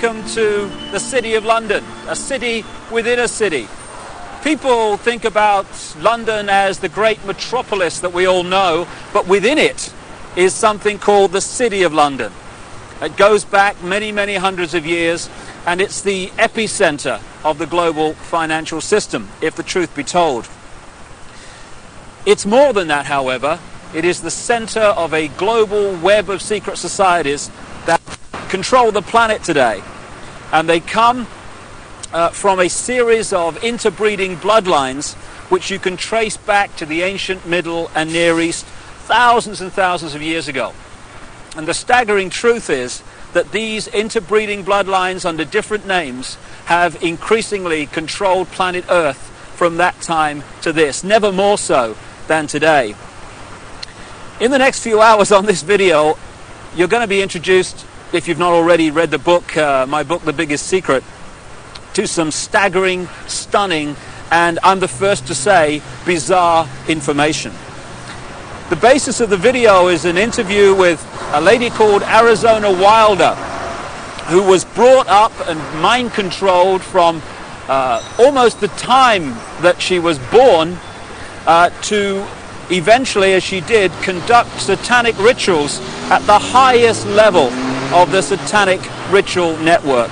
Welcome to the City of London, a city within a city. People think about London as the great metropolis that we all know, but within it is something called the City of London. It goes back many, many hundreds of years and it's the epicenter of the global financial system, if the truth be told. It's more than that, however. It is the center of a global web of secret societies control the planet today. And they come uh, from a series of interbreeding bloodlines which you can trace back to the ancient Middle and Near East thousands and thousands of years ago. And the staggering truth is that these interbreeding bloodlines under different names have increasingly controlled planet Earth from that time to this, never more so than today. In the next few hours on this video, you're going to be introduced if you've not already read the book, uh, my book, The Biggest Secret, to some staggering, stunning, and I'm the first to say, bizarre information. The basis of the video is an interview with a lady called Arizona Wilder, who was brought up and mind controlled from uh, almost the time that she was born uh, to eventually, as she did, conduct satanic rituals at the highest level of the satanic ritual network,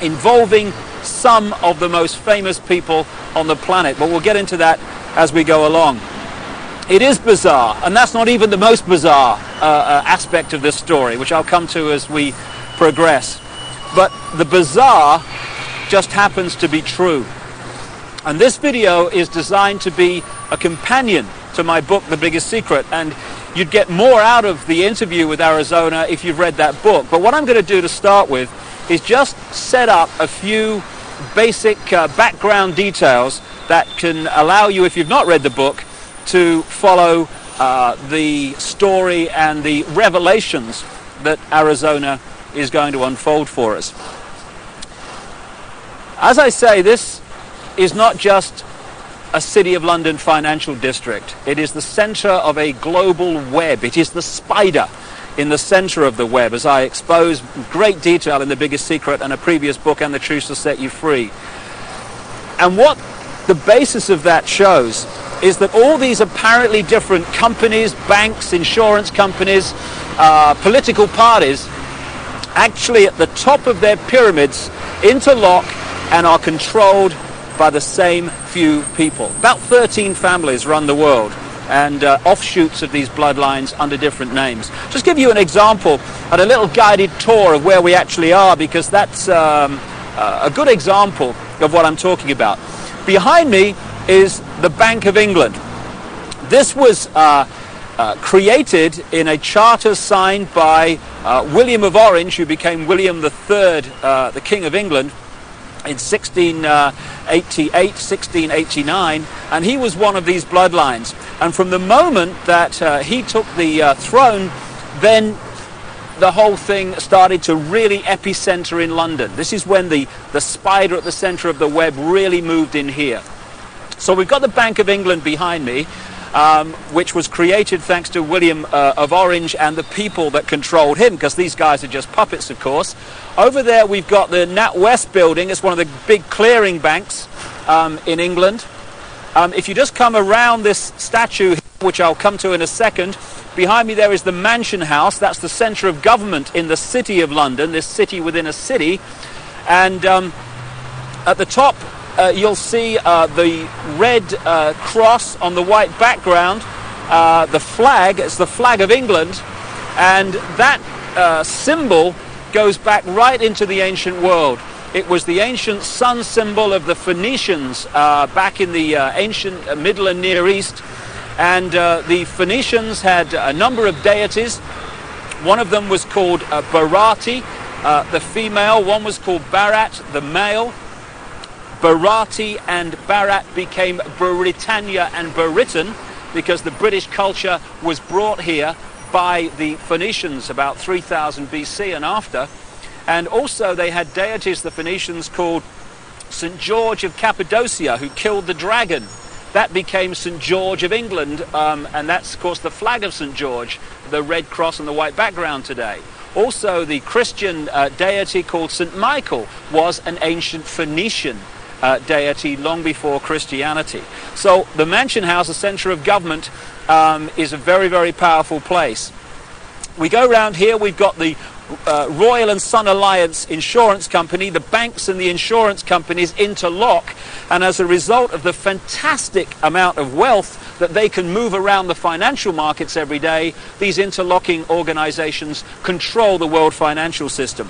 involving some of the most famous people on the planet. But we'll get into that as we go along. It is bizarre, and that's not even the most bizarre uh, uh, aspect of this story, which I'll come to as we progress. But the bizarre just happens to be true. And this video is designed to be a companion to my book, The Biggest Secret. And you'd get more out of the interview with Arizona if you've read that book. But what I'm going to do to start with is just set up a few basic uh, background details that can allow you, if you've not read the book, to follow uh, the story and the revelations that Arizona is going to unfold for us. As I say, this is not just a City of London financial district. It is the center of a global web. It is the spider in the center of the web, as I expose great detail in The Biggest Secret and a previous book, And the Truth Will Set You Free. And what the basis of that shows is that all these apparently different companies, banks, insurance companies, uh, political parties, actually at the top of their pyramids interlock and are controlled by the same few people. About 13 families run the world and uh, offshoots of these bloodlines under different names. Just give you an example and a little guided tour of where we actually are because that's um, a good example of what I'm talking about. Behind me is the Bank of England. This was uh, uh created in a charter signed by uh, William of Orange, who became William III, uh, the King of England, in 1688, 1689, and he was one of these bloodlines. And from the moment that uh, he took the uh, throne, then the whole thing started to really epicenter in London. This is when the, the spider at the center of the web really moved in here. So we've got the Bank of England behind me, um, which was created thanks to William uh, of Orange and the people that controlled him, because these guys are just puppets, of course. Over there, we've got the NatWest building. It's one of the big clearing banks um, in England. Um, if you just come around this statue, which I'll come to in a second, behind me there is the Mansion House. That's the centre of government in the city of London, this city within a city. And um, at the top, uh, you'll see uh, the red uh, cross on the white background, uh, the flag. It's the flag of England. And that uh, symbol goes back right into the ancient world. It was the ancient sun symbol of the Phoenicians back in the ancient Middle and Near East. And the Phoenicians had a number of deities. One of them was called Barati, uh, the female. One was called Barat, the male. Barati and Barat became Britannia and Britain because the British culture was brought here by the Phoenicians about 3000 BC and after. And also they had deities, the Phoenicians, called St. George of Cappadocia, who killed the dragon. That became St. George of England, um, and that's, of course, the flag of St. George, the red cross and the white background today. Also, the Christian uh, deity called St. Michael was an ancient Phoenician uh, deity long before Christianity. So the Mansion House, the center of government, um, is a very, very powerful place. We go around here, we've got the uh, Royal and Sun Alliance Insurance Company, the banks and the insurance companies interlock, and as a result of the fantastic amount of wealth that they can move around the financial markets every day, these interlocking organizations control the world financial system.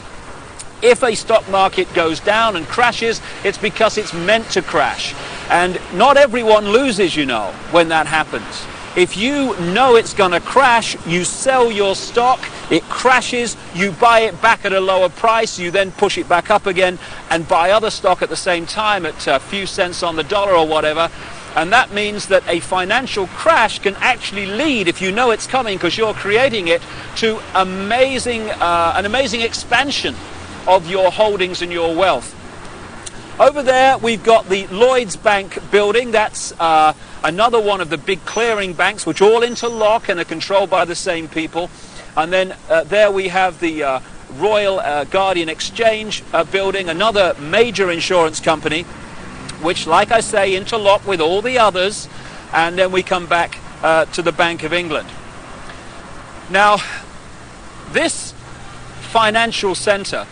If a stock market goes down and crashes, it's because it's meant to crash. And not everyone loses, you know, when that happens. If you know it's going to crash, you sell your stock, it crashes, you buy it back at a lower price, you then push it back up again and buy other stock at the same time at a few cents on the dollar or whatever. And that means that a financial crash can actually lead, if you know it's coming because you're creating it, to amazing, uh, an amazing expansion of your holdings and your wealth. Over there, we've got the Lloyds Bank building. That's uh, another one of the big clearing banks, which all interlock and are controlled by the same people. And then uh, there we have the uh, Royal uh, Guardian Exchange uh, building, another major insurance company, which, like I say, interlock with all the others. And then we come back uh, to the Bank of England. Now, this financial center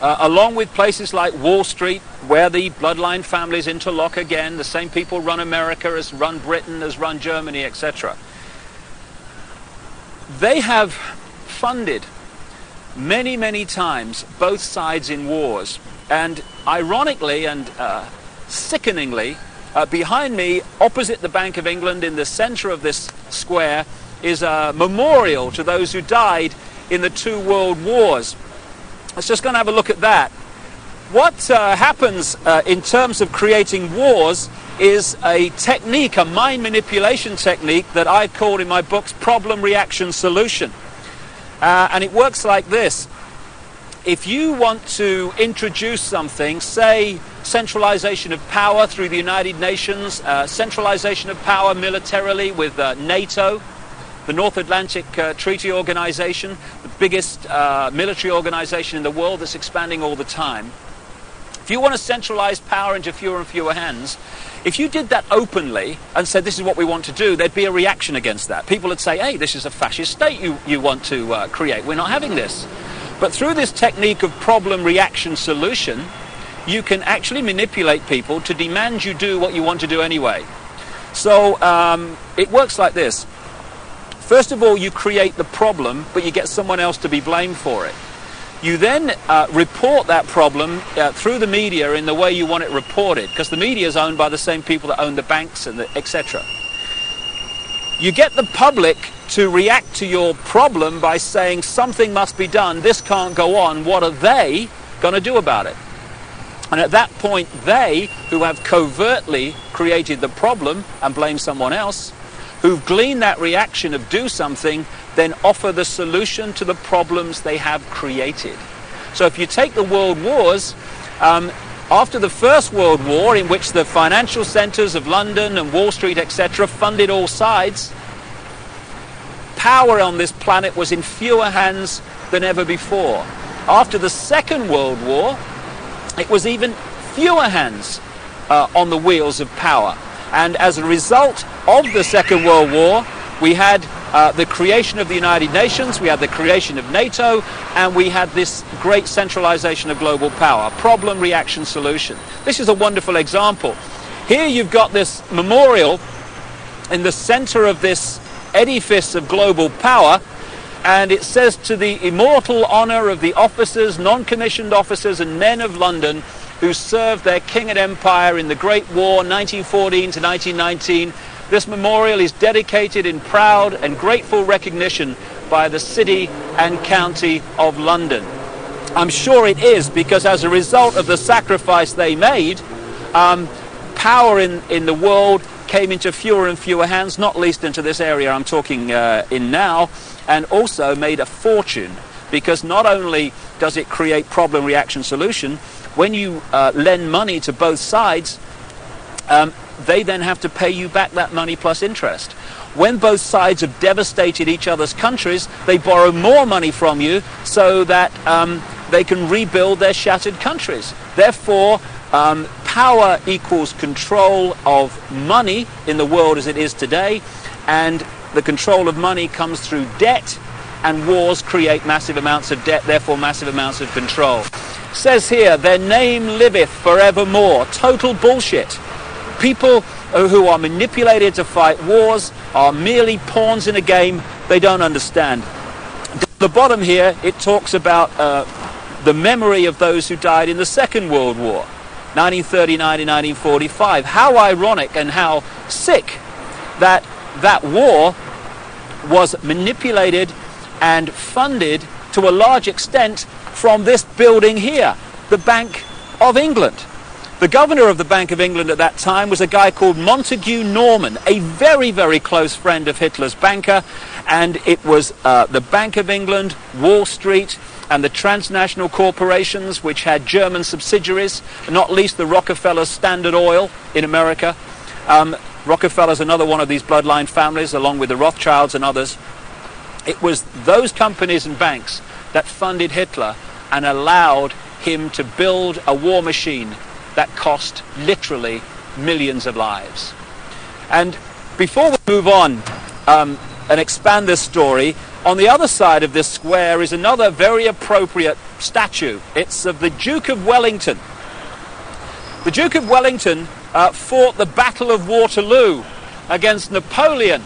uh, along with places like Wall Street, where the bloodline families interlock again. The same people run America as run Britain, as run Germany, etc. They have funded many, many times both sides in wars. And ironically and uh, sickeningly, uh, behind me, opposite the Bank of England, in the center of this square, is a memorial to those who died in the two world wars. Let's just go and have a look at that. What uh, happens uh, in terms of creating wars is a technique, a mind manipulation technique that I've called in my books problem reaction solution. Uh, and it works like this. If you want to introduce something, say centralization of power through the United Nations, uh, centralization of power militarily with uh, NATO, the North Atlantic uh, Treaty Organization, the biggest uh, military organization in the world that's expanding all the time. If you want to centralize power into fewer and fewer hands, if you did that openly and said this is what we want to do, there'd be a reaction against that. People would say, hey, this is a fascist state you, you want to uh, create. We're not having this. But through this technique of problem reaction solution, you can actually manipulate people to demand you do what you want to do anyway. So um, it works like this. First of all, you create the problem, but you get someone else to be blamed for it. You then uh, report that problem uh, through the media in the way you want it reported, because the media is owned by the same people that own the banks and etc. You get the public to react to your problem by saying something must be done, this can't go on, what are they going to do about it? And at that point, they, who have covertly created the problem and blame someone else, who've gleaned that reaction of do something, then offer the solution to the problems they have created. So if you take the world wars, um, after the First World War, in which the financial centers of London and Wall Street, etc., funded all sides, power on this planet was in fewer hands than ever before. After the Second World War, it was even fewer hands uh, on the wheels of power. And as a result of the Second World War, we had uh, the creation of the United Nations, we had the creation of NATO, and we had this great centralization of global power. Problem, reaction, solution. This is a wonderful example. Here you've got this memorial in the center of this edifice of global power, and it says to the immortal honor of the officers, non-commissioned officers and men of London who served their king and empire in the Great War 1914 to 1919. This memorial is dedicated in proud and grateful recognition by the City and County of London. I'm sure it is because as a result of the sacrifice they made, um, power in, in the world came into fewer and fewer hands, not least into this area I'm talking uh, in now, and also made a fortune because not only does it create problem reaction solution, when you uh, lend money to both sides, um, they then have to pay you back that money plus interest. When both sides have devastated each other's countries, they borrow more money from you so that um, they can rebuild their shattered countries. Therefore, um, power equals control of money in the world as it is today, and the control of money comes through debt, and wars create massive amounts of debt, therefore massive amounts of control. Says here, their name liveth forevermore. Total bullshit. People who are manipulated to fight wars are merely pawns in a game they don't understand. the bottom here, it talks about uh, the memory of those who died in the Second World War, 1939 to 1945. How ironic and how sick that that war was manipulated and funded to a large extent from this building here, the Bank of England. The governor of the Bank of England at that time was a guy called Montagu Norman, a very, very close friend of Hitler's banker. And it was uh, the Bank of England, Wall Street, and the transnational corporations which had German subsidiaries, not least the Rockefeller Standard Oil in America. Um, Rockefeller's another one of these bloodline families, along with the Rothschilds and others. It was those companies and banks that funded Hitler and allowed him to build a war machine that cost literally millions of lives. And before we move on um, and expand this story, on the other side of this square is another very appropriate statue. It's of the Duke of Wellington. The Duke of Wellington uh, fought the Battle of Waterloo against Napoleon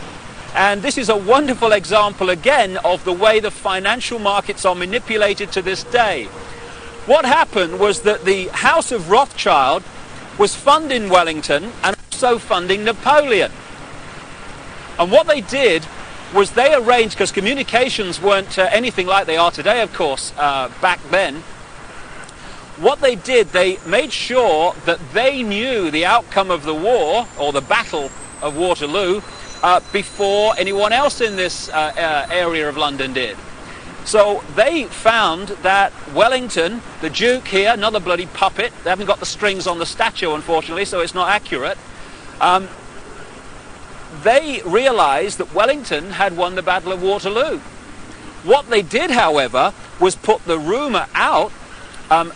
and this is a wonderful example again of the way the financial markets are manipulated to this day. What happened was that the House of Rothschild was funding Wellington and also funding Napoleon. And what they did was they arranged, because communications weren't uh, anything like they are today, of course, uh, back then. What they did, they made sure that they knew the outcome of the war, or the Battle of Waterloo, uh, before anyone else in this uh, uh, area of London did. So they found that Wellington, the Duke here, another bloody puppet, they haven't got the strings on the statue unfortunately, so it's not accurate. Um, they realized that Wellington had won the Battle of Waterloo. What they did, however, was put the rumor out um,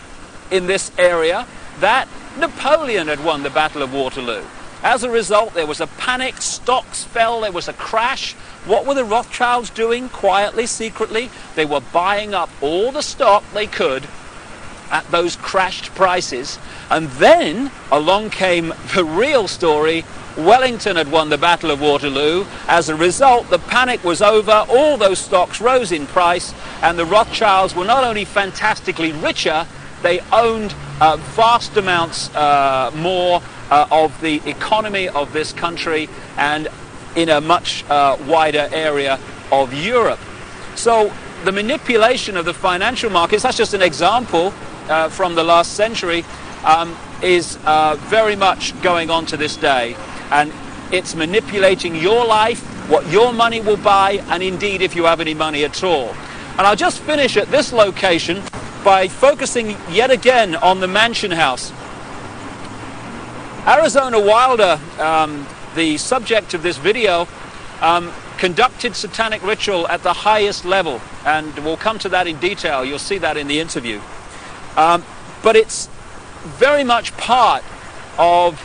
in this area that Napoleon had won the Battle of Waterloo. As a result, there was a panic, stocks fell, there was a crash. What were the Rothschilds doing quietly, secretly? They were buying up all the stock they could at those crashed prices. And then along came the real story. Wellington had won the Battle of Waterloo. As a result, the panic was over, all those stocks rose in price, and the Rothschilds were not only fantastically richer, they owned uh, vast amounts uh, more uh, of the economy of this country and in a much uh, wider area of Europe. So the manipulation of the financial markets, that's just an example uh, from the last century, um, is uh, very much going on to this day. And it's manipulating your life, what your money will buy, and indeed if you have any money at all. And I'll just finish at this location by focusing yet again on the Mansion House. Arizona Wilder, um, the subject of this video, um, conducted satanic ritual at the highest level, and we'll come to that in detail. You'll see that in the interview. Um, but it's very much part of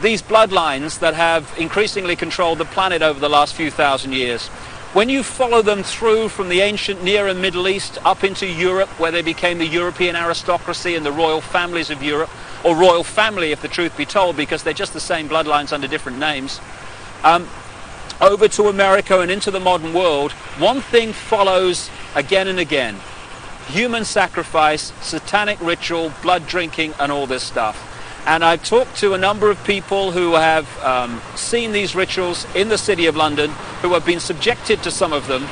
these bloodlines that have increasingly controlled the planet over the last few thousand years. When you follow them through from the ancient Near and Middle East up into Europe, where they became the European aristocracy and the royal families of Europe, or royal family if the truth be told, because they're just the same bloodlines under different names, um, over to America and into the modern world, one thing follows again and again. Human sacrifice, satanic ritual, blood drinking, and all this stuff. And I've talked to a number of people who have um, seen these rituals in the City of London, who have been subjected to some of them,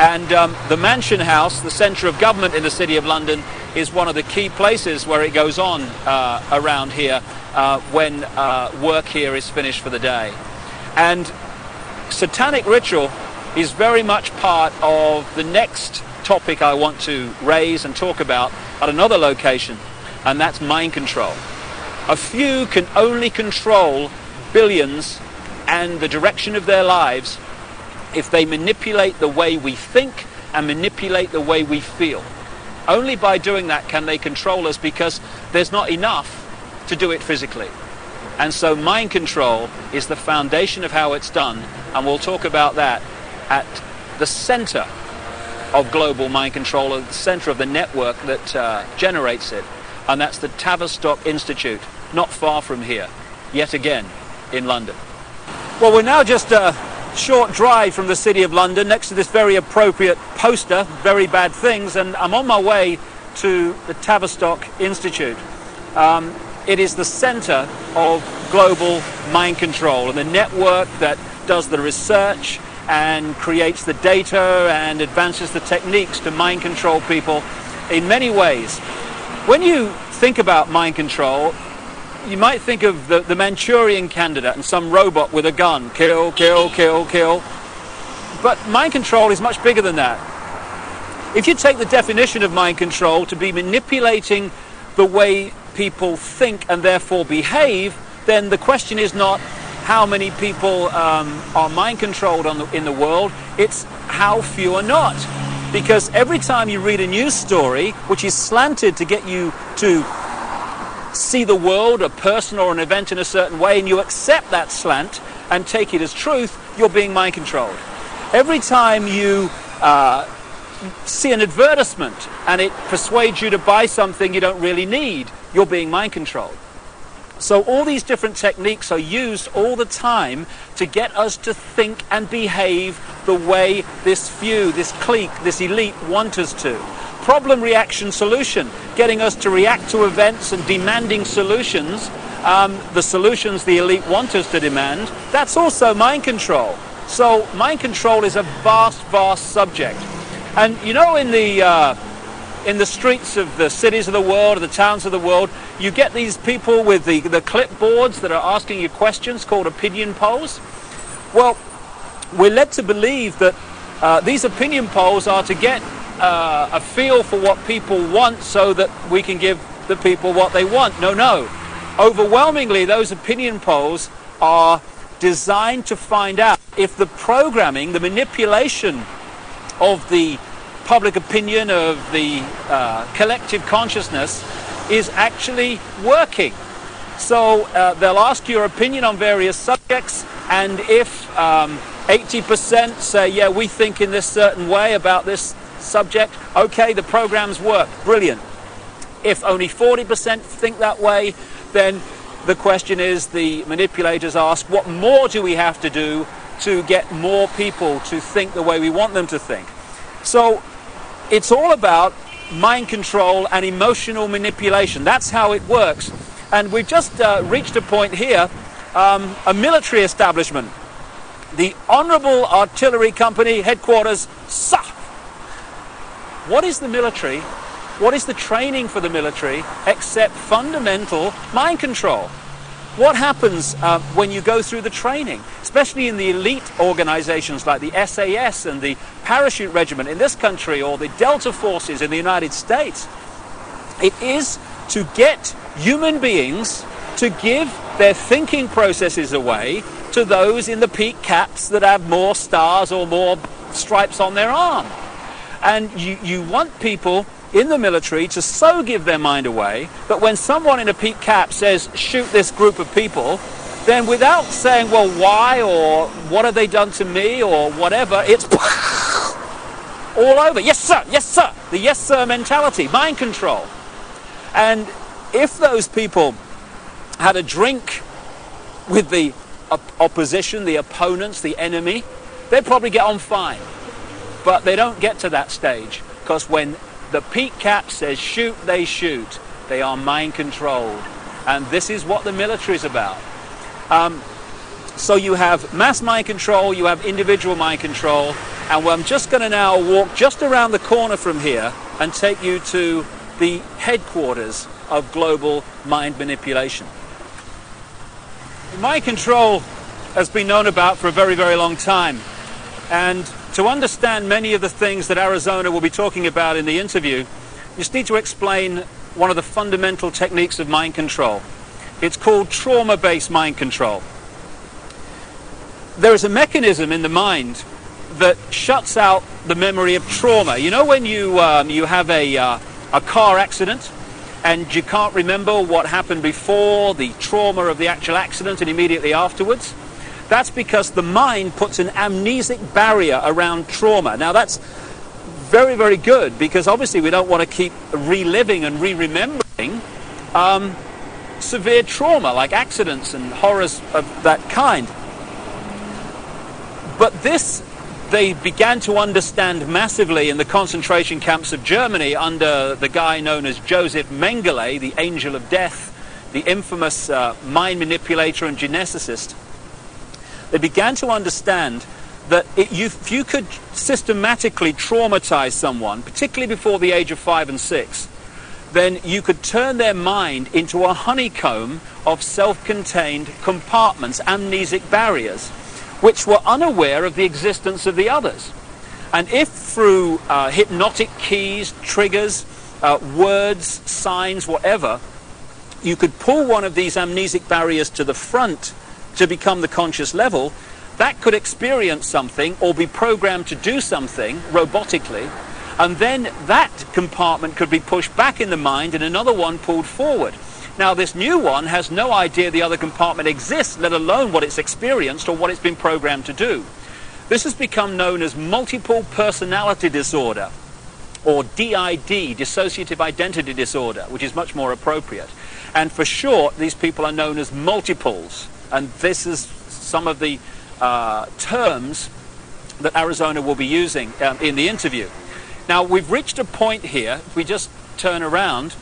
and um, the Mansion House, the centre of government in the City of London, is one of the key places where it goes on uh, around here uh, when uh, work here is finished for the day. And satanic ritual is very much part of the next topic I want to raise and talk about at another location, and that's mind control. A few can only control billions and the direction of their lives if they manipulate the way we think and manipulate the way we feel. Only by doing that can they control us because there's not enough to do it physically. And so mind control is the foundation of how it's done, and we'll talk about that at the center of global mind control, at the center of the network that uh, generates it, and that's the Tavistock Institute, not far from here, yet again in London. Well, we're now just a short drive from the City of London next to this very appropriate poster, Very Bad Things, and I'm on my way to the Tavistock Institute. Um, it is the center of global mind control and the network that does the research and creates the data and advances the techniques to mind control people in many ways. When you think about mind control, you might think of the, the Manchurian candidate and some robot with a gun. Kill, kill, kill, kill. But mind control is much bigger than that. If you take the definition of mind control to be manipulating the way people think and therefore behave, then the question is not how many people um, are mind controlled the, in the world, it's how few are not. Because every time you read a news story, which is slanted to get you to see the world, a person or an event in a certain way, and you accept that slant and take it as truth, you're being mind controlled. Every time you uh, see an advertisement and it persuades you to buy something you don't really need, you're being mind controlled. So all these different techniques are used all the time to get us to think and behave the way this few, this clique, this elite want us to. Problem, reaction, solution, getting us to react to events and demanding solutions, um, the solutions the elite want us to demand, that's also mind control. So mind control is a vast, vast subject. And you know in the uh, in the streets of the cities of the world, or the towns of the world, you get these people with the, the clipboards that are asking you questions called opinion polls. Well, we're led to believe that uh, these opinion polls are to get uh, a feel for what people want so that we can give the people what they want. No, no. Overwhelmingly, those opinion polls are designed to find out if the programming, the manipulation of the public opinion, of the uh, collective consciousness is actually working. So uh, they'll ask your opinion on various subjects, and if 80% um, say, yeah, we think in this certain way about this subject, okay, the programs work, brilliant. If only 40% think that way, then the question is the manipulators ask, what more do we have to do to get more people to think the way we want them to think? So it's all about mind control and emotional manipulation. That's how it works. And we've just uh, reached a point here, um, a military establishment. The Honourable Artillery Company headquarters, SA. What is the military? What is the training for the military except fundamental mind control? What happens uh, when you go through the training, especially in the elite organizations like the SAS and the Parachute Regiment in this country or the Delta Forces in the United States? It is to get human beings to give their thinking processes away to those in the peak caps that have more stars or more stripes on their arm. And you, you want people in the military to so give their mind away that when someone in a peak cap says, shoot this group of people, then without saying, well, why or what have they done to me or whatever, it's all over. Yes, sir, yes, sir. The yes, sir mentality, mind control. And if those people had a drink with the op- opposition, the opponents, the enemy, they'd probably get on fine. But they don't get to that stage because when the peak cap says shoot, they shoot. They are mind controlled. And this is what the military is about. Um, so you have mass mind control, you have individual mind control, and I'm just going to now walk just around the corner from here and take you to the headquarters of global mind manipulation. Mind control has been known about for a very, very long time. And to understand many of the things that Arizona will be talking about in the interview, you just need to explain one of the fundamental techniques of mind control. It's called trauma-based mind control. there is a mechanism in the mind that shuts out the memory of trauma. You know when you, um, you have a, uh, a car accident and you can't remember what happened before, the trauma of the actual accident and immediately afterwards? That's because the mind puts an amnesic barrier around trauma. Now that's very, very good because obviously we don't want to keep reliving and re-remembering um, severe trauma like accidents and horrors of that kind. But this they began to understand massively in the concentration camps of Germany under the guy known as Joseph Mengele, the angel of death, the infamous uh, mind manipulator and geneticist. They began to understand that it, you, if you could systematically traumatize someone, particularly before the age of five and six, then you could turn their mind into a honeycomb of self-contained compartments, amnesic barriers which were unaware of the existence of the others. And if through uh, hypnotic keys, triggers, uh, words, signs, whatever, you could pull one of these amnesic barriers to the front to become the conscious level, that could experience something or be programmed to do something robotically, and then that compartment could be pushed back in the mind and another one pulled forward. Now, this new one has no idea the other compartment exists, let alone what it's experienced or what it's been programmed to do. This has become known as multiple personality disorder, or DID, dissociative identity disorder, which is much more appropriate. And for short, these people are known as multiples. And this is some of the uh, terms that Arizona will be using um, in the interview. Now, we've reached a point here, if we just turn around,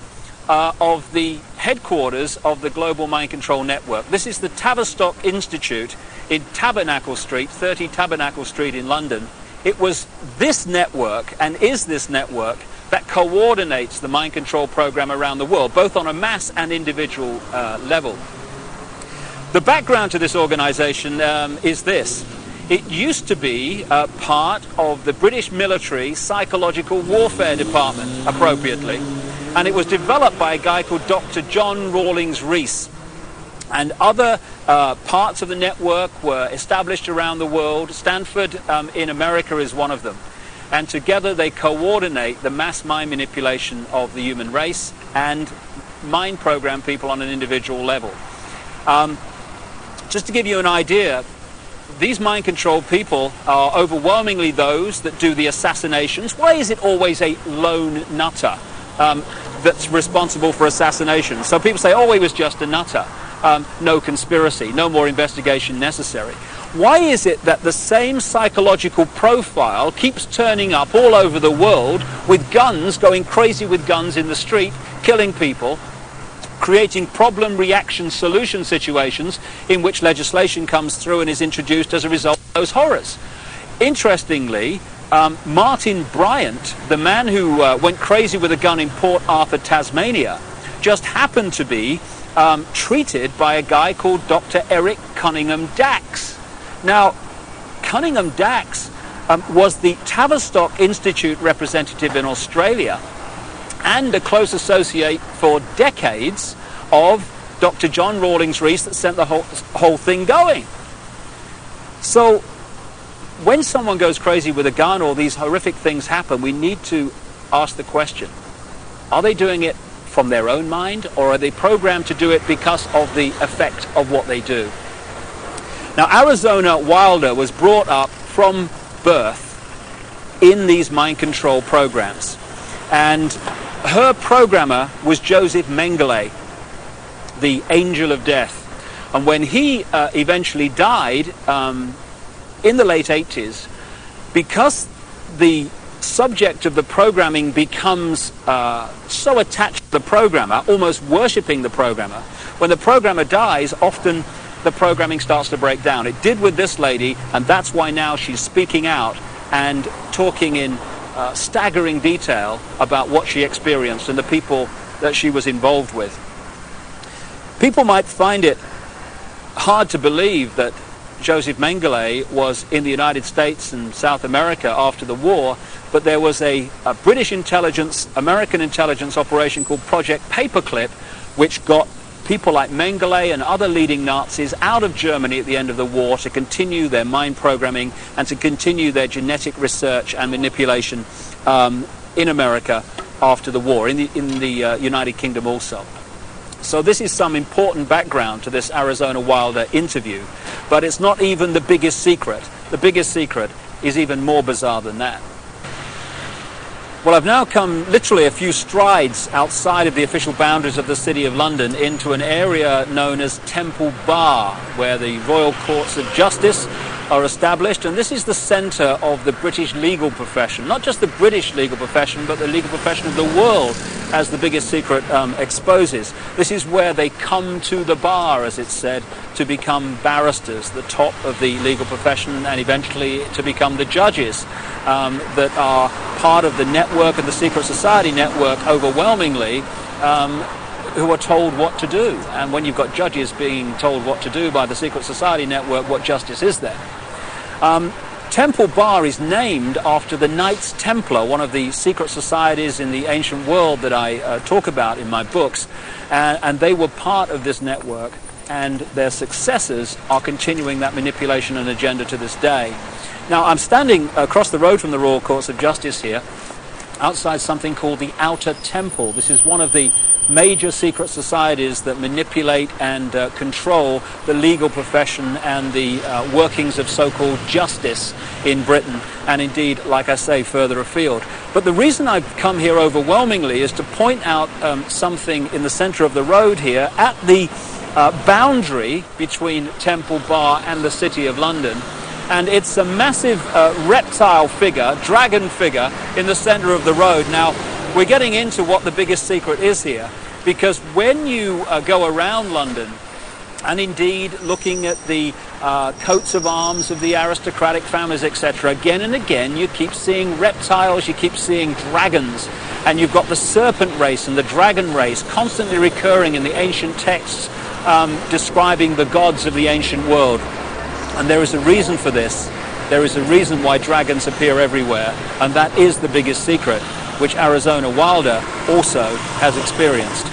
uh, of the headquarters of the Global Mind Control Network. This is the Tavistock Institute in Tabernacle Street, 30 Tabernacle Street in London. It was this network, and is this network, that coordinates the mind control program around the world, both on a mass and individual uh, level. The background to this organization um, is this. It used to be uh, part of the British military psychological warfare department, appropriately and it was developed by a guy called Dr. John Rawlings Rees. And other uh, parts of the network were established around the world. Stanford um, in America is one of them. And together they coordinate the mass mind manipulation of the human race and mind program people on an individual level. Um, just to give you an idea, these mind control people are overwhelmingly those that do the assassinations. Why is it always a lone nutter? Um, that's responsible for assassinations? So people say, oh, he was just a nutter. Um, no conspiracy, no more investigation necessary. Why is it that the same psychological profile keeps turning up all over the world with guns, going crazy with guns in the street, killing people, creating problem reaction solution situations in which legislation comes through and is introduced as a result of those horrors? Interestingly, um, Martin Bryant, the man who uh, went crazy with a gun in Port Arthur, Tasmania, just happened to be um, treated by a guy called Dr. Eric Cunningham Dax. Now, Cunningham Dax um, was the Tavistock Institute representative in Australia and a close associate for decades of Dr. John Rawlings Rees that sent the whole, whole thing going. So when someone goes crazy with a gun or these horrific things happen, we need to ask the question, are they doing it from their own mind or are they programmed to do it because of the effect of what they do? Now, Arizona Wilder was brought up from birth in these mind control programs. And her programmer was Joseph Mengele, the angel of death. And when he uh, eventually died, um, in the late 80s, because the subject of the programming becomes uh, so attached to the programmer, almost worshipping the programmer, when the programmer dies, often the programming starts to break down. It did with this lady, and that's why now she's speaking out and talking in uh, staggering detail about what she experienced and the people that she was involved with. People might find it hard to believe that Joseph Mengele was in the United States and South America after the war, but there was a, a British intelligence, American intelligence operation called Project Paperclip, which got people like Mengele and other leading Nazis out of Germany at the end of the war to continue their mind programming and to continue their genetic research and manipulation um, in America after the war, in the, in the uh, United Kingdom also. So this is some important background to this Arizona Wilder interview, but it's not even the biggest secret. The biggest secret is even more bizarre than that. Well, I've now come literally a few strides outside of the official boundaries of the City of London into an area known as Temple Bar, where the Royal Courts of Justice are established, and this is the centre of the British legal profession. Not just the British legal profession, but the legal profession of the world, as the biggest secret um, exposes. This is where they come to the bar, as it's said, to become barristers, the top of the legal profession, and eventually to become the judges um, that are part of the network and the secret society network overwhelmingly. Um, who are told what to do. And when you've got judges being told what to do by the secret society network, what justice is there? Um, Temple Bar is named after the Knights Templar, one of the secret societies in the ancient world that I uh, talk about in my books. And they were part of this network, and their successors are continuing that manipulation and agenda to this day. Now, I'm standing across the road from the Royal Courts of Justice here, outside something called the Outer Temple. This is one of the major secret societies that manipulate and uh, control the legal profession and the uh, workings of so-called justice in Britain and indeed, like I say, further afield. But the reason I've come here overwhelmingly is to point out um, something in the center of the road here at the uh, boundary between Temple Bar and the City of London and it's a massive uh, reptile figure, dragon figure, in the center of the road. Now, we're getting into what the biggest secret is here, because when you uh, go around London, and indeed looking at the uh, coats of arms of the aristocratic families, etc., again and again you keep seeing reptiles, you keep seeing dragons, and you've got the serpent race and the dragon race constantly recurring in the ancient texts um, describing the gods of the ancient world. And there is a reason for this. There is a reason why dragons appear everywhere, and that is the biggest secret, which Arizona Wilder also has experienced.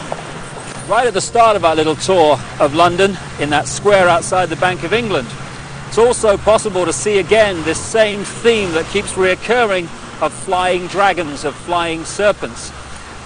Right at the start of our little tour of London, in that square outside the Bank of England, it's also possible to see again this same theme that keeps reoccurring of flying dragons, of flying serpents.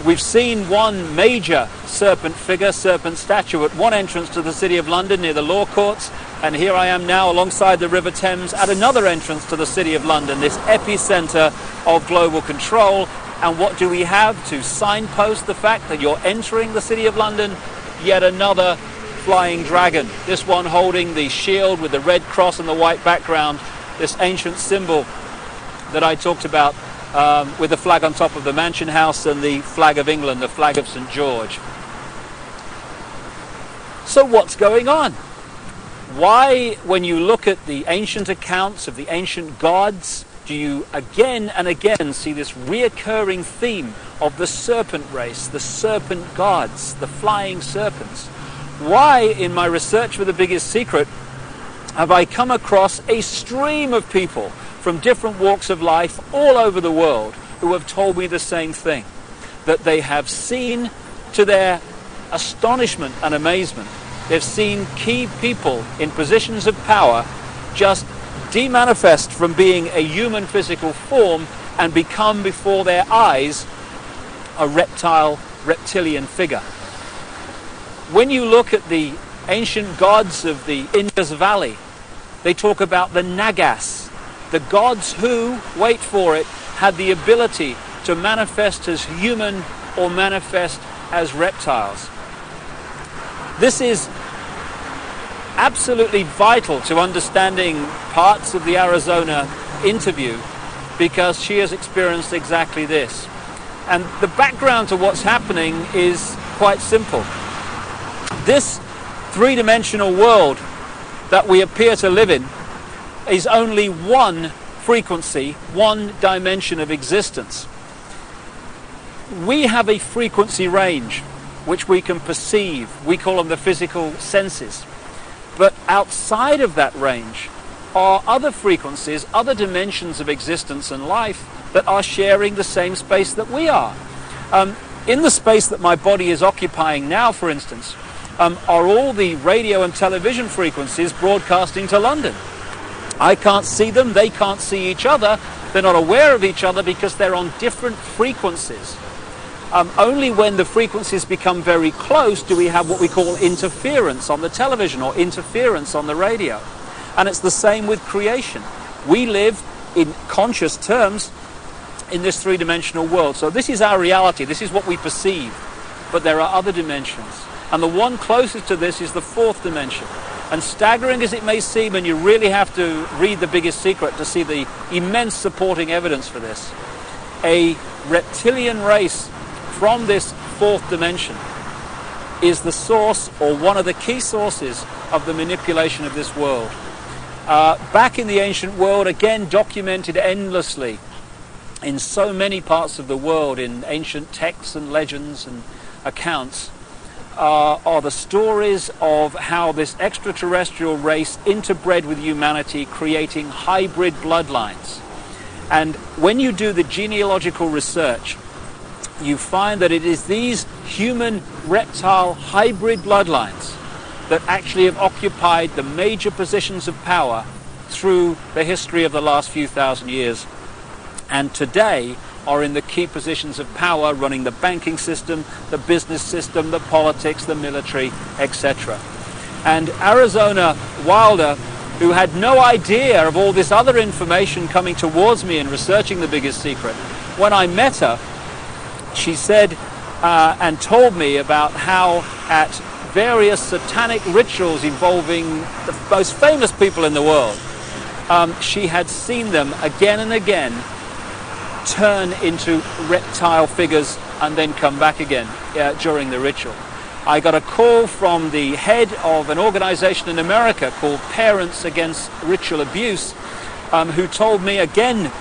We've seen one major serpent figure, serpent statue at one entrance to the City of London near the Law Courts, and here I am now alongside the River Thames at another entrance to the City of London, this epicenter of global control. And what do we have to signpost the fact that you're entering the City of London? Yet another flying dragon. This one holding the shield with the red cross and the white background, this ancient symbol that I talked about um, with the flag on top of the Mansion House and the flag of England, the flag of St. George. So what's going on? Why, when you look at the ancient accounts of the ancient gods, do you again and again see this reoccurring theme of the serpent race, the serpent gods, the flying serpents? Why, in my research for the biggest secret, have I come across a stream of people from different walks of life all over the world who have told me the same thing? That they have seen to their astonishment and amazement They've seen key people in positions of power just demanifest from being a human physical form and become before their eyes a reptile, reptilian figure. When you look at the ancient gods of the Indus Valley, they talk about the Nagas, the gods who, wait for it, had the ability to manifest as human or manifest as reptiles. This is absolutely vital to understanding parts of the Arizona interview because she has experienced exactly this. And the background to what's happening is quite simple. This three-dimensional world that we appear to live in is only one frequency, one dimension of existence. We have a frequency range which we can perceive. We call them the physical senses. But outside of that range are other frequencies, other dimensions of existence and life that are sharing the same space that we are. Um, in the space that my body is occupying now, for instance, um, are all the radio and television frequencies broadcasting to London. I can't see them, they can't see each other, they're not aware of each other because they're on different frequencies. Um, only when the frequencies become very close do we have what we call interference on the television or interference on the radio. And it's the same with creation. We live in conscious terms in this three-dimensional world. So this is our reality, this is what we perceive. But there are other dimensions. And the one closest to this is the fourth dimension. And staggering as it may seem, and you really have to read The Biggest Secret to see the immense supporting evidence for this, a reptilian race from this fourth dimension is the source or one of the key sources of the manipulation of this world. Uh, back in the ancient world, again documented endlessly in so many parts of the world, in ancient texts and legends and accounts, uh, are the stories of how this extraterrestrial race interbred with humanity, creating hybrid bloodlines. And when you do the genealogical research, you find that it is these human reptile hybrid bloodlines that actually have occupied the major positions of power through the history of the last few thousand years. And today, are in the key positions of power running the banking system, the business system, the politics, the military, etc. And Arizona Wilder, who had no idea of all this other information coming towards me in researching The Biggest Secret, when I met her, she said uh, and told me about how at various satanic rituals involving the most famous people in the world, um, she had seen them again and again turn into reptile figures and then come back again uh, during the ritual. I got a call from the head of an organization in America called Parents Against Ritual Abuse, um, who told me again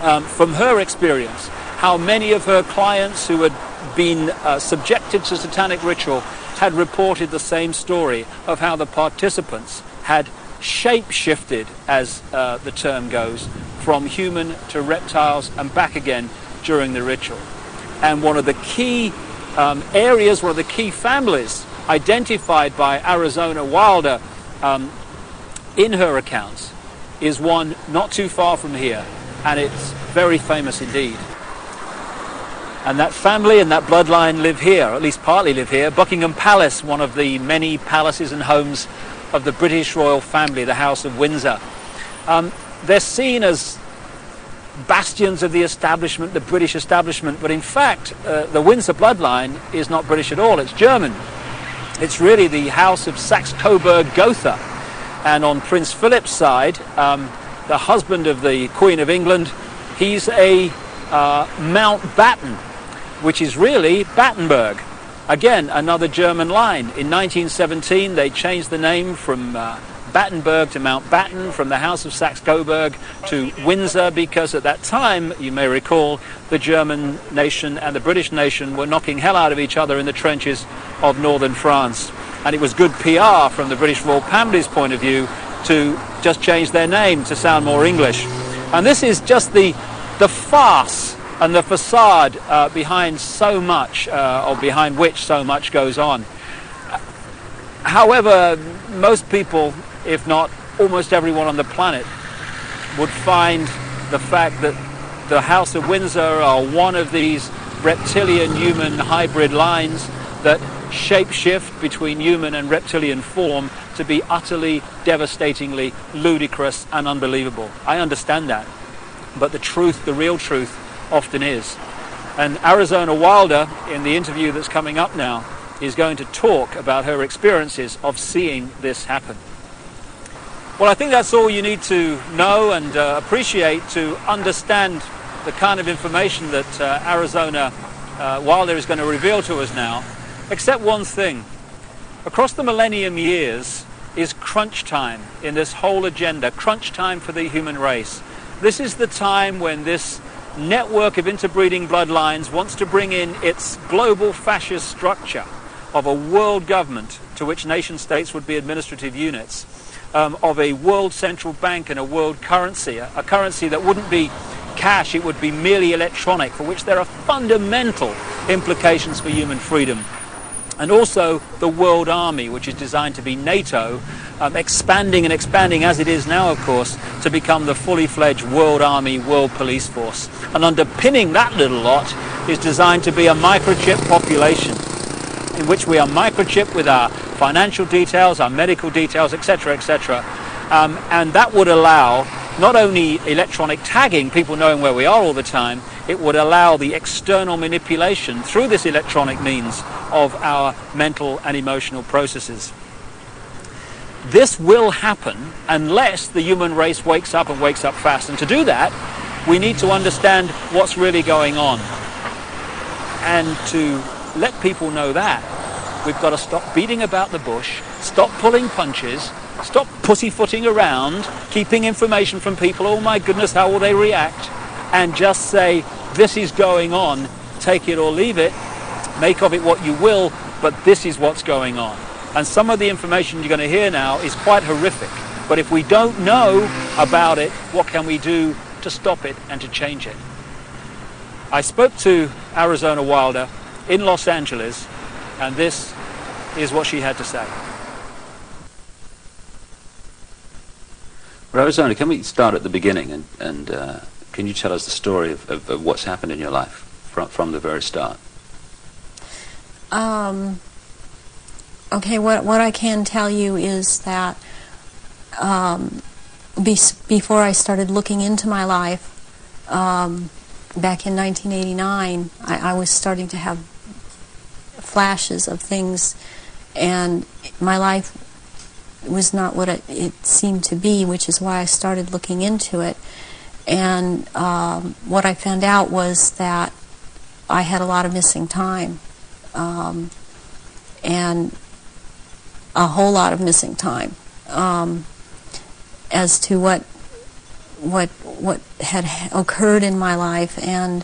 um, from her experience how many of her clients who had been uh, subjected to satanic ritual had reported the same story of how the participants had shape shifted, as uh, the term goes, from human to reptiles and back again during the ritual. And one of the key um, areas, one of the key families identified by Arizona Wilder um, in her accounts is one not too far from here, and it's very famous indeed. And that family and that bloodline live here, at least partly live here. Buckingham Palace, one of the many palaces and homes of the British royal family, the House of Windsor. Um, they're seen as bastions of the establishment, the British establishment, but in fact, uh, the Windsor bloodline is not British at all, it's German. It's really the House of Saxe-Coburg-Gotha. And on Prince Philip's side, um, the husband of the Queen of England, he's a uh, Mountbatten, which is really Battenberg. Again, another German line. In 1917, they changed the name from uh, Battenberg to Mountbatten, from the House of Saxe-Coburg to Windsor, because at that time, you may recall, the German nation and the British nation were knocking hell out of each other in the trenches of northern France. And it was good PR from the British royal family's point of view to just change their name to sound more English. And this is just the, the farce and the facade uh, behind so much, uh, or behind which so much goes on. However, most people if not almost everyone on the planet, would find the fact that the House of Windsor are one of these reptilian human hybrid lines that shapeshift between human and reptilian form to be utterly, devastatingly ludicrous and unbelievable. I understand that. But the truth, the real truth, often is. And Arizona Wilder, in the interview that's coming up now, is going to talk about her experiences of seeing this happen. Well, I think that's all you need to know and uh, appreciate to understand the kind of information that uh, Arizona uh, Wilder is going to reveal to us now, except one thing. Across the millennium years is crunch time in this whole agenda, crunch time for the human race. This is the time when this network of interbreeding bloodlines wants to bring in its global fascist structure of a world government to which nation states would be administrative units um, of a world central bank and a world currency, a, a currency that wouldn't be cash, it would be merely electronic, for which there are fundamental implications for human freedom. And also the World Army, which is designed to be NATO, um, expanding and expanding as it is now, of course, to become the fully fledged World Army, World Police Force. And underpinning that little lot is designed to be a microchip population in which we are microchipped with our financial details, our medical details, etc., etc. Um, and that would allow not only electronic tagging, people knowing where we are all the time, it would allow the external manipulation through this electronic means of our mental and emotional processes. This will happen unless the human race wakes up and wakes up fast. And to do that, we need to understand what's really going on. And to let people know that, we've got to stop beating about the bush, stop pulling punches, stop pussyfooting around, keeping information from people, oh my goodness, how will they react, and just say, this is going on, take it or leave it, make of it what you will, but this is what's going on. And some of the information you're going to hear now is quite horrific. But if we don't know about it, what can we do to stop it and to change it? I spoke to Arizona Wilder in Los Angeles, and this is what she had to say. Arizona, can we start at the beginning and, and uh, can you tell us the story of, of, of, what's happened in your life from, from the very start? Um, okay, what, what I can tell you is that um, be, before I started looking into my life, um, back in 1989, I, I was starting to have flashes of things, and my life was not what it, it, seemed to be, which is why I started looking into it. And um, what I found out was that I had a lot of missing time. Um, and a whole lot of missing time um, as to what what what had occurred in my life and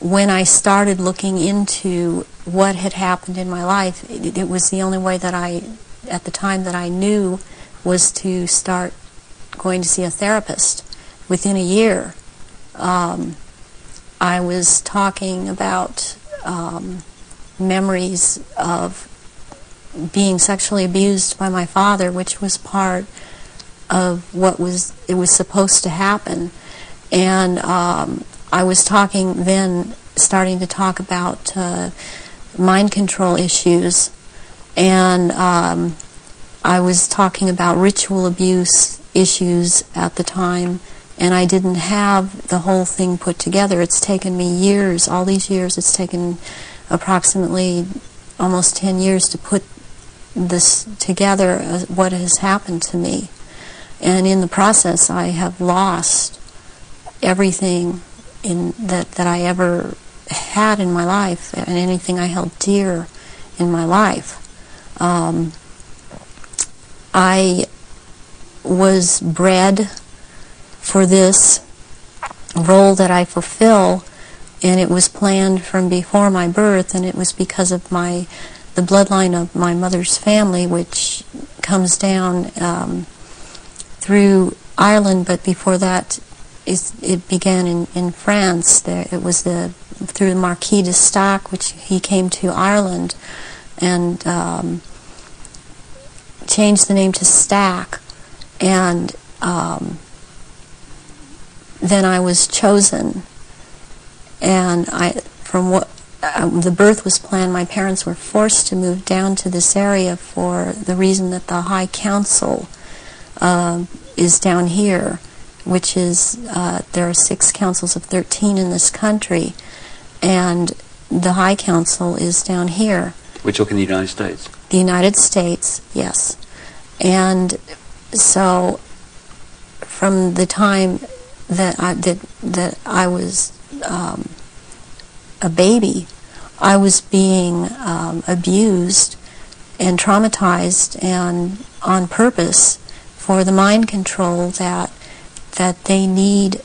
when I started looking into what had happened in my life it, it was the only way that I at the time that I knew was to start going to see a therapist within a year um, I was talking about um, memories of being sexually abused by my father, which was part of what was it was supposed to happen. And um, I was talking then, starting to talk about uh, mind control issues, and um, I was talking about ritual abuse issues at the time. And I didn't have the whole thing put together. It's taken me years, all these years, it's taken approximately almost 10 years to put this together uh, what has happened to me. And in the process, I have lost everything in that, that I ever had in my life and anything I held dear in my life. Um, I was bred for this role that I fulfill, and it was planned from before my birth, and it was because of my the bloodline of my mother's family, which comes down um, through Ireland, but before that, it began in, in France. There, it was the through the Marquis de Stac, which he came to Ireland and um, changed the name to Stack, and um, then I was chosen, and I from what um, the birth was planned, my parents were forced to move down to this area for the reason that the High Council uh, is down here, which is, uh, there are six councils of 13 in this country, and the High Council is down here. We're talking the United States? The United States, yes. And so from the time that I, that, that I was um, a baby, I was being um, abused and traumatized and on purpose for the mind control that that they need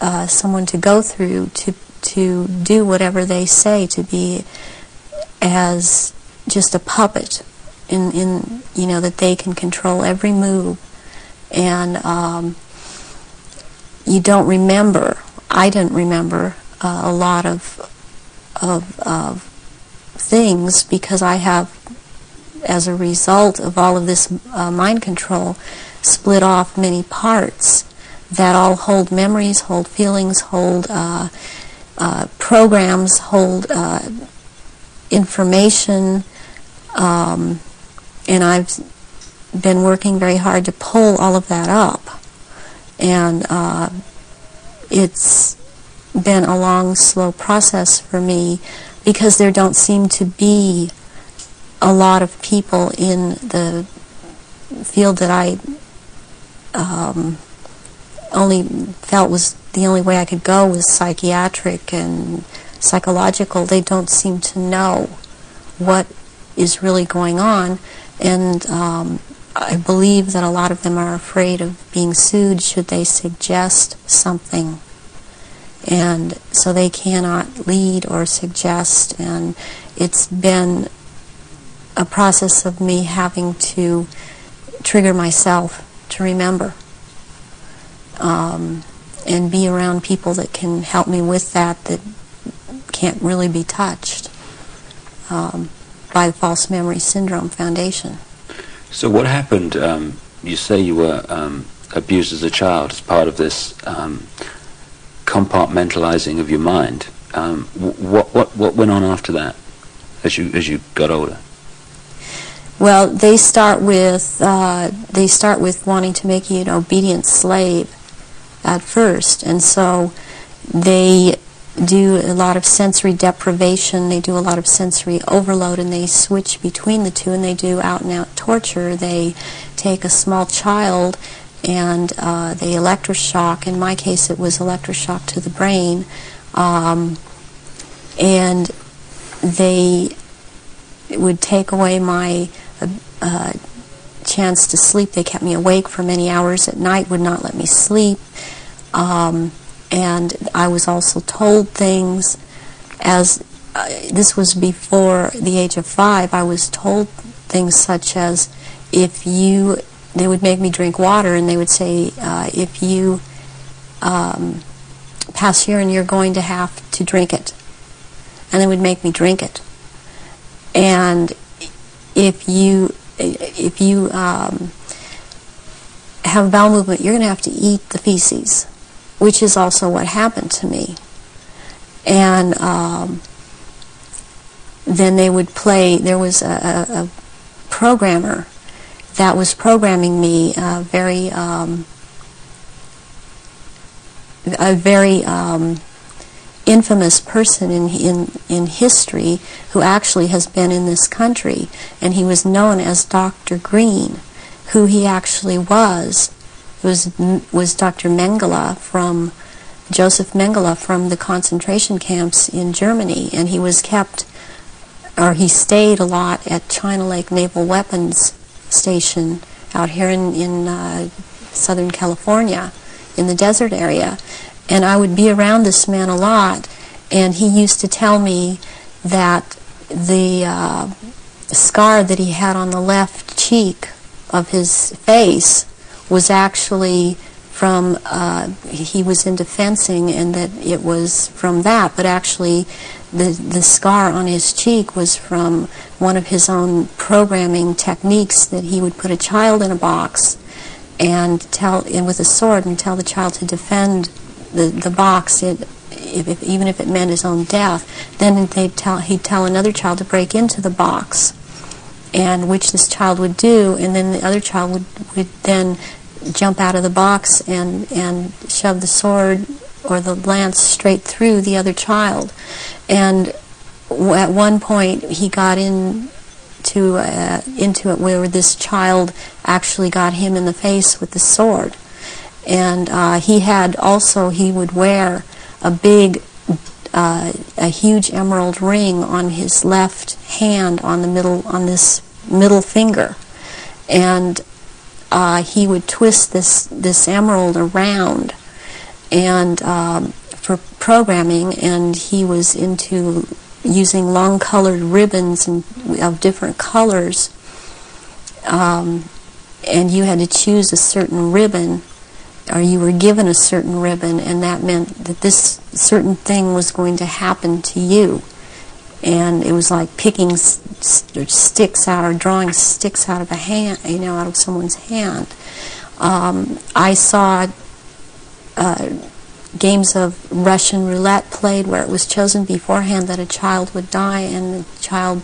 uh, someone to go through to to do whatever they say to be as just a puppet in in you know that they can control every move. And um, you don't remember I didn't remember uh, a lot of of, of things because I have, as a result of all of this uh, mind control, split off many parts that all hold memories, hold feelings, hold uh, uh, programs, hold uh, information, um, and I've been working very hard to pull all of that up. And uh, it's been a long, slow process for me because there don't seem to be a lot of people in the field that I um, only felt was the only way I could go was psychiatric and psychological. They don't seem to know what is really going on, and um, I believe that a lot of them are afraid of being sued should they suggest something. And so they cannot lead or suggest, and it's been a process of me having to trigger myself to remember um, and be around people that can help me with that that can't really be touched um, by the False Memory Syndrome Foundation. So what happened? Um, you say you were um, abused as a child as part of this um, compartmentalizing of your mind. Um, what what what went on after that, as you as you got older? Well, they start with uh, they start with wanting to make you an obedient slave at first, and so they do a lot of sensory deprivation, they do a lot of sensory overload, and they switch between the two, and they do out-and-out torture. They take a small child and uh, they electroshock. In my case, it was electroshock to the brain. Um, and they would take away my uh, uh, chance to sleep. They kept me awake for many hours at night, would not let me sleep. Um, and I was also told things as uh, this was before the age of five. I was told things such as if you, they would make me drink water and they would say, uh, if you um, pass urine, you're going to have to drink it. And they would make me drink it. And if you, if you um, have bowel movement, you're going to have to eat the feces which is also what happened to me. And um, then they would play, there was a, a, programmer that was programming me, a very, um, a very um, infamous person in, in, in history who actually has been in this country, and he was known as Dr. Green, who he actually was was was Dr. Mengele from Joseph Mengele from the concentration camps in Germany, and he was kept, or he stayed a lot at China Lake Naval Weapons Station out here in in uh, Southern California, in the desert area, and I would be around this man a lot, and he used to tell me that the uh, scar that he had on the left cheek of his face was actually from uh, he was into fencing and that it was from that but actually the the scar on his cheek was from one of his own programming techniques that he would put a child in a box and tell and with a sword and tell the child to defend the the box it if, if, even if it meant his own death then they'd tell he'd tell another child to break into the box and which this child would do, and then the other child would, would then jump out of the box and, and shove the sword or the lance straight through the other child. And at one point, he got in to, uh, into it where this child actually got him in the face with the sword. And uh, he had also, he would wear a big, uh, a huge emerald ring on his left hand on the middle, on this middle finger. And uh, he would twist this, this emerald around and um, for programming, and he was into using long colored ribbons and, of different colors. Um, and you had to choose a certain ribbon, or you were given a certain ribbon, and that meant that this certain thing was going to happen to you. And it was like picking s- s- sticks out or drawing sticks out of a hand, you know, out of someone's hand. Um, I saw uh, games of Russian roulette played where it was chosen beforehand that a child would die and the child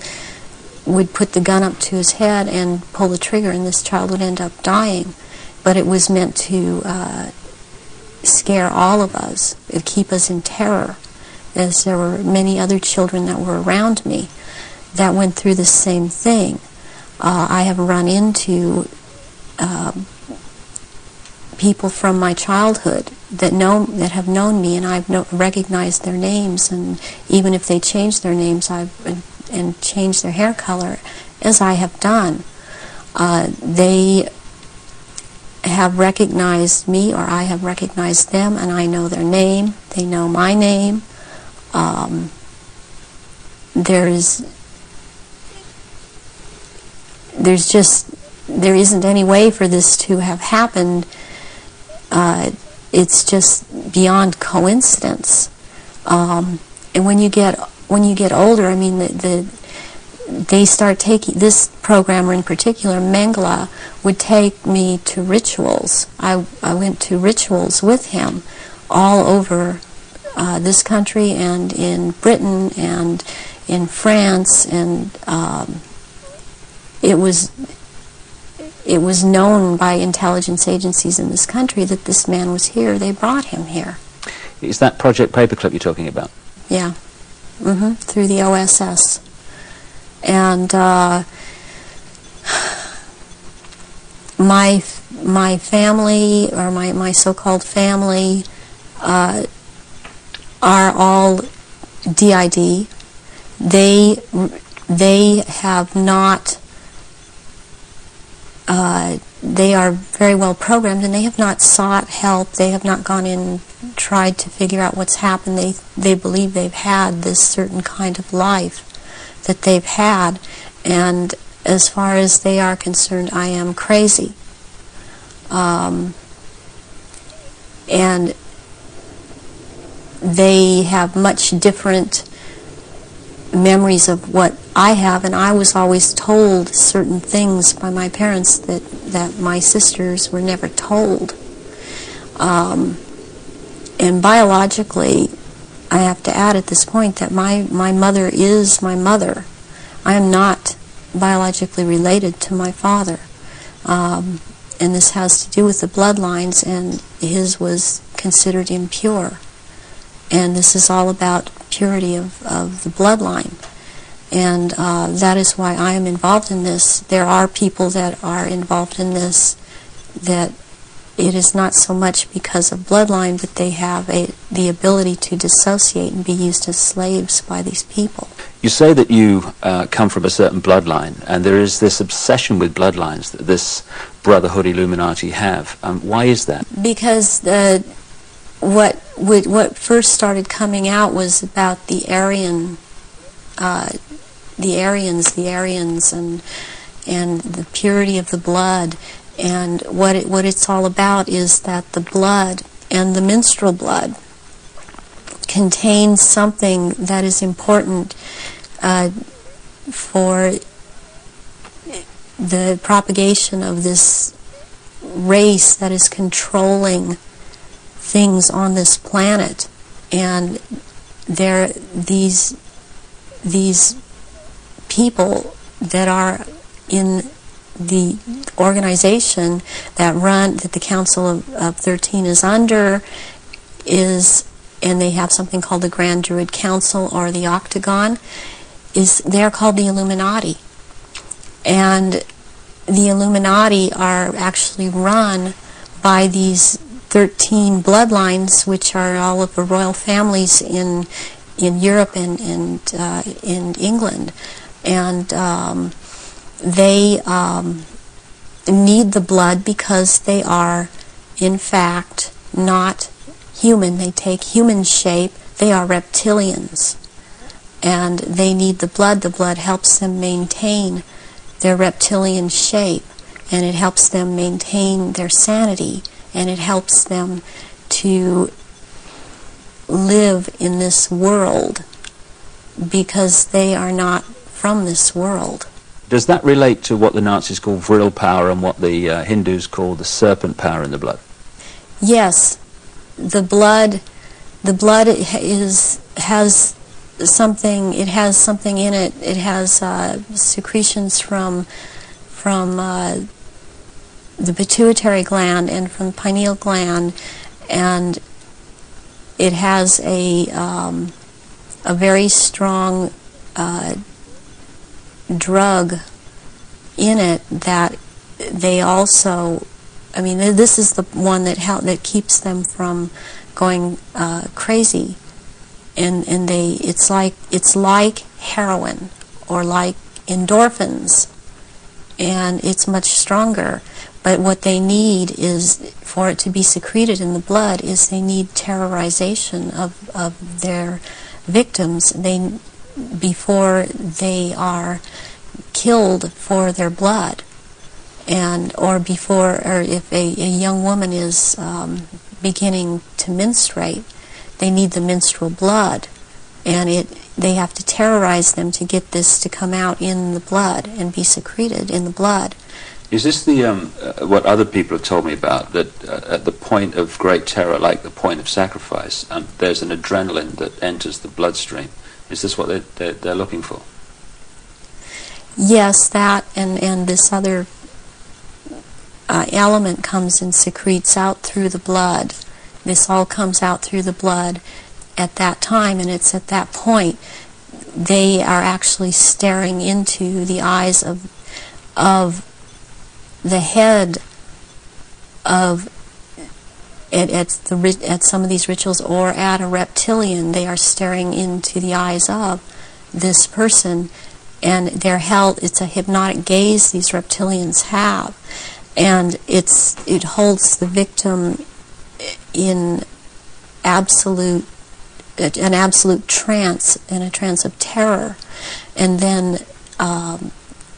would put the gun up to his head and pull the trigger and this child would end up dying. But it was meant to uh, scare all of us, keep us in terror, as there were many other children that were around me that went through the same thing. Uh, I have run into um, people from my childhood that know that have known me, and I've no, recognized their names, and even if they change their names, I've and, and changed their hair color, as I have done. Uh, they have recognized me, or I have recognized them, and I know their name. They know my name. Um, there's there's just there isn't any way for this to have happened. Uh, it's just beyond coincidence. Um, and when you get when you get older, I mean, the, the they start taking this programmer in particular, Mengele, would take me to rituals. I I went to rituals with him all over uh, this country and in Britain and in France and um, it was it was known by intelligence agencies in this country that this man was here. They brought him here. Is that Project Paperclip you're talking about? Yeah, hmm through the OSS, and uh, my my family or my my so-called family uh, are all DID. They they have not. Uh, they are very well programmed, and they have not sought help. They have not gone in and tried to figure out what's happened. They they believe they've had this certain kind of life that they've had, and as far as they are concerned, I am crazy. Um, and they have much different memories of what I have, and I was always told certain things by my parents that, that my sisters were never told. Um, and biologically, I have to add at this point that my, my mother is my mother. I am not biologically related to my father. Um, and this has to do with the bloodlines, and his was considered impure. And this is all about purity of, of the bloodline. And uh, that is why I am involved in this. There are people that are involved in this that it is not so much because of bloodline, but they have a, the ability to dissociate and be used as slaves by these people. You say that you uh, come from a certain bloodline, and there is this obsession with bloodlines that this Brotherhood Illuminati have. Um, why is that? Because the what would, what first started coming out was about the Aryan, uh, the Aryans, the Aryans, and and the purity of the blood. And what it, what it's all about is that the blood and the menstrual blood contains something that is important uh, for the propagation of this race that is controlling things on this planet and there these these people that are in the organization that run that the council of, of 13 is under is and they have something called the grand druid council or the octagon is they're called the illuminati. And the illuminati are actually run by these 13 bloodlines, which are all of the royal families in in Europe and, and uh, in England, and um, they um, need the blood because they are, in fact, not human. They take human shape. They are reptilians, and they need the blood. The blood helps them maintain their reptilian shape, and it helps them maintain their sanity and it helps them to live in this world because they are not from this world. Does that relate to what the Nazis call vril power and what the uh, Hindus call the serpent power in the blood? Yes, the blood, the blood is has something. It has something in it. It has uh, secretions from from uh, the pituitary gland and from the pineal gland, and it has a um, a very strong uh, drug in it that they also I mean, this is the one that help, that keeps them from going uh, crazy, and and they it's like it's like heroin or like endorphins, and it's much stronger. But what they need is for it to be secreted in the blood is they need terrorization of of their victims. They before they are killed for their blood and or before or if a, a young woman is um, beginning to menstruate they need the menstrual blood and it they have to terrorize them to get this to come out in the blood and be secreted in the blood is this the um, uh, what other people have told me about that uh, at the point of great terror like the point of sacrifice um, there's an adrenaline that enters the bloodstream is this what they're, they're, they're looking for yes that and and this other uh, element comes and secretes out through the blood. This all comes out through the blood at that time, and it's at that point they are actually staring into the eyes of of the head of at, at, the, at some of these rituals or at a reptilian, they are staring into the eyes of this person, and they're held. It's a hypnotic gaze these reptilians have, and it's it holds the victim in absolute an absolute trance in a trance of terror and then um,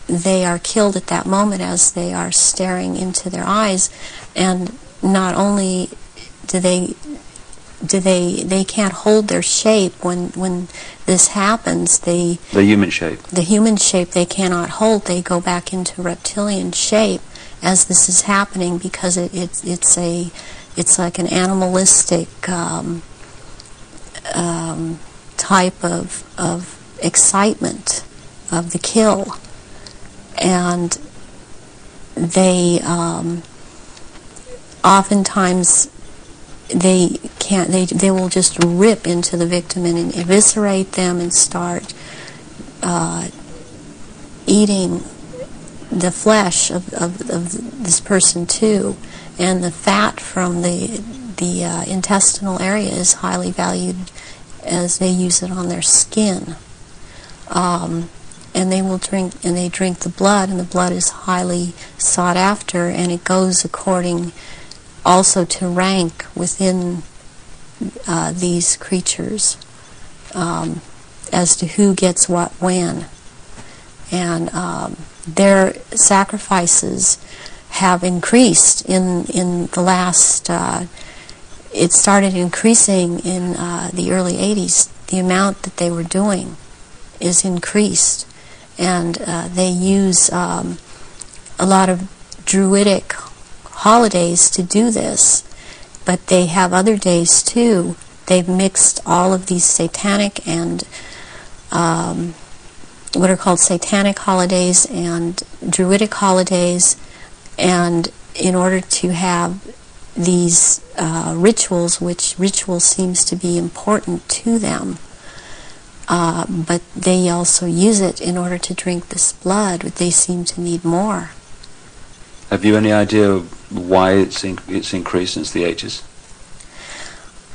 they are killed at that moment as they are staring into their eyes. And not only do they do they they can't hold their shape when when this happens. The the human shape. the human shape they cannot hold. They go back into reptilian shape as this is happening because it, it it's a it's like an animalistic um, um, type of of excitement of the kill, and they um, oftentimes they can't they they will just rip into the victim and eviscerate them and start uh, eating the flesh of, of, of this person too, and the fat from the the uh, intestinal area is highly valued as they use it on their skin. Um, and they will drink and they drink the blood, and the blood is highly sought after, and it goes according also to rank within uh, these creatures um, as to who gets what when. And um, their sacrifices have increased in in the last. Uh, it started increasing in uh, the early 80s. The amount that they were doing is increased, and uh, they use um, a lot of druidic holidays to do this, but they have other days too. They've mixed all of these satanic and um, what are called satanic holidays and druidic holidays, and in order to have these uh, rituals, which ritual seems to be important to them, uh, but they also use it in order to drink this blood, they seem to need more. Have you any idea why it's, inc- it's increased since the 80s?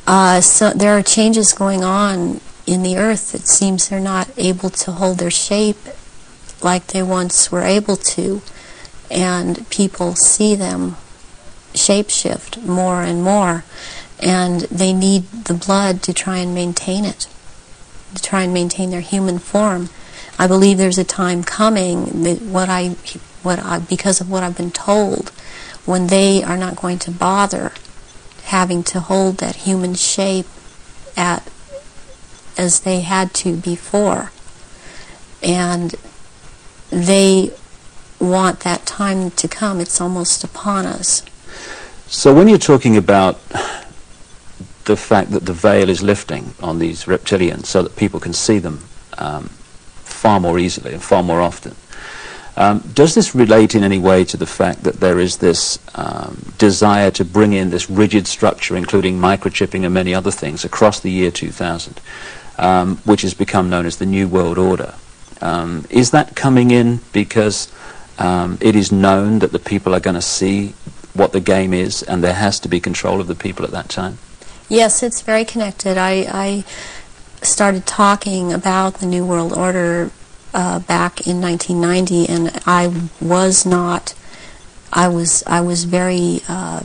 Uh, so there are changes going on in the earth. It seems they're not able to hold their shape like they once were able to, and people see them shapeshift more and more, and they need the blood to try and maintain it, to try and maintain their human form. I believe there's a time coming that what I, what I, because of what I've been told, when they are not going to bother having to hold that human shape at as they had to before. And they want that time to come. It's almost upon us. So when you're talking about the fact that the veil is lifting on these reptilians so that people can see them um, far more easily and far more often, um, does this relate in any way to the fact that there is this um, desire to bring in this rigid structure, including microchipping and many other things, across the year 2000, um, which has become known as the New World Order? Um, is that coming in because um, it is known that the people are going to see what the game is and there has to be control of the people at that time? Yes, it's very connected. I, I started talking about the New World Order uh, back in 1990, and I was not. I was I was very uh,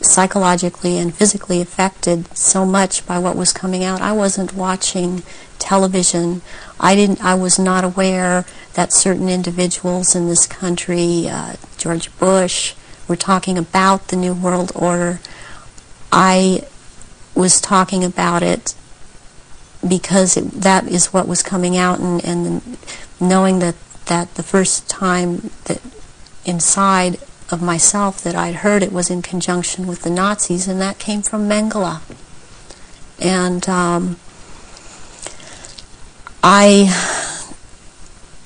psychologically and physically affected so much by what was coming out. I wasn't watching television. I didn't. I was not aware that certain individuals in this country, uh, George Bush, were talking about the New World Order. I was talking about it because it, that is what was coming out, and, and knowing that, that the first time that inside of myself that I'd heard it was in conjunction with the Nazis, and that came from Mengele. And um, I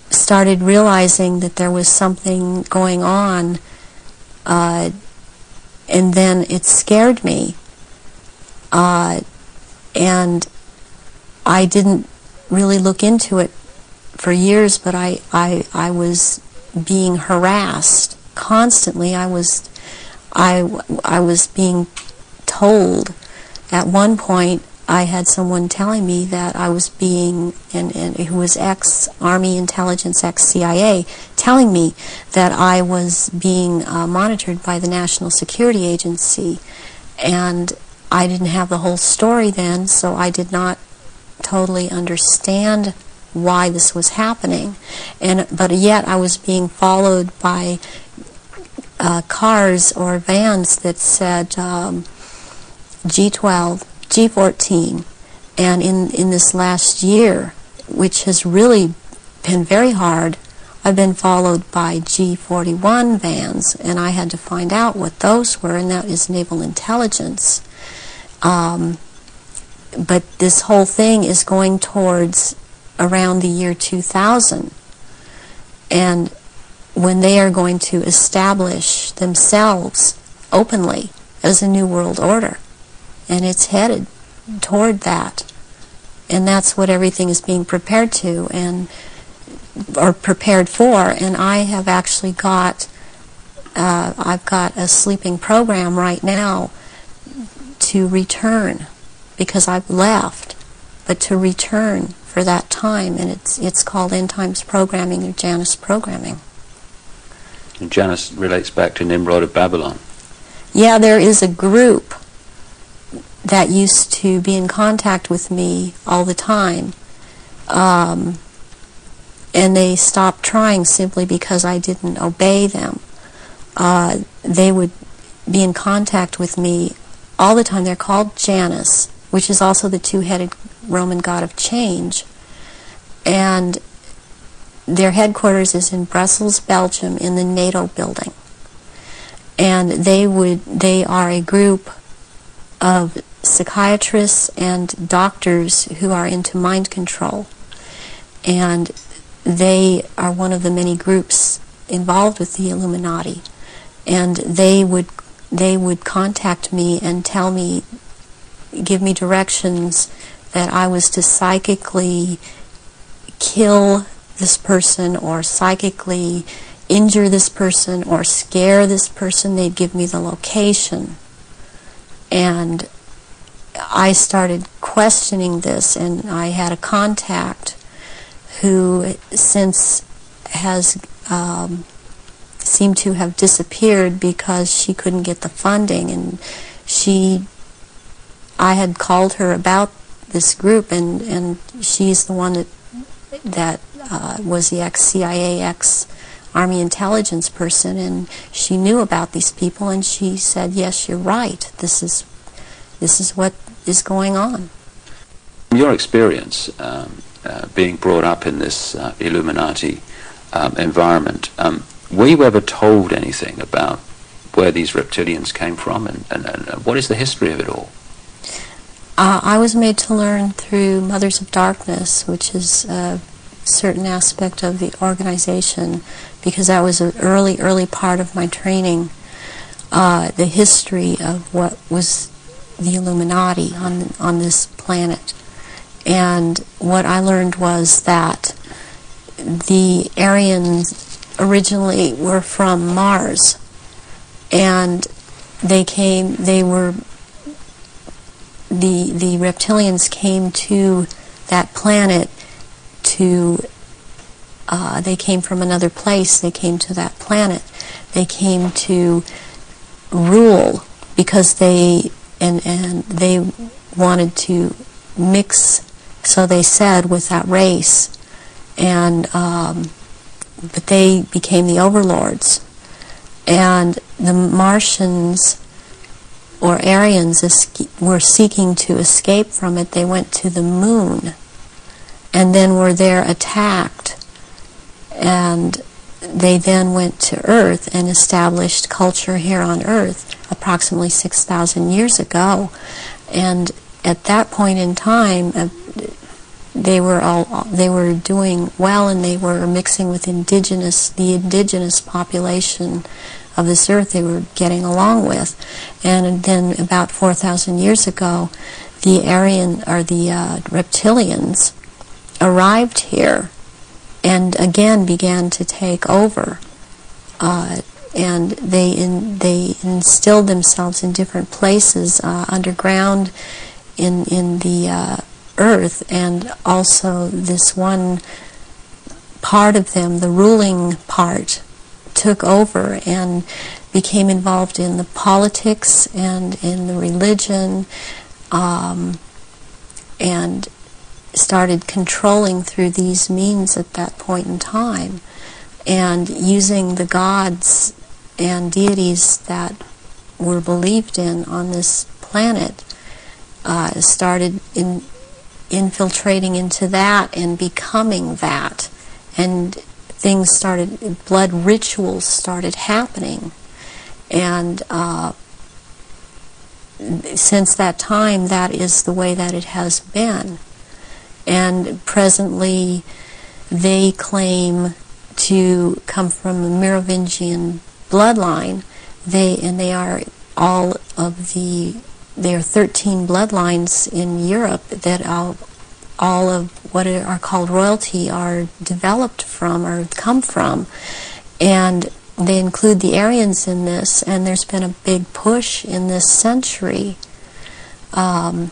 started realizing that there was something going on, uh, and then it scared me. Uh, and I didn't really look into it for years, but I, I, I was being harassed constantly. I was, I, I was being told at one point I had someone telling me that I was being, and, and who was ex-Army intelligence, ex-CIA, telling me that I was being uh, monitored by the National Security Agency. And I didn't have the whole story then, so I did not totally understand why this was happening. And but yet I was being followed by uh, cars or vans that said um, G12, G14, and in in this last year, which has really been very hard. I've been followed by G41 vans, and I had to find out what those were, and that is naval intelligence. Um, but this whole thing is going towards around the year 2000. And when they are going to establish themselves openly as a new world order. And it's headed toward that. And that's what everything is being prepared to and or prepared for. And I have actually got uh, I've got a sleeping program right now to return because I've left, but to return for that time, and it's it's called End Times Programming or Janus Programming. And Janus relates back to Nimrod of Babylon. Yeah, there is a group that used to be in contact with me all the time. Um, and they stopped trying simply because I didn't obey them. Uh, they would be in contact with me all the time. They're called Janus which is also the two-headed Roman god of change. And their headquarters is in Brussels, Belgium, in the NATO building. And they would they are a group of psychiatrists and doctors who are into mind control. And they are one of the many groups involved with the Illuminati. And they would they would contact me and tell me give me directions that I was to psychically kill this person or psychically injure this person or scare this person. They'd give me the location. And I started questioning this, and I had a contact who since has um, seemed to have disappeared because she couldn't get the funding, and she I had called her about this group, and, and she's the one that that uh, was the ex-CIA, ex-Army intelligence person, and she knew about these people, and she said, "Yes, you're right. This is this is what is going on." From your experience, um, uh, being brought up in this uh, Illuminati um, environment, um, were you ever told anything about where these reptilians came from and, and, and what is the history of it all? Uh, I was made to learn through Mothers of Darkness, which is a certain aspect of the organization, because that was an early, early part of my training. Uh, the history of what was the Illuminati on on this planet, and what I learned was that the Aryans originally were from Mars, and they came. They were the the reptilians came to that planet to. Uh, they came from another place. They came to that planet. They came to rule because they and and they wanted to mix. So they said with that race, and um, but they became the overlords, and the Martians or Aryans were seeking to escape from it. They went to the moon, and then were there attacked, and they then went to Earth and established culture here on Earth approximately 6,000 years ago. And at that point in time, uh, they were all they were doing well, and they were mixing with indigenous the indigenous population of this earth. They were getting along with, and then about 4,000 years ago, the Aryan or the uh, reptilians arrived here, and again began to take over. Uh, and they in, they instilled themselves in different places uh, underground in in the uh, earth, and also this one part of them, the ruling part, took over and became involved in the politics and in the religion, um, and started controlling through these means at that point in time, and using the gods and deities that were believed in on this planet uh, started in infiltrating into that and becoming that. And things started, blood rituals started happening. And uh, since that time, that is the way that it has been. And presently, they claim to come from a Merovingian bloodline. They and they are all of the there are 13 bloodlines in Europe that all, all of what are called royalty are developed from or come from. And they include the Aryans in this, and there's been a big push in this century. Um,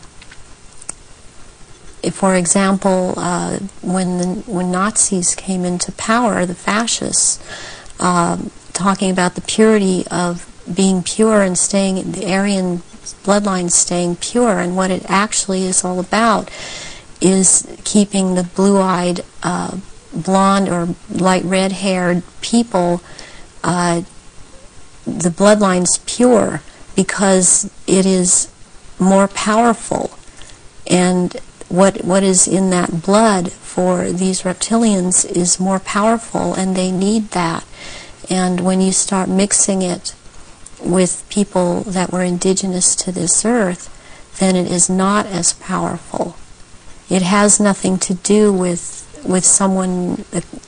for example, uh, when the, when Nazis came into power, the fascists, um, talking about the purity of being pure and staying the Aryan bloodline staying pure, and what it actually is all about is keeping the blue-eyed, uh, blonde or light red-haired people, uh, the bloodlines pure, because it is more powerful, and what what is in that blood for these reptilians is more powerful, and they need that. And when you start mixing it with people that were indigenous to this earth, then it is not as powerful. It has nothing to do with with someone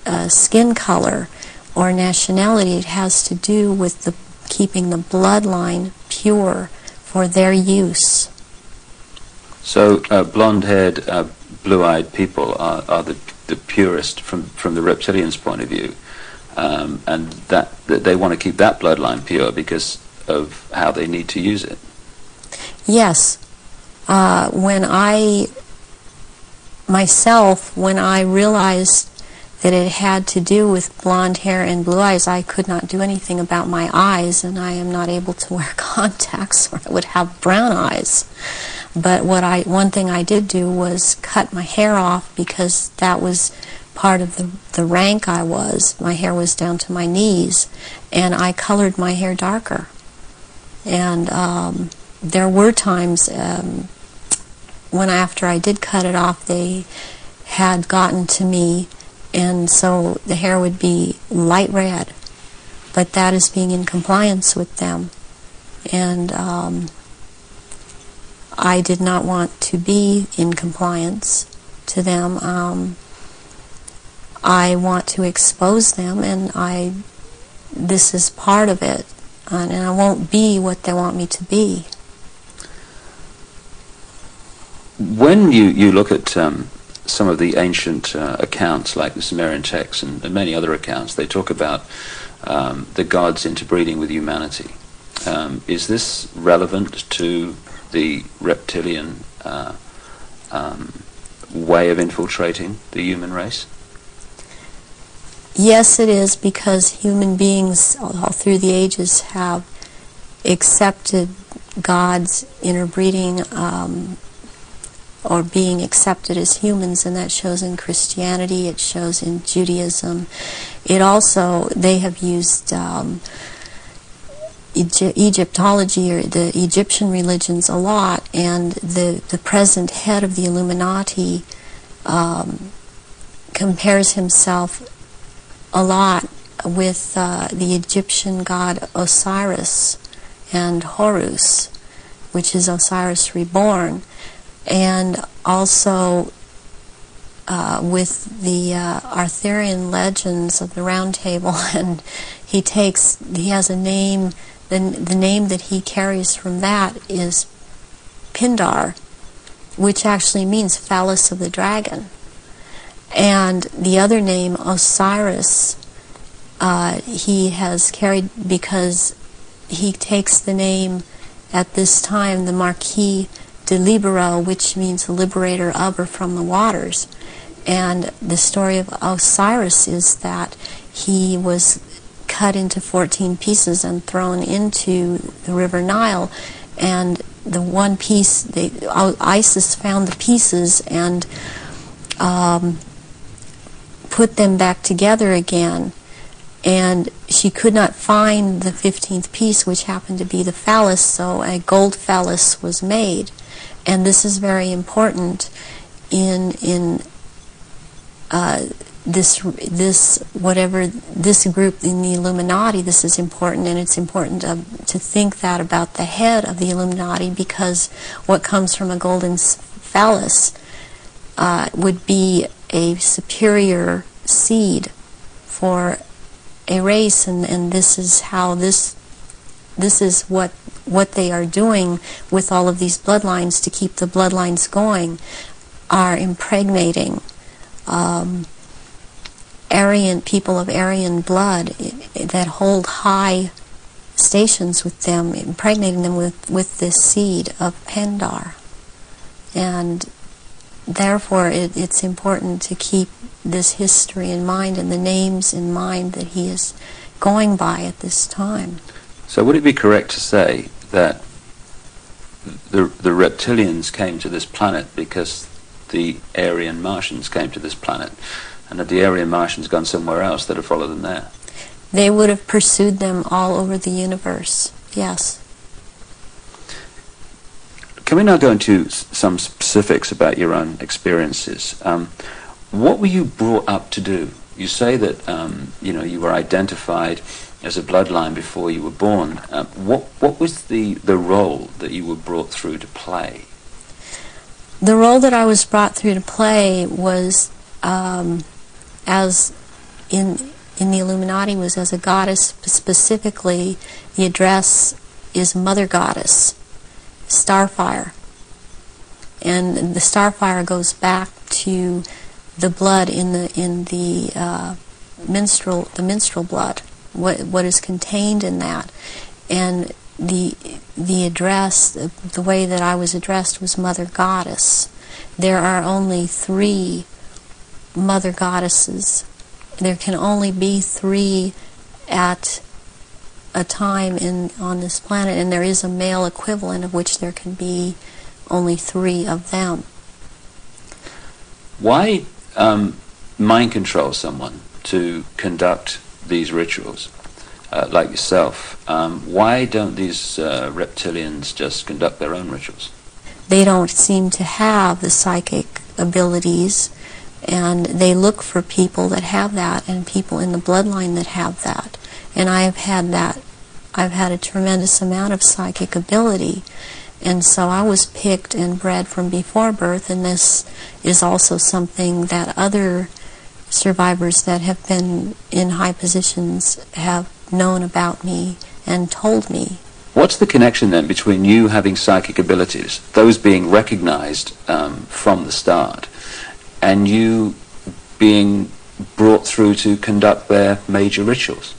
uh, skin color or nationality. It has to do with the keeping the bloodline pure for their use. So, uh, blonde-haired, uh, blue-eyed people are, are the, the purest from, from the reptilian's point of view, um, and that, that they want to keep that bloodline pure because of how they need to use it. Yes. Uh, when I, myself, when I realized that it had to do with blonde hair and blue eyes, I could not do anything about my eyes, and I am not able to wear contacts or I would have brown eyes. But what I, one thing I did do was cut my hair off because that was part of the, the rank I was. My hair was down to my knees, and I colored my hair darker. And um, there were times um, when after I did cut it off, they had gotten to me, and so the hair would be light red. But that is being in compliance with them, and um, I did not want to be in compliance to them. Um, I want to expose them, and I this is part of it, and, I won't be what they want me to be. When you, you look at um, some of the ancient uh, accounts, like the Sumerian texts and, and, many other accounts, they talk about um, the gods interbreeding with humanity. Um, is this relevant to the reptilian uh, um, way of infiltrating the human race? Yes, it is because human beings all through the ages have accepted God's interbreeding um, or being accepted as humans, and that shows in Christianity, it shows in Judaism. It also, they have used um, Egyptology or the Egyptian religions a lot, and the, the present head of the Illuminati um, compares himself a lot with uh, the Egyptian god Osiris and Horus, which is Osiris reborn, and also uh, with the uh, Arthurian legends of the Round Table, and he takes he has a name. The, the name that he carries from that is Pindar, which actually means phallus of the dragon. And the other name, Osiris, uh, he has carried because he takes the name at this time, the Marquis de Libero, which means liberator of or from the waters. And the story of Osiris is that he was cut into 14 pieces and thrown into the River Nile. And the one piece, they, Isis found the pieces and um, put them back together again. And she could not find the 15th piece, which happened to be the phallus, so a gold phallus was made. And this is very important in in uh, this this whatever this group in the Illuminati. This is important, and it's important to, to think that about the head of the Illuminati because what comes from a golden phallus uh, would be a superior seed for a race, and, and this is how this this is what what they are doing with all of these bloodlines to keep the bloodlines going, are impregnating um, Aryan people of Aryan blood that hold high stations with them, impregnating them with, with this seed of Pindar. And therefore, it, it's important to keep this history in mind and the names in mind that he is going by at this time. So, would it be correct to say that the, the reptilians came to this planet because the Aryan Martians came to this planet, and that the Aryan Martians gone somewhere else that have followed them there? They would have pursued them all over the universe, yes. Can we now go into some specifics about your own experiences? Um, what were you brought up to do? You say that um, you know you were identified as a bloodline before you were born. Uh, what what was the the role that you were brought through to play? The role that I was brought through to play was um, as in in the Illuminati was as a goddess specifically. The address is Mother Goddess starfire. And the starfire goes back to the blood in the in the uh, menstrual the menstrual blood. What what is contained in that, and the the address the, the way that I was addressed was Mother Goddess. There are only three Mother Goddesses. There can only be three at a time in on this planet, and there is a male equivalent of which there can be only three of them. Why um, mind control someone to conduct these rituals, uh, like yourself? Um, why don't these uh, reptilians just conduct their own rituals? they don't seem to have the psychic abilities, and they look for people that have that and people in the bloodline that have that. And I have had that. I've had a tremendous amount of psychic ability. And so I was picked and bred from before birth, and this is also something that other survivors that have been in high positions have known about me and told me. What's the connection then between you having psychic abilities, those being recognized um, from the start, and you being brought through to conduct their major rituals?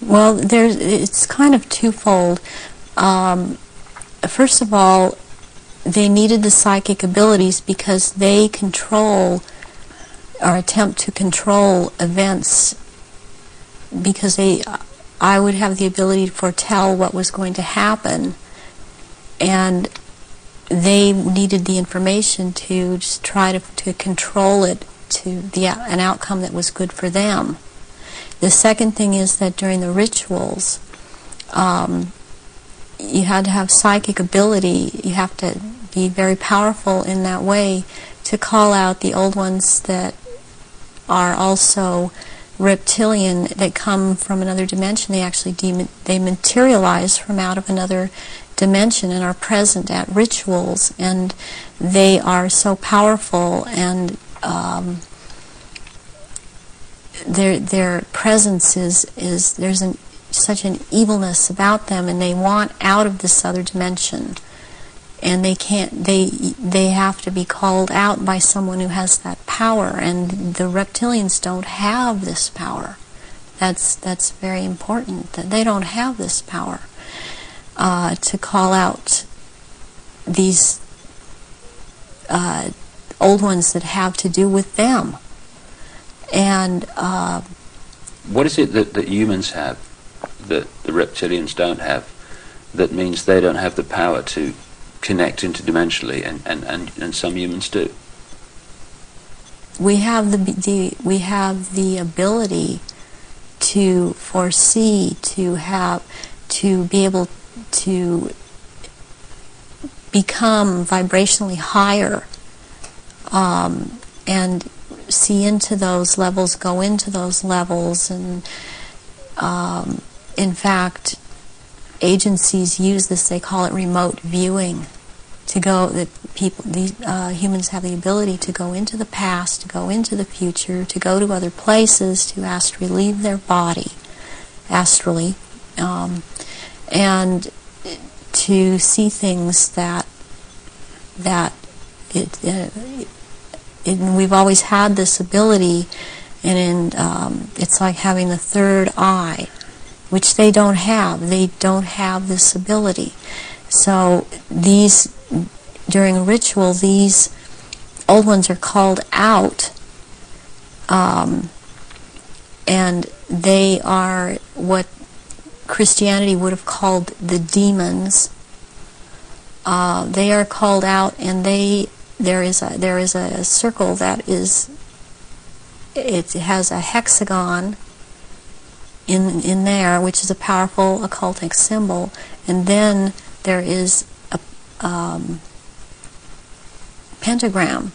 Well, there's it's kind of twofold. Um, first of all, they needed the psychic abilities because they control or attempt to control events because they I would have the ability to foretell what was going to happen and they needed the information to just try to, to control it to the an outcome that was good for them. The second thing is that during the rituals, um, you had to have psychic ability. You have to be very powerful in that way to call out the old ones that are also reptilian that come from another dimension. They actually they materialize from out of another dimension and are present at rituals, and they are so powerful and um, their their presence is is there's an such an evilness about them, and they want out of this other dimension, and they can't. They they have to be called out by someone who has that power, and the reptilians don't have this power. That's that's very important. That they don't have this power uh, to call out these uh, old ones that have to do with them, and. Uh, what is it that, that humans have that the reptilians don't have that means they don't have the power to connect interdimensionally and, and, and, and some humans do? We have the, the we have the ability to foresee, to have, to be able to become vibrationally higher um, and see into those levels, go into those levels, and um, in fact, agencies use this. They call it remote viewing. To go, that people, these uh, humans have the ability to go into the past, to go into the future, to go to other places, to astrally leave their body, astrally, um, and to see things that that it, uh, it, we've always had this ability, and in, um, it's like having the third eye which they don't have. They don't have this ability. So these, during a ritual, these old ones are called out, um, and they are what Christianity would have called the demons. Uh, they are called out, and they there is a there is a circle that is it has a hexagon in, in there, which is a powerful occultic symbol. And then there is a um, pentagram.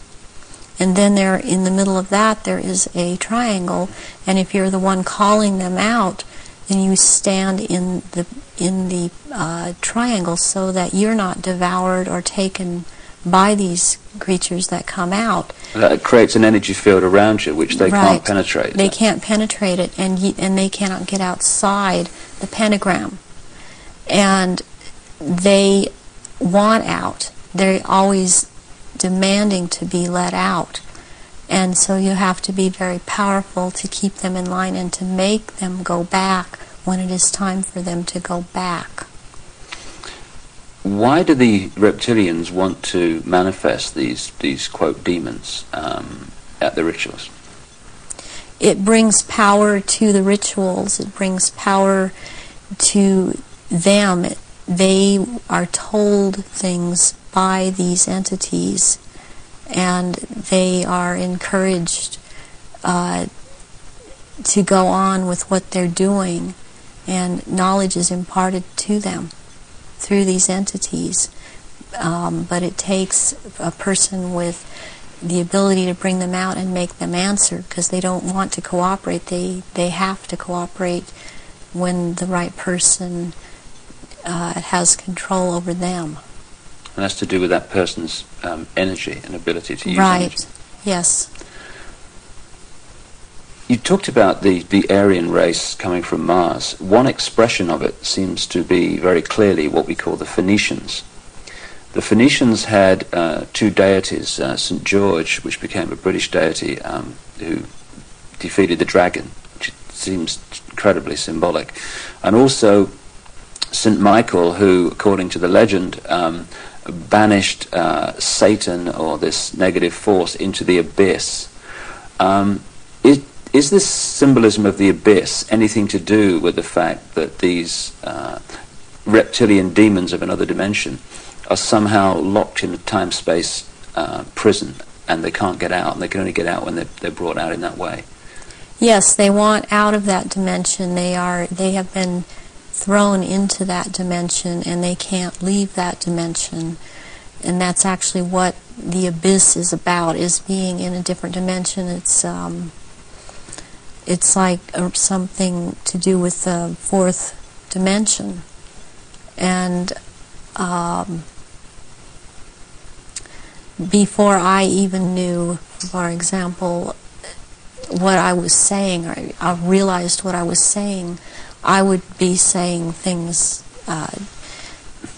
And then there, in the middle of that, there is a triangle. And if you're the one calling them out, then you stand in the in the uh, triangle so that you're not devoured or taken by these creatures that come out. That creates an energy field around you which they right. can't penetrate. They can't penetrate it, and and they cannot get outside the pentagram. And they want out. They're always demanding to be let out. And so you have to be very powerful to keep them in line and to make them go back when it is time for them to go back. Why do the reptilians want to manifest these these quote demons um, at the rituals? It brings power to the rituals. It brings power to them. They are told things by these entities, and they are encouraged uh, to go on with what they're doing, and knowledge is imparted to them through these entities. um, but it takes a person with the ability to bring them out and make them answer because they don't want to cooperate. They they have to cooperate when the right person uh, has control over them. And that's to do with that person's um, energy and ability to use right. energy. Yes. You talked about the, the Aryan race coming from Mars. One expression of it seems to be very clearly what we call the Phoenicians. The Phoenicians had uh, two deities, uh, St. George, which became a British deity um, who defeated the dragon, which seems incredibly symbolic, and also St. Michael, who, according to the legend, um, banished uh, Satan or this negative force into the abyss. Um, is, is this symbolism of the abyss anything to do with the fact that these uh, reptilian demons of another dimension are somehow locked in a time space uh, prison and they can't get out and they can only get out when they're, they're brought out in that way? Yes, they want out of that dimension. They are they have been thrown into that dimension and they can't leave that dimension. And that's actually what the abyss is about, is being in a different dimension. It's um, it's like uh, something to do with the fourth dimension. And um, before I even knew, for example, what I was saying, or I realized what I was saying, I would be saying things uh,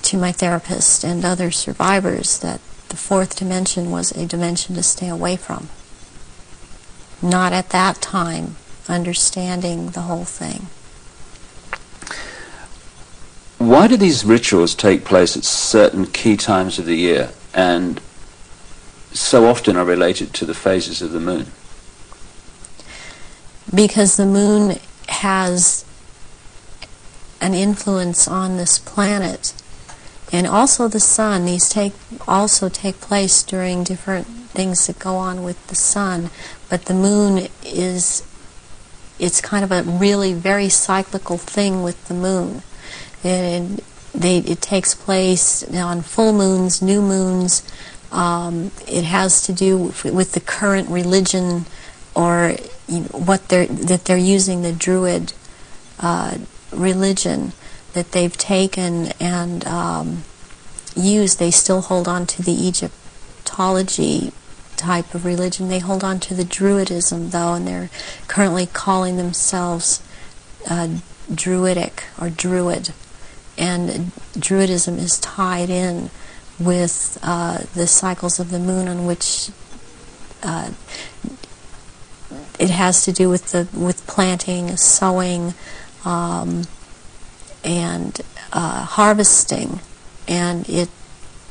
to my therapist and other survivors that the fourth dimension was a dimension to stay away from. Not at that time understanding the whole thing. Why do these rituals take place at certain key times of the year and so often are related to the phases of the moon? Because the moon has an influence on this planet. And also the sun. These take also take place during different things that go on with the sun. But the moon is it's kind of a really very cyclical thing with the moon. And they, it takes place on full moons new moons. Um, it has to do with the current religion or you know, what they're that they're using the druid uh, religion that they've taken and um, used, they still hold on to the Egyptology type of religion. They hold on to the Druidism, though, and they're currently calling themselves uh, Druidic or Druid. And Druidism is tied in with uh, the cycles of the moon on which uh, it has to do with the with planting, sowing, um, and uh, harvesting, and it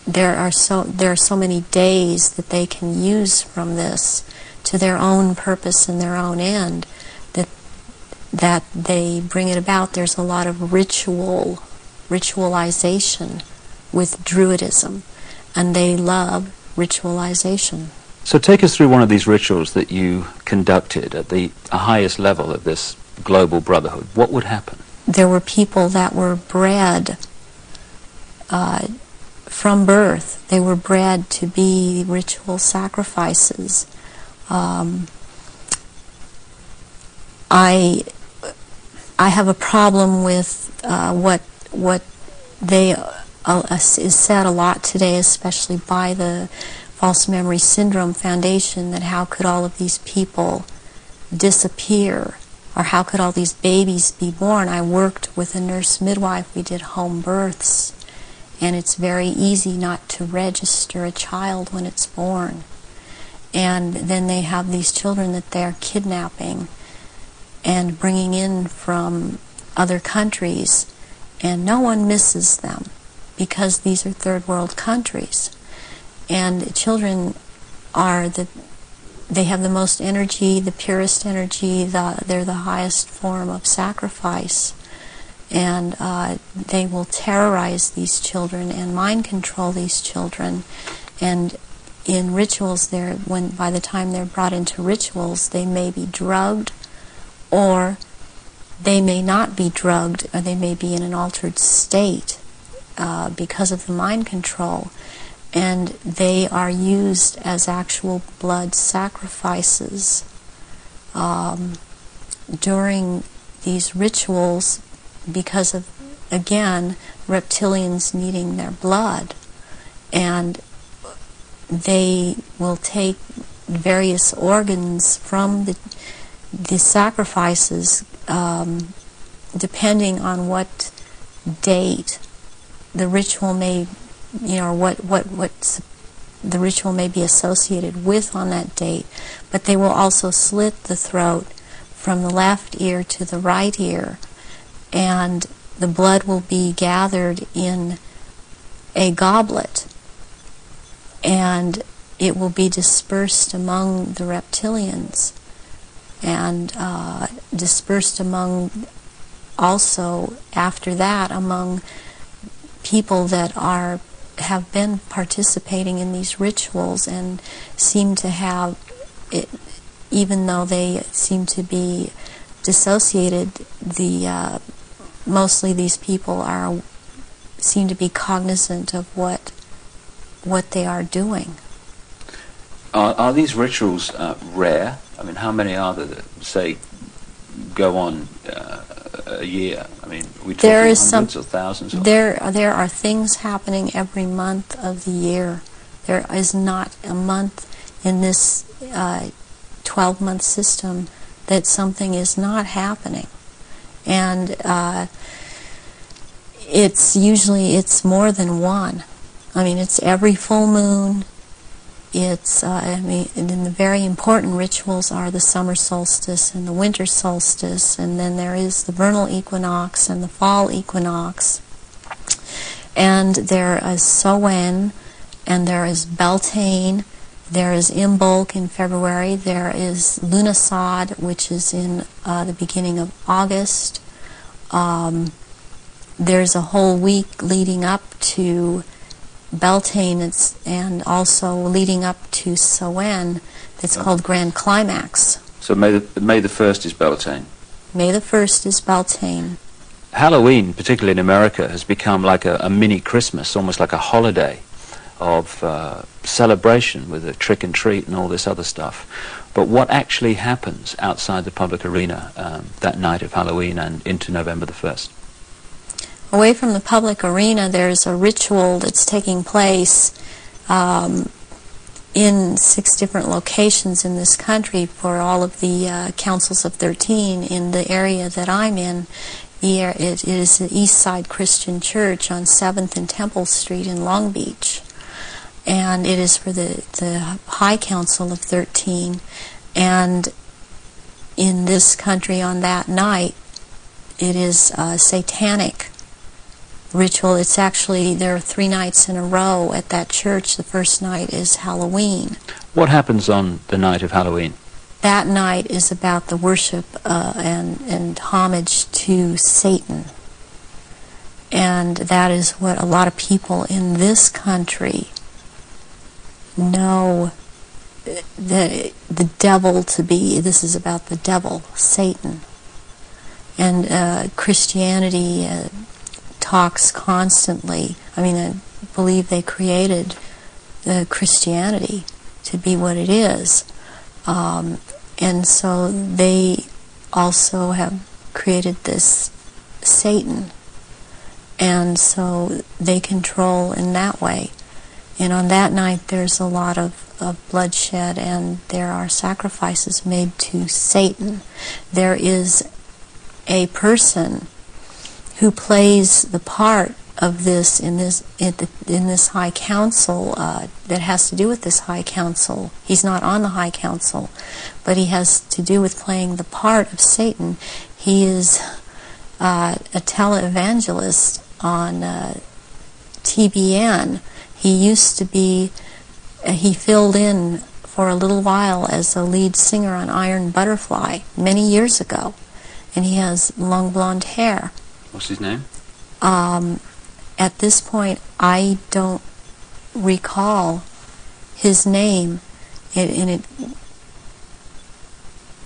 there are so there are so many days that they can use from this to their own purpose and their own end that that they bring it about. There's a lot of ritual ritualization with Druidism, and they love ritualization. So take us through one of these rituals that you conducted at the highest level of this global brotherhood. What would happen? There were people that were bred uh, from birth. They were bred to be ritual sacrifices. Um, I I have a problem with uh, what what they uh, is said a lot today, especially by the False Memory Syndrome Foundation, that how could all of these people disappear? Or how could all these babies be born? I worked with a nurse midwife. We did home births. And it's very easy not to register a child when it's born. And then they have these children that they're kidnapping and bringing in from other countries. And no one misses them because these are third world countries. And children are the they have the most energy, the purest energy, the, they're the highest form of sacrifice. And uh, they will terrorize these children and mind control these children. And in rituals, they're, when by the time they're brought into rituals, they may be drugged, or they may not be drugged, or they may be in an altered state uh, because of the mind control, and they are used as actual blood sacrifices um, during these rituals because of, again, reptilians needing their blood. And they will take various organs from the, the sacrifices um, depending on what date the ritual may, you know, what, what, what the ritual may be associated with on that date, but they will also slit the throat from the left ear to the right ear, and the blood will be gathered in a goblet, and it will be dispersed among the reptilians and uh, dispersed among also after that among people that are have been participating in these rituals and seem to have it, even though they seem to be dissociated the uh, mostly these people are seem to be cognizant of what what they are doing. Are, are these rituals uh, rare? I mean how many are there that say go on uh, a year? I mean, we talking there is hundreds some, or thousands? Or There, there are things happening every month of the year. There is not a month in this 12-month system that something is not happening, and uh, it's usually it's more than one. I mean, it's every full moon. It's, uh, I mean, and then the very important rituals are the summer solstice and the winter solstice, and then there is the vernal equinox and the fall equinox. And there is Samhain, and there is Beltane, there is Imbolc in February, there is Lughnasadh, which is in uh, the beginning of August. Um, there's a whole week leading up to Beltane it's, and also leading up to Samhain that's Oh. called Grand Climax. So May the, May the 1st is Beltane. May the 1st is Beltane. Halloween, particularly in America, has become like a, a mini Christmas, almost like a holiday of uh, celebration with a trick and treat and all this other stuff. But what actually happens outside the public arena um, that night of Halloween and into November the 1st? Away from the public arena, there's a ritual that's taking place um, in six different locations in this country for all of the uh, councils of 13 in the area that I'm in. It is the East Side Christian Church on 7th and Temple Street in Long Beach. And it is for the, the High Council of 13. And in this country on that night, it is uh, satanic ritual. It's actually, there are three nights in a row at that church. The first night is Halloween. What happens on the night of Halloween? That night is about the worship uh, and, and homage to Satan. And that is what a lot of people in this country know the, the devil to be. This is about the devil, Satan. And uh, Christianity uh, talks constantly. I mean, I believe they created uh, Christianity to be what it is. Um, and so they also have created this Satan. And so they control in that way. And on that night, there's a lot of, of bloodshed and there are sacrifices made to Satan. There is a person who plays the part of this in this in, this high council uh, that has to do with this high council. He's not on the high council, but he has to do with playing the part of Satan. He is uh, a televangelist on uh, TBN. He used to be. Uh, he filled in for a little while as a lead singer on Iron Butterfly many years ago, and he has long blonde hair. What's his name? Um, at this point, I don't recall his name, it, and it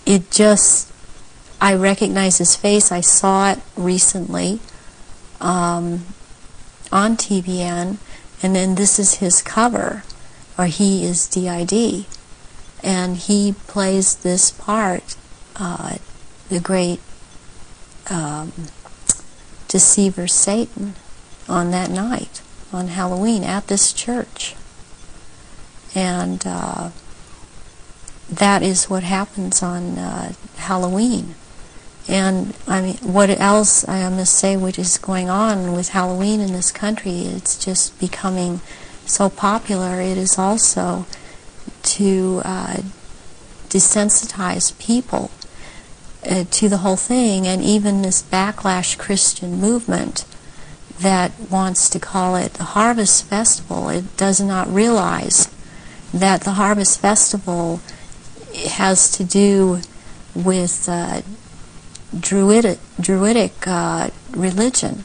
it just I recognize his face. I saw it recently um, on TBN, and then this is his cover, or he is DID, and he plays this part, uh, the great um, deceiver Satan, on that night on Halloween at this church, and uh, that is what happens on uh, Halloween. And I mean, what else I must say, which is going on with Halloween in this country, it's just becoming so popular. It is also to uh, desensitize people uh, to the whole thing, and even this backlash Christian movement that wants to call it the Harvest Festival, it does not realize that the Harvest Festival has to do with uh, Druidic, Druidic uh, religion.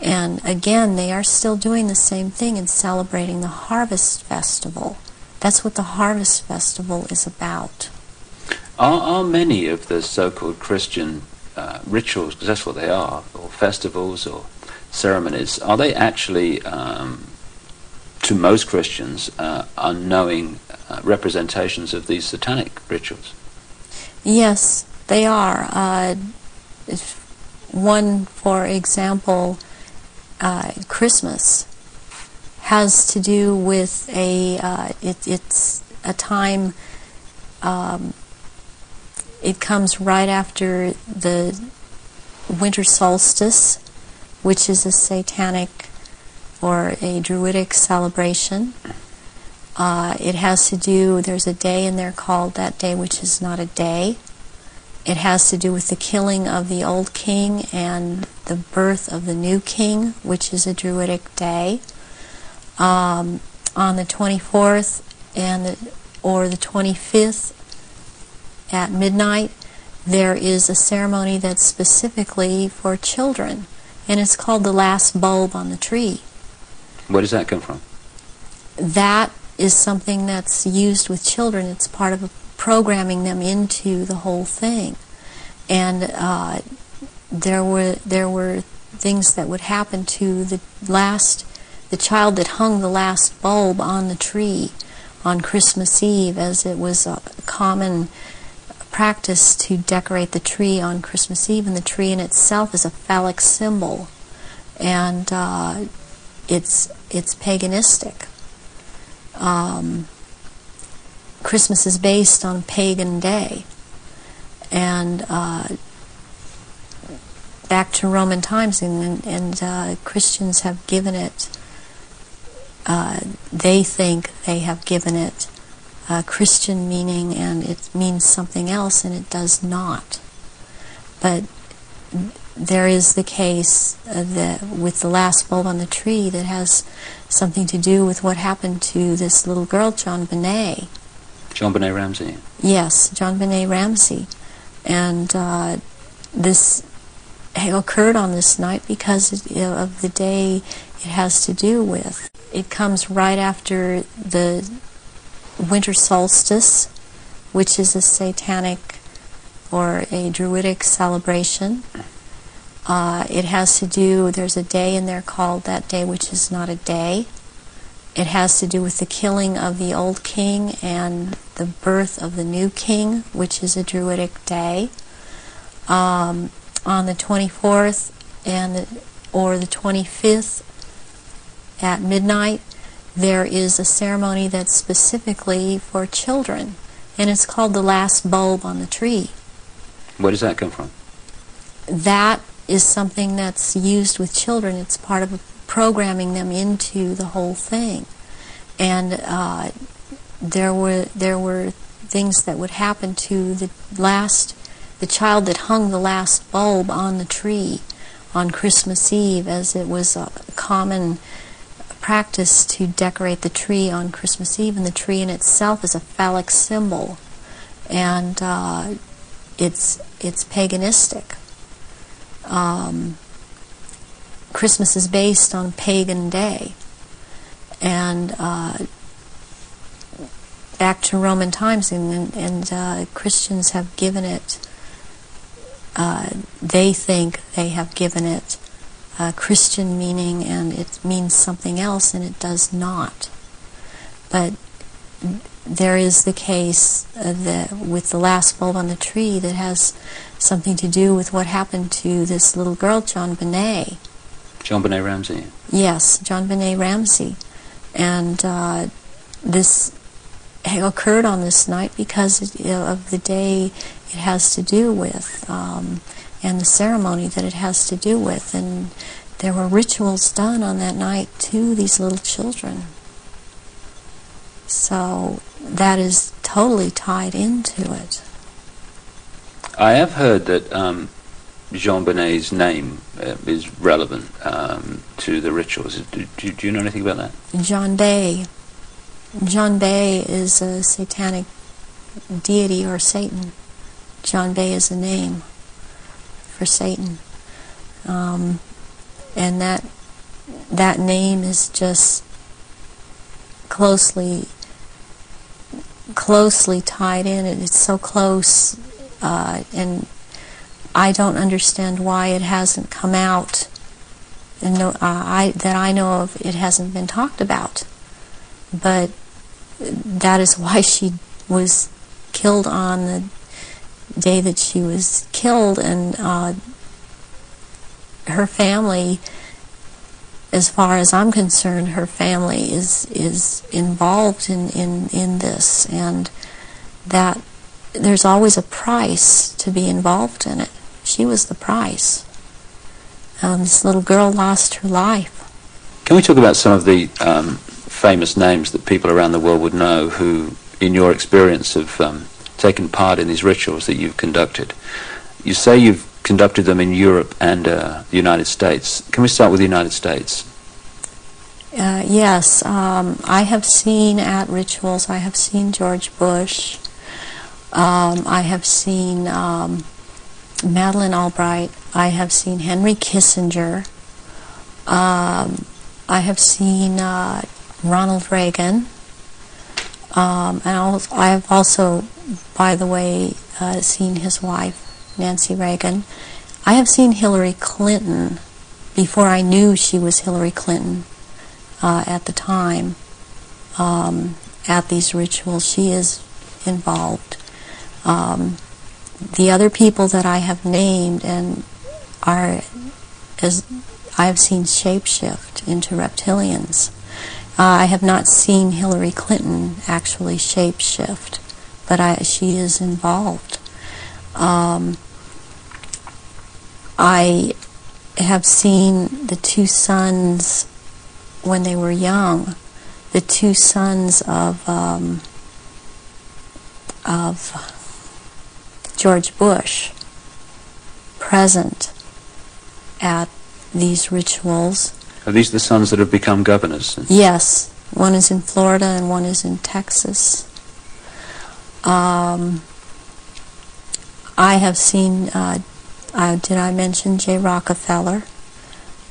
And again, they are still doing the same thing and celebrating the Harvest Festival. That's what the Harvest Festival is about. Are, are many of the so-called Christian uh, rituals, because that's what they are, or festivals or ceremonies, are they actually, um, to most Christians, uh, unknowing uh, representations of these satanic rituals? Yes, they are. Uh, one, for example, uh, Christmas has to do with a. Uh, it, it's a time. Um, it comes right after the winter solstice, which is a satanic or a druidic celebration. Uh, it has to do, there's a day in there called that day, which is not a day. It has to do with the killing of the old king and the birth of the new king, which is a Druidic day. Um, on the 24th and the, or the 25th at midnight, there is a ceremony that's specifically for children, and it's called the last bulb on the tree. Where does that come from? That is something that's used with children. It's part of programming them into the whole thing. And uh, there were there were things that would happen to the last the child that hung the last bulb on the tree on Christmas Eve, as it was a common practice to decorate the tree on Christmas Eve, and the tree in itself is a phallic symbol, and uh, it's it's paganistic. Um, Christmas is based on pagan day. And uh, back to Roman times, and, and uh, Christians have given it, uh, they think they have given it a Christian meaning, and it means something else, and it does not. But there is the case that with the last bulb on the tree that has something to do with what happened to this little girl, JonBenét, JonBenét Ramsey. Yes, JonBenét Ramsey. And uh, this occurred on this night because of the day it has to do with. It comes right after the winter solstice, which is a satanic or a druidic celebration. Uh, it has to do, there's a day in there called that day, which is not a day. It has to do with the killing of the old king and the birth of the new king, which is a Druidic day. Um, on the 24th and the, or the 25th at midnight, there is a ceremony that's specifically for children, and it's called the last bulb on the tree. Where does that come from? That is something that's used with children. It's part of programming them into the whole thing. And uh, there were there were things that would happen to the last the child that hung the last bulb on the tree on Christmas Eve, as it was a common practice to decorate the tree on Christmas Eve, and the tree in itself is a phallic symbol, and uh, it's it's paganistic. Um, Christmas is based on pagan day. And uh, back to Roman times, and, and uh, Christians have given it, uh, they think they have given it a Christian meaning and it means something else, and it does not. But there is the case uh, that with the last bulb on the tree that has something to do with what happened to this little girl, JonBenét. John Benet Ramsey. Yes, JonBenét Ramsey. And uh, this occurred on this night because of the day it has to do with um, and the ceremony that it has to do with. And there were rituals done on that night to these little children. So that is totally tied into it. I have heard that um, JonBenét's name uh, is relevant um, to the rituals. Do, do, do, you know anything about that? JonBé. John Bay is a satanic deity or Satan. JonBé is a name for Satan. Um, and that that name is just closely closely tied in. It's so close, uh, and I don't understand why it hasn't come out. And no, uh, I that I know of, it hasn't been talked about. But that is why she was killed on the day that she was killed, and uh, her family, as far as I'm concerned, her family is is involved in in in this, and that there's always a price to be involved in it. She was the price. Um, this little girl lost her life. Can we talk about some of the um, famous names that people around the world would know who, in your experience, have um, taken part in these rituals that you've conducted? You say you've conducted them in Europe and uh, the United States. Can we start with the United States? Uh, yes, um, I have seen at rituals, I have seen George Bush. Um, I have seen um, Madeleine Albright. I have seen Henry Kissinger. Um, I have seen uh, Ronald Reagan. Um, and I have also, by the way, uh, seen his wife, Nancy Reagan. I have seen Hillary Clinton before I knew she was Hillary Clinton uh, at the time um, at these rituals. She is involved. Um, the other people that I have named and are as I have seen shapeshift into reptilians. Uh, I have not seen Hillary Clinton actually shapeshift, but I, she is involved. Um, I have seen the two sons when they were young, the two sons of um, of George Bush present at these rituals. Are these the sons that have become governors? Yes. One is in Florida and one is in Texas. Um, I have seen, uh, uh, did I mention Jay Rockefeller?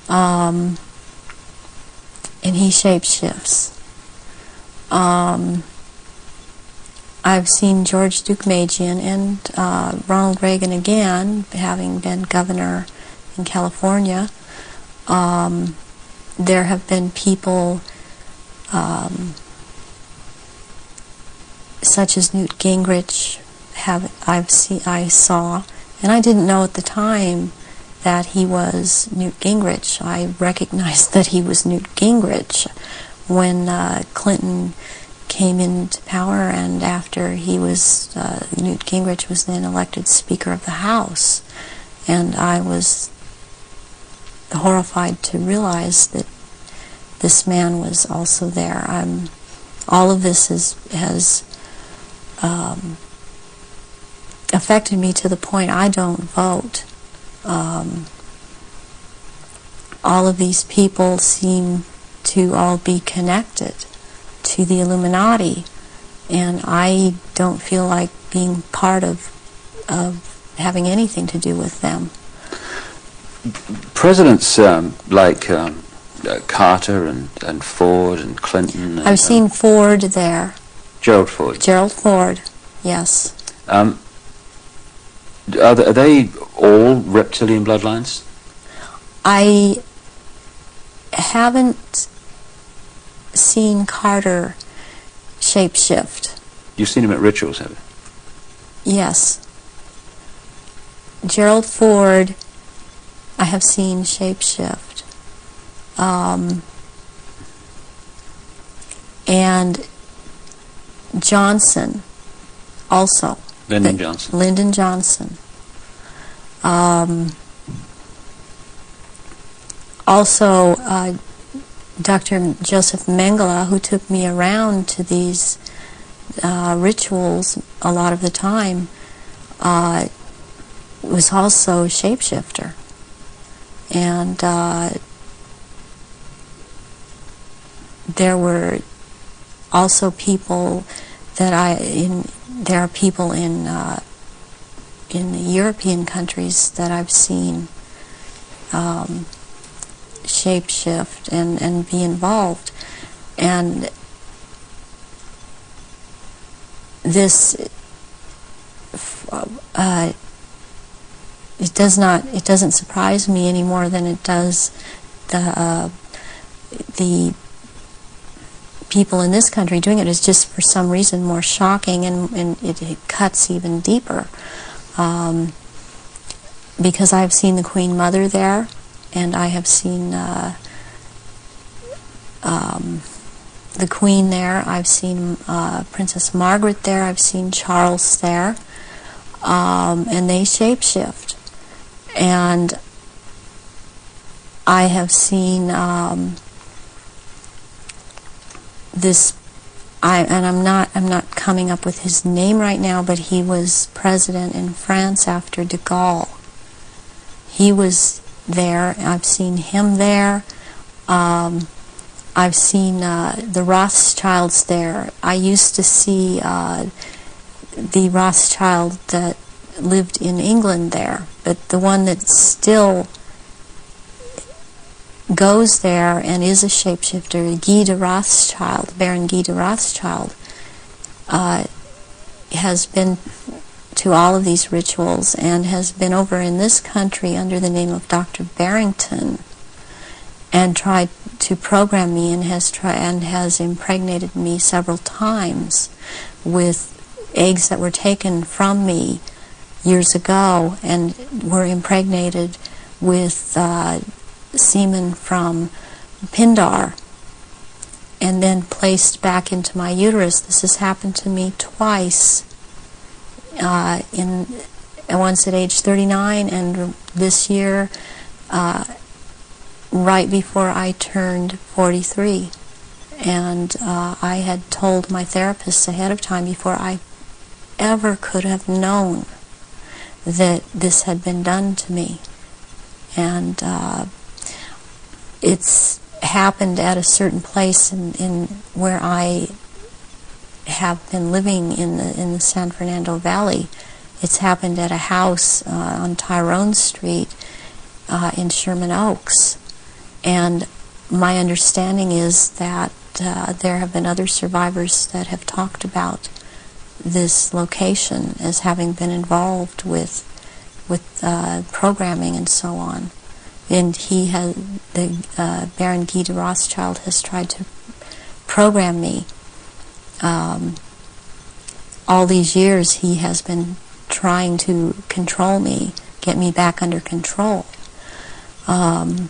Um, and he shapeshifts. Um, I've seen George Deukmejian and uh, Ronald Reagan again, having been governor in California. Um, there have been people um, such as Newt Gingrich. Have I've seen I saw, and I didn't know at the time that he was Newt Gingrich. I recognized that he was Newt Gingrich when uh, Clinton came into power and after he was, uh, Newt Gingrich was then elected Speaker of the House. And I was horrified to realize that this man was also there. I'm, all of this is, has um, affected me to the point I don't vote. Um, all of these people seem to all be connected to the Illuminati, and I don't feel like being part of of having anything to do with them. Presidents um, like um, uh, Carter and, and Ford and Clinton. And, I've seen um, Ford there. Gerald Ford. Gerald Ford, yes. Um, are, they all reptilian bloodlines? I haven't seen Carter shapeshift. You've seen him at rituals, have you? Yes. Gerald Ford, I have seen shapeshift. Um, and Johnson, also. Lyndon Johnson. Lyndon Johnson. Um, also, uh, Dr. Joseph Mengele, who took me around to these uh, rituals a lot of the time, uh, was also a shapeshifter. And uh, there were also people that I in there are people in uh, in the European countries that I've seen um, shapeshift and and be involved, and this uh, it does not it doesn't surprise me any more than it does the uh, the people in this country doing it is just for some reason more shocking and, and it, it cuts even deeper. Um, because I've seen the Queen Mother there, and I have seen uh, um, the Queen there. I've seen uh, Princess Margaret there. I've seen Charles there, um, and they shapeshift. And I have seen. Um, this I and I'm not I'm not coming up with his name right now, but he was president in France after de Gaulle. He was there. I've seen him there. Um, I've seen uh, the Rothschilds there. I used to see uh, the Rothschild that lived in England there, but the one that still goes there and is a shapeshifter, Guy de Rothschild, Baron Guy de Rothschild, uh, has been to all of these rituals and has been over in this country under the name of Dr. Barrington and tried to program me and has tried and has impregnated me several times with eggs that were taken from me years ago and were impregnated with uh, semen from Pindar and then placed back into my uterus. This has happened to me twice. Uh, in once at age 39, and this year, uh, right before I turned 43. And uh, I had told my therapist ahead of time before I ever could have known that this had been done to me. And uh, it's happened at a certain place in, in where I have been living in the in the San Fernando Valley. It's happened at a house uh, on Tyrone Street uh, in Sherman Oaks, and my understanding is that uh, there have been other survivors that have talked about this location as having been involved with with uh, programming and so on and he has the uh, Baron Guy de Rothschild has tried to program me. Um, all these years, he has been trying to control me, get me back under control. Um,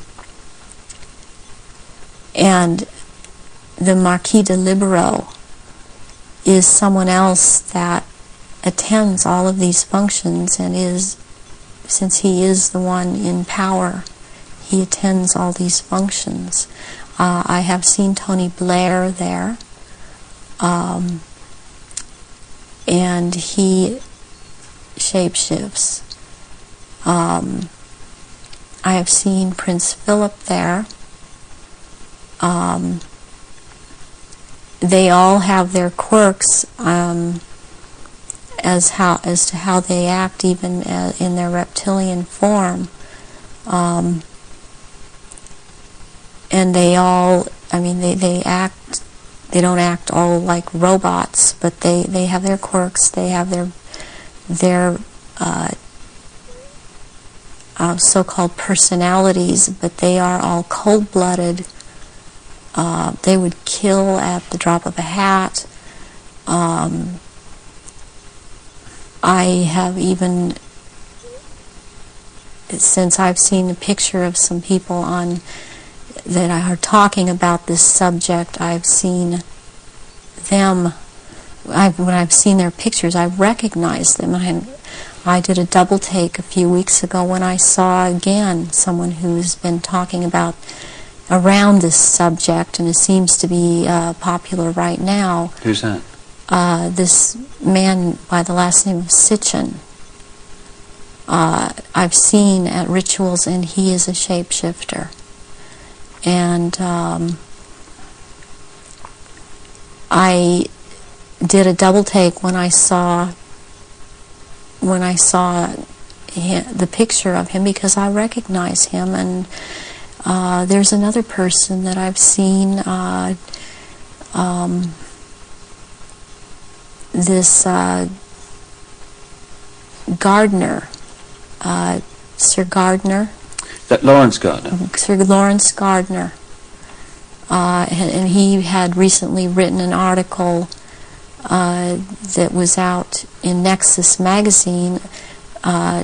and the Marquis de Libeaux is someone else that attends all of these functions and is, since he is the one in power, he attends all these functions. Uh, I have seen Tony Blair there, um, and he shapeshifts. Um, I have seen Prince Philip there. Um, they all have their quirks um, as how as to how they act, even uh, in their reptilian form. Um, and they all, I mean, they, they act, they don't act all like robots, but they, they have their quirks, they have their, their uh, uh, so-called personalities, but they are all cold-blooded, Uh, they would kill at the drop of a hat. Um, I have even, since I've seen a picture of some people on that are talking about this subject, I've seen them. I've, when I've seen their pictures, I've recognized them. I, I did a double take a few weeks ago when I saw again someone who's been talking about around this subject, and it seems to be uh, popular right now. Who's that? Uh, this man by the last name of Sitchin. Uh, I've seen at rituals, and he is a shapeshifter. And um, I did a double take when I saw when I saw the picture of him because I recognize him and uh, there's another person that I've seen uh, um, this uh, Gardner uh, Sir Gardner. That Laurence Gardner? Sir Laurence Gardner. Uh, and he had recently written an article uh, that was out in Nexus magazine. Uh,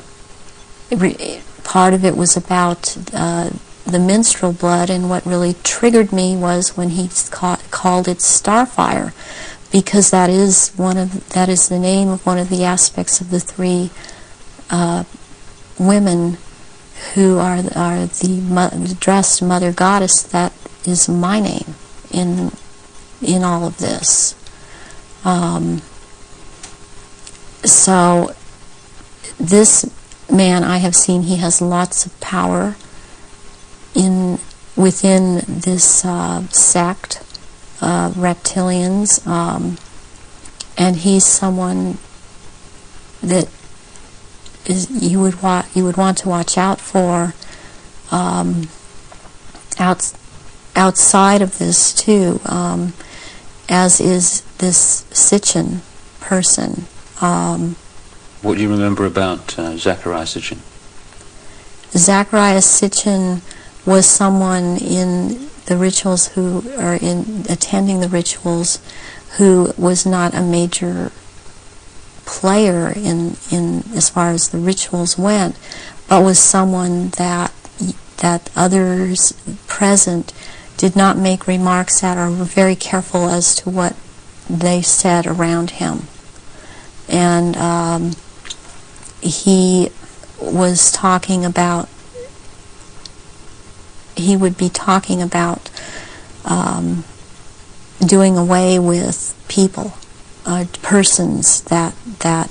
part of it was about uh, the menstrual blood, and what really triggered me was when he ca called it starfire, because that is one of that is the name of one of the aspects of the three uh, women who are are the, mo dressed mother goddess that is my name in in all of this. Um, so this man I have seen he has lots of power in within this uh, sect uh, reptilians um, and he's someone that is you would wa- you would want to watch out for um, out, outside of this too um, as is this Sitchin person. Um, what do you remember about uh, Zecharia Sitchin? Zecharia Sitchin was someone in the rituals who are in attending the rituals who was not a major player in in as far as the rituals went, but was someone that that others present did not make remarks at or were very careful as to what they said around him. And um, he was talking about, he would be talking about um, doing away with people, uh, persons that, that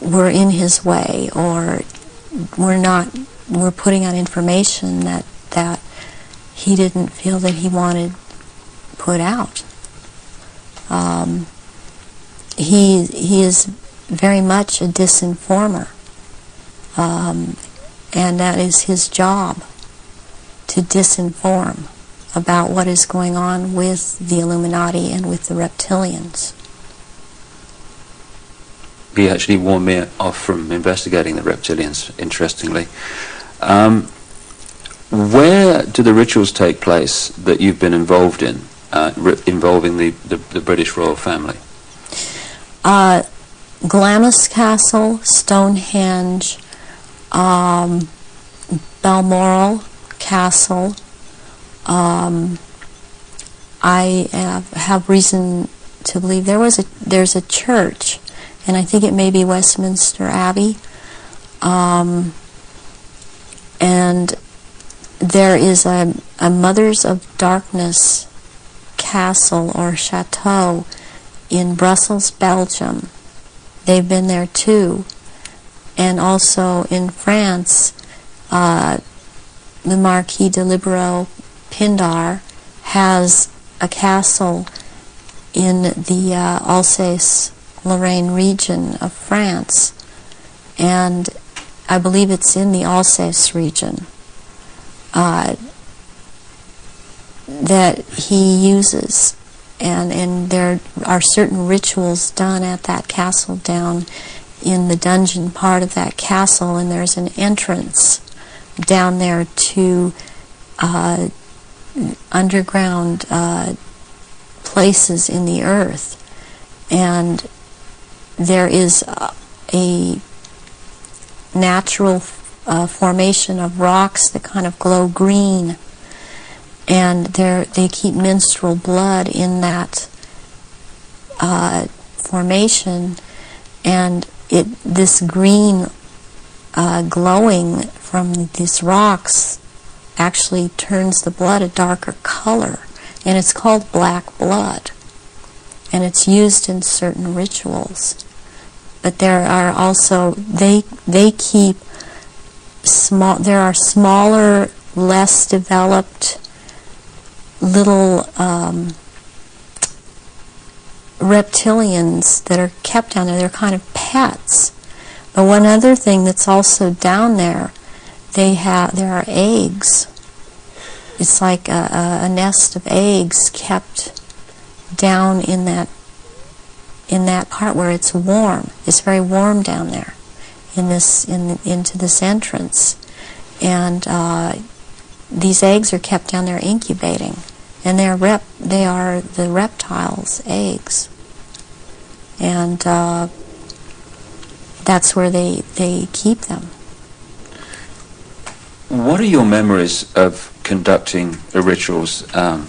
were in his way or were not, were putting out information that, that he didn't feel that he wanted put out. Um, he he is very much a disinformer, um, and that is his job to disinform about what is going on with the Illuminati and with the reptilians. He actually warned me off from investigating the reptilians, interestingly. Um, where do the rituals take place that you've been involved in? uh, involving the, the, the, British royal family? Uh, Glamis Castle, Stonehenge, um, Balmoral Castle. Um, I have, reason to believe there was a there's a church, and I think it may be Westminster Abbey. Um, and there is a, a Mothers of Darkness castle or chateau in Brussels, Belgium. They've been there too. And also in France, uh, the Marquis de Libeaux Pindar has a castle in the uh, Alsace-Lorraine region of France. And I believe it's in the Alsace region. Uh, that he uses. And, and there are certain rituals done at that castle down in the dungeon part of that castle, and there's an entrance down there to uh, underground uh, places in the earth, and there is a, natural uh, formation of rocks that kind of glow green, and there they keep menstrual blood in that uh, formation, and it this green uh, glowing from these rocks actually turns the blood a darker color, and it's called black blood, and it's used in certain rituals. But there are also they they keep small. There are smaller, less developed little um, reptilians that are kept down there. They're kind of pets. But one other thing that's also down there, they have there are eggs. It's like a, a, a nest of eggs kept down in that in that part where it's warm. It's very warm down there in this in into this entrance, and uh, these eggs are kept down there incubating, and they're rep they are the reptiles' eggs, and uh, that's where they they keep them. What are your memories of conducting the rituals um,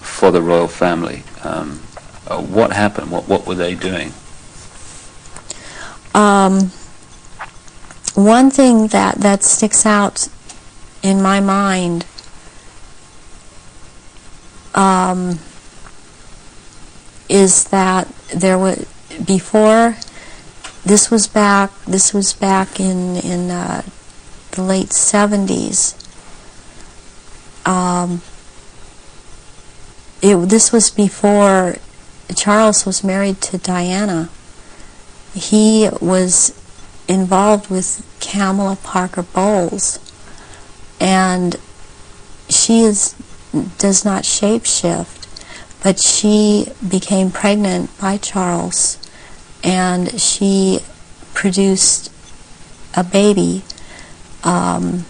for the royal family? Um, uh, what happened? What what were they doing? Um, one thing that, that sticks out in my mind um, is that there was before this was back this was back in in uh, the late 70s um, it, this was before Charles was married to Diana. He was involved with Camilla Parker Bowles, and she is does not shapeshift, but she became pregnant by Charles, and she produced a baby. Um,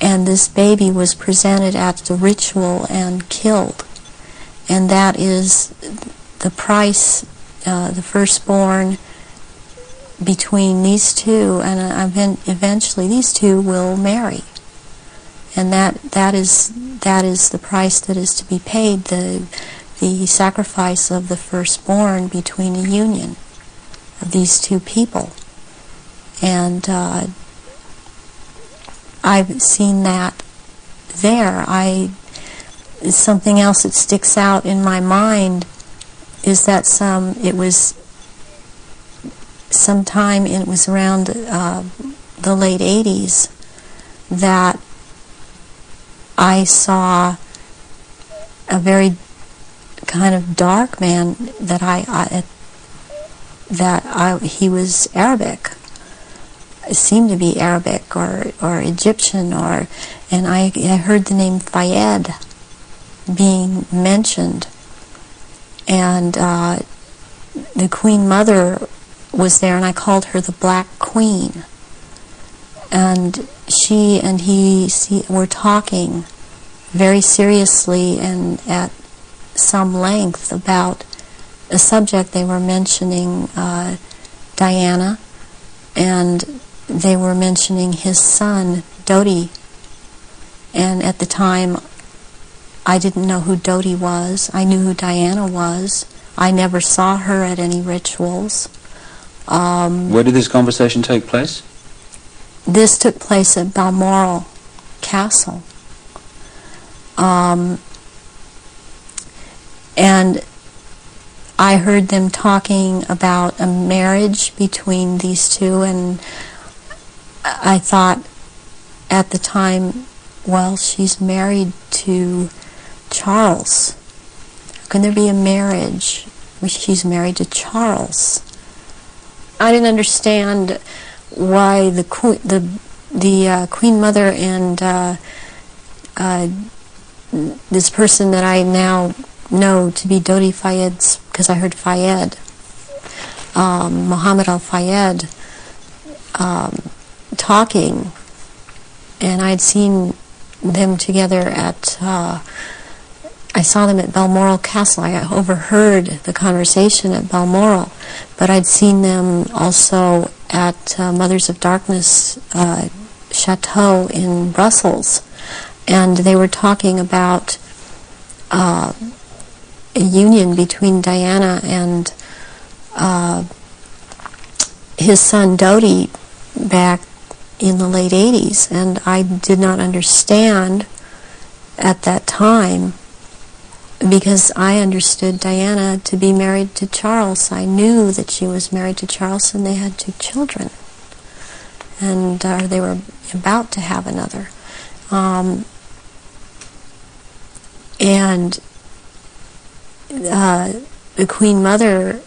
and this baby was presented at the ritual and killed. And that is the price, uh, the firstborn between these two, and uh, eventually these two will marry, and that that is that is the price that is to be paid the the sacrifice of the firstborn between a union of these two people, and uh, I've seen that there. I something else that sticks out in my mind is that some it was sometime it was around uh, the late 80s that I saw a very kind of dark man that I, I that I, he was Arabic. It seemed to be Arabic or, or Egyptian or and I, I heard the name Fayed being mentioned and uh, the Queen Mother was there, and I called her the Black Queen. And she and he see, were talking very seriously and at some length about a subject. They were mentioning uh, Diana, and they were mentioning his son, Dodi. And at the time, I didn't know who Dodi was. I knew who Diana was. I never saw her at any rituals. Um, Where did this conversation take place? This took place at Balmoral Castle. Um, and I heard them talking about a marriage between these two, and I thought at the time, well, she's married to Charles. How can there be a marriage? where She's married to Charles. I didn't understand why the the the uh, Queen Mother and uh, uh, this person that I now know to be Dodi Fayed's, because I heard Fayed, um, Muhammad Al Fayed, um, talking, and I'd seen them together at. Uh, I saw them at Balmoral Castle. I overheard the conversation at Balmoral, but I'd seen them also at uh, Mothers of Darkness uh, Chateau in Brussels, and they were talking about uh, union between Diana and uh, his son Dodi back in the late 80s, and I did not understand at that time because I understood Diana to be married to Charles. I knew that she was married to Charles and they had two children. And uh, they were about to have another. Um, and uh, the Queen Mother,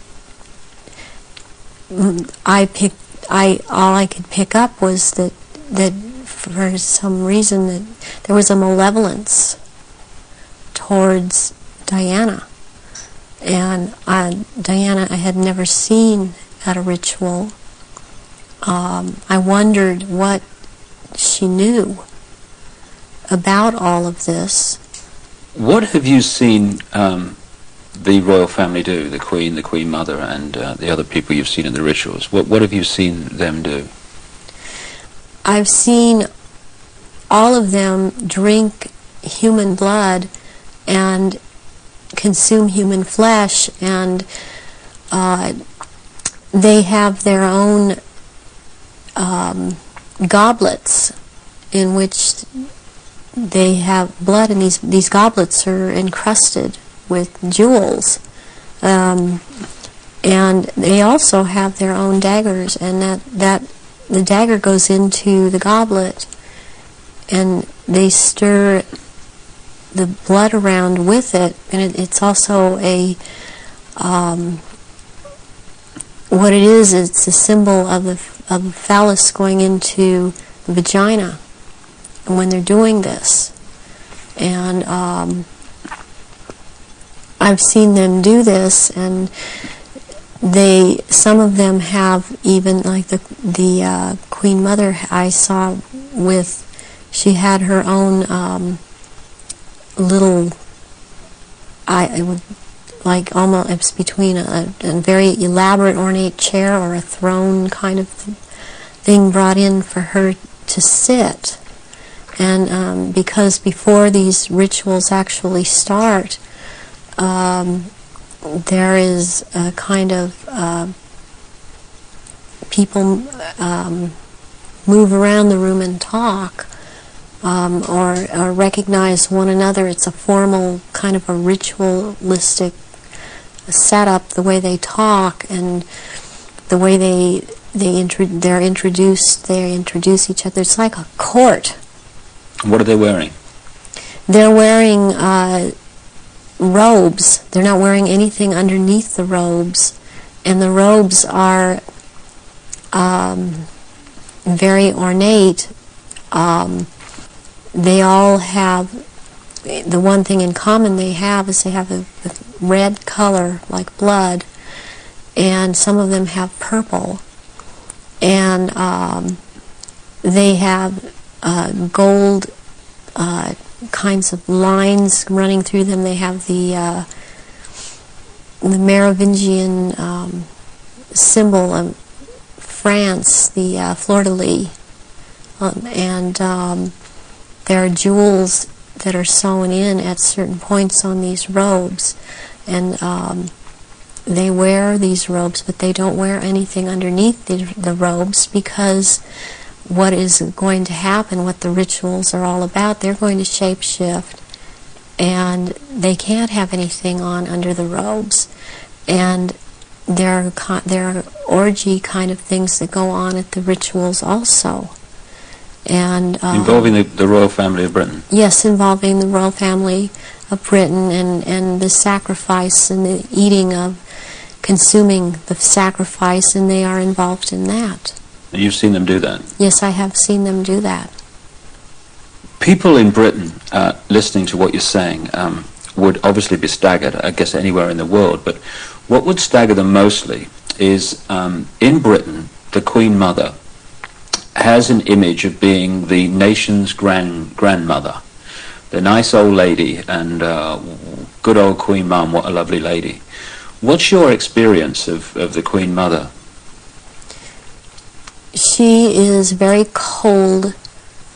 I picked, I all I could pick up was that that for some reason that there was a malevolence towards Diana. And uh, Diana, I had never seen at a ritual. Um, I wondered what she knew about all of this. What have you seen um, the royal family do, the Queen, the Queen Mother, and uh, the other people you've seen in the rituals? What, what have you seen them do? I've seen all of them drink human blood and consume human flesh, and uh, they have their own um, goblets in which they have blood, and these these goblets are encrusted with jewels. Um, and they also have their own daggers, and that that the dagger goes into the goblet, and they stir the blood around with it, and it, it's also a um, what it is. It's a symbol of the of phallus going into the vagina, and when they're doing this, and um, I've seen them do this, and they some of them have even like the the uh, Queen Mother I saw with she had her own. Um, little I, would like almost it's between a, a, very elaborate ornate chair or a throne kind of thing brought in for her to sit and um, because before these rituals actually start um, there is a kind of uh, people um, move around the room and talk um, or, or, recognize one another. It's a formal kind of a ritualistic setup, the way they talk and the way they they intro- they're introduced. They introduce each other. It's like a court. What are they wearing? They're wearing uh, robes. They're not wearing anything underneath the robes, and the robes are um, very ornate. Um, they all have the one thing in common they have is they have a, a red color like blood, and some of them have purple, and um, they have uh, gold uh, kinds of lines running through them. They have the uh, the Merovingian um, symbol of France, the uh, fleur-de-lis, um, and um, there are jewels that are sewn in at certain points on these robes, and um, they wear these robes, but they don't wear anything underneath the, the robes because what is going to happen, what the rituals are all about, they're going to shapeshift, and they can't have anything on under the robes, and there are there are orgy kind of things that go on at the rituals also and uh, involving the, the, royal family of Britain. Yes, involving the royal family of Britain and and the sacrifice and the eating of, consuming the sacrifice, and they are involved in that. You've seen them do that. Yes, I have seen them do that. People in Britain, uh, listening to what you're saying, um, would obviously be staggered. I guess anywhere in the world, but what would stagger them mostly is um, in Britain, the Queen Mother has an image of being the nation's grand grandmother. the nice old lady, and uh, good old Queen Mum, what a lovely lady. What's your experience of, of the Queen Mother? She is very cold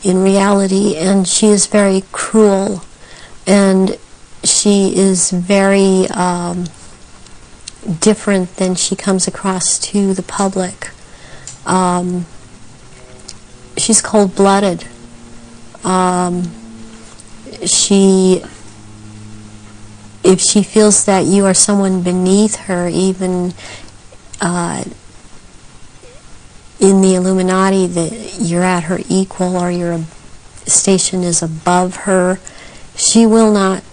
in reality, and she is very cruel, and she is very um, different than she comes across to the public. Um, she's cold-blooded. Um, she, if she feels that you are someone beneath her, even uh, in the Illuminati, that you're at her equal or your station is above her, she will not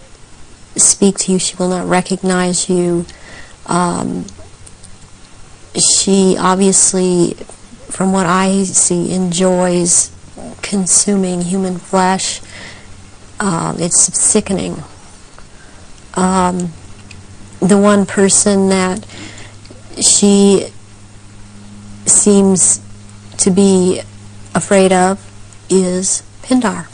speak to you. She will not recognize you. Um, she obviously, from what I see, enjoys consuming human flesh. Um, it's sickening. Um, the one person that she seems to be afraid of is Pindar.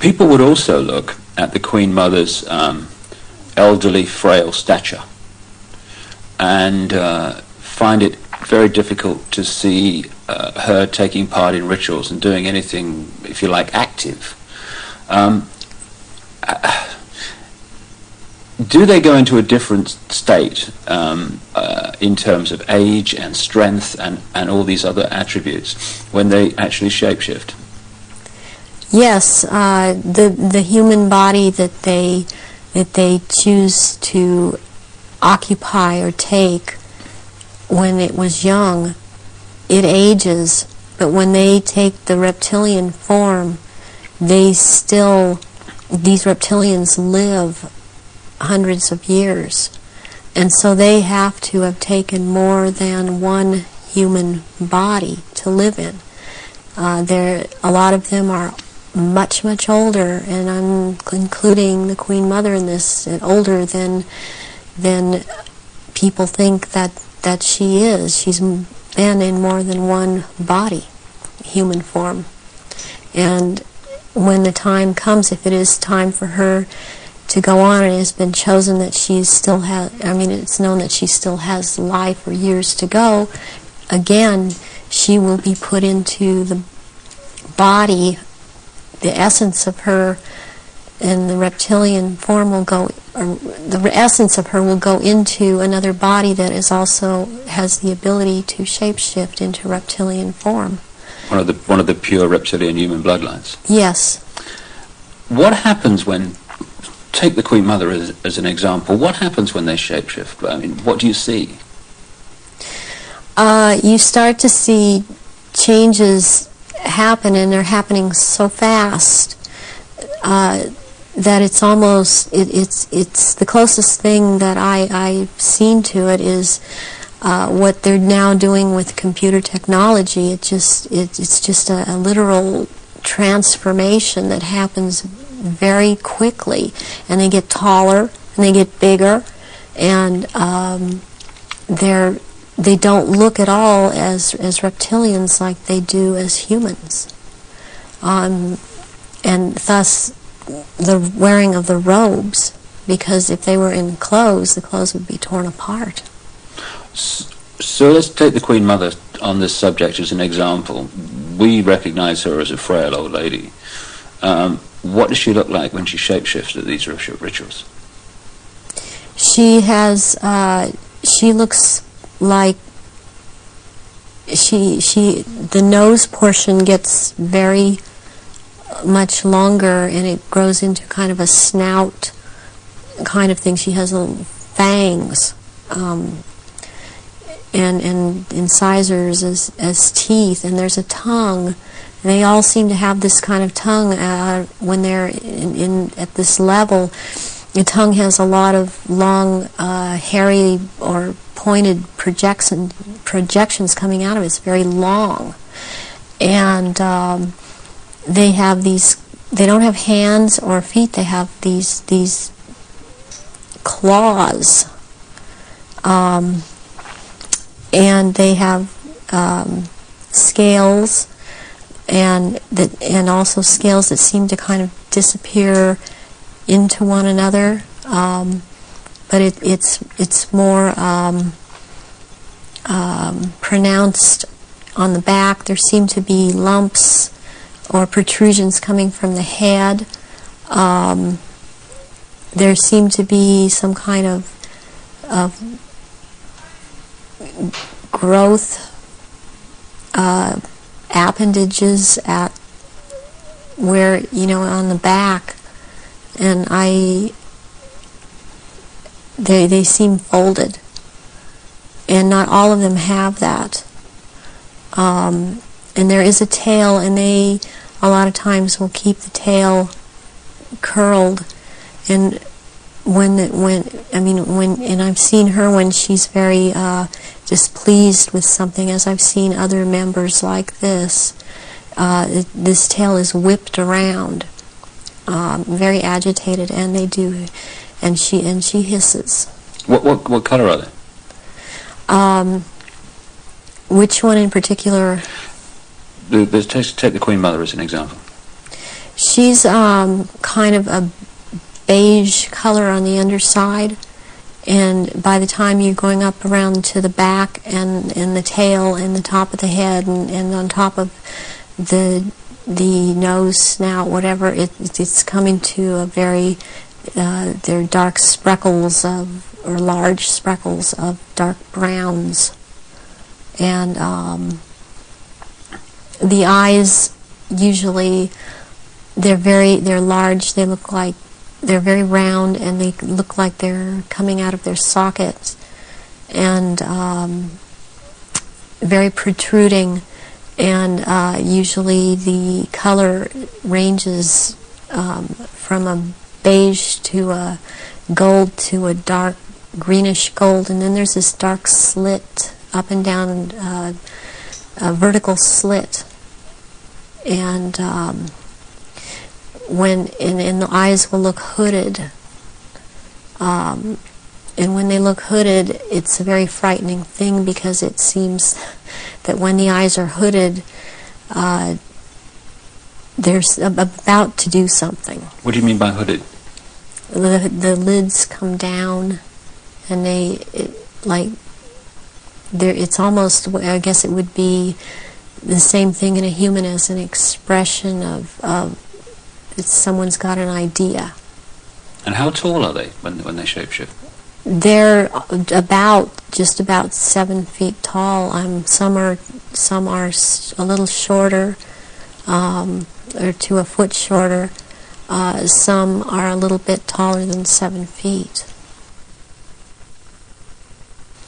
People would also look at the Queen Mother's um, elderly, frail stature and uh, find it very difficult to see uh, her taking part in rituals and doing anything, if you like, active. Um, do they go into a different state um, uh, in terms of age and strength and, and all these other attributes when they actually shapeshift? Yes, uh, the the human body that they that they choose to occupy or take when it was young, it ages. But when they take the reptilian form, they still these reptilians live hundreds of years, and so they have to have taken more than one human body to live in. Uh, there, a lot of them are much, much older, and I'm including the Queen Mother in this, uh, older than than people think that that she is. She's been in more than one body, human form, and when the time comes, if it is time for her to go on, and it has been chosen that she still has, I mean, it's known that she still has life or years to go. Again, she will be put into the body the essence of her and the reptilian form will go, or the essence of her will go into another body that is also has the ability to shapeshift into reptilian form. One of the one of the pure reptilian human bloodlines. Yes. What happens when? Take the Queen Mother as, as an example. What happens when they shapeshift? I mean, what do you see? Uh, you start to see changes happen, and they're happening so fast uh, that it's almost it, it's it's the closest thing that I I've seen to it is uh, what they're now doing with computer technology. It just it, it's just a, a literal transformation that happens very quickly, and they get taller and they get bigger, and um, they're they don't look at all as, as reptilians like they do as humans. Um, and thus, the wearing of the robes, because if they were in clothes, the clothes would be torn apart. So let's take the Queen Mother on this subject as an example. We recognize her as a frail old lady. Um, what does she look like when she shapeshifts at these rituals? She has, uh, she looks like she she the nose portion gets very much longer and it grows into kind of a snout kind of thing. She has little fangs um, and and incisors as as teeth, and there's a tongue. They all seem to have this kind of tongue uh, when they're in, in at this level. The tongue has a lot of long, uh, hairy or pointed projection, projections coming out of it. It's very long. And um, they have these, they don't have hands or feet, they have these, these claws. Um, and they have um, scales and that and also scales that seem to kind of disappear into one another. Um, but it, it's it's more um, um, pronounced on the back. There seem to be lumps or protrusions coming from the head. Um, there seem to be some kind of of growth uh, appendages at where you know on the back, and I they they seem folded, and not all of them have that. Um, and there is a tail, and they a lot of times will keep the tail curled, and when the, when I mean when and I've seen her when she's very uh, displeased with something, as I've seen other members like this. Uh, this tail is whipped around, um, very agitated, and they do, and she and she hisses. What what what color are they? Um, which one in particular? The, the, take, take the Queen Mother as an example. She's um, kind of a beige color on the underside and by the time you're going up around to the back and, and the tail and the top of the head and, and on top of the the nose, snout, whatever, it, it's coming to a very, uh, they're dark speckles of, or large speckles of dark browns. And um, the eyes usually, they're very, they're large, they look like they're very round and they look like they're coming out of their sockets. And um, very protruding. And uh, usually the color ranges um, from a beige to a gold to a dark greenish gold. And then there's this dark slit up and down uh, a vertical slit. And um, when and, and the eyes will look hooded. Um, and when they look hooded, it's a very frightening thing because it seems that when the eyes are hooded, uh, they're about to do something. What do you mean by hooded? The, the lids come down, and they it, like there. It's almost. I guess it would be the same thing in a human as an expression of, of someone's got an idea. And how tall are they when, when they shapeshift? They're about just about seven feet tall. Um, some are some are a little shorter, um, or to a foot shorter. Uh, some are a little bit taller than seven feet.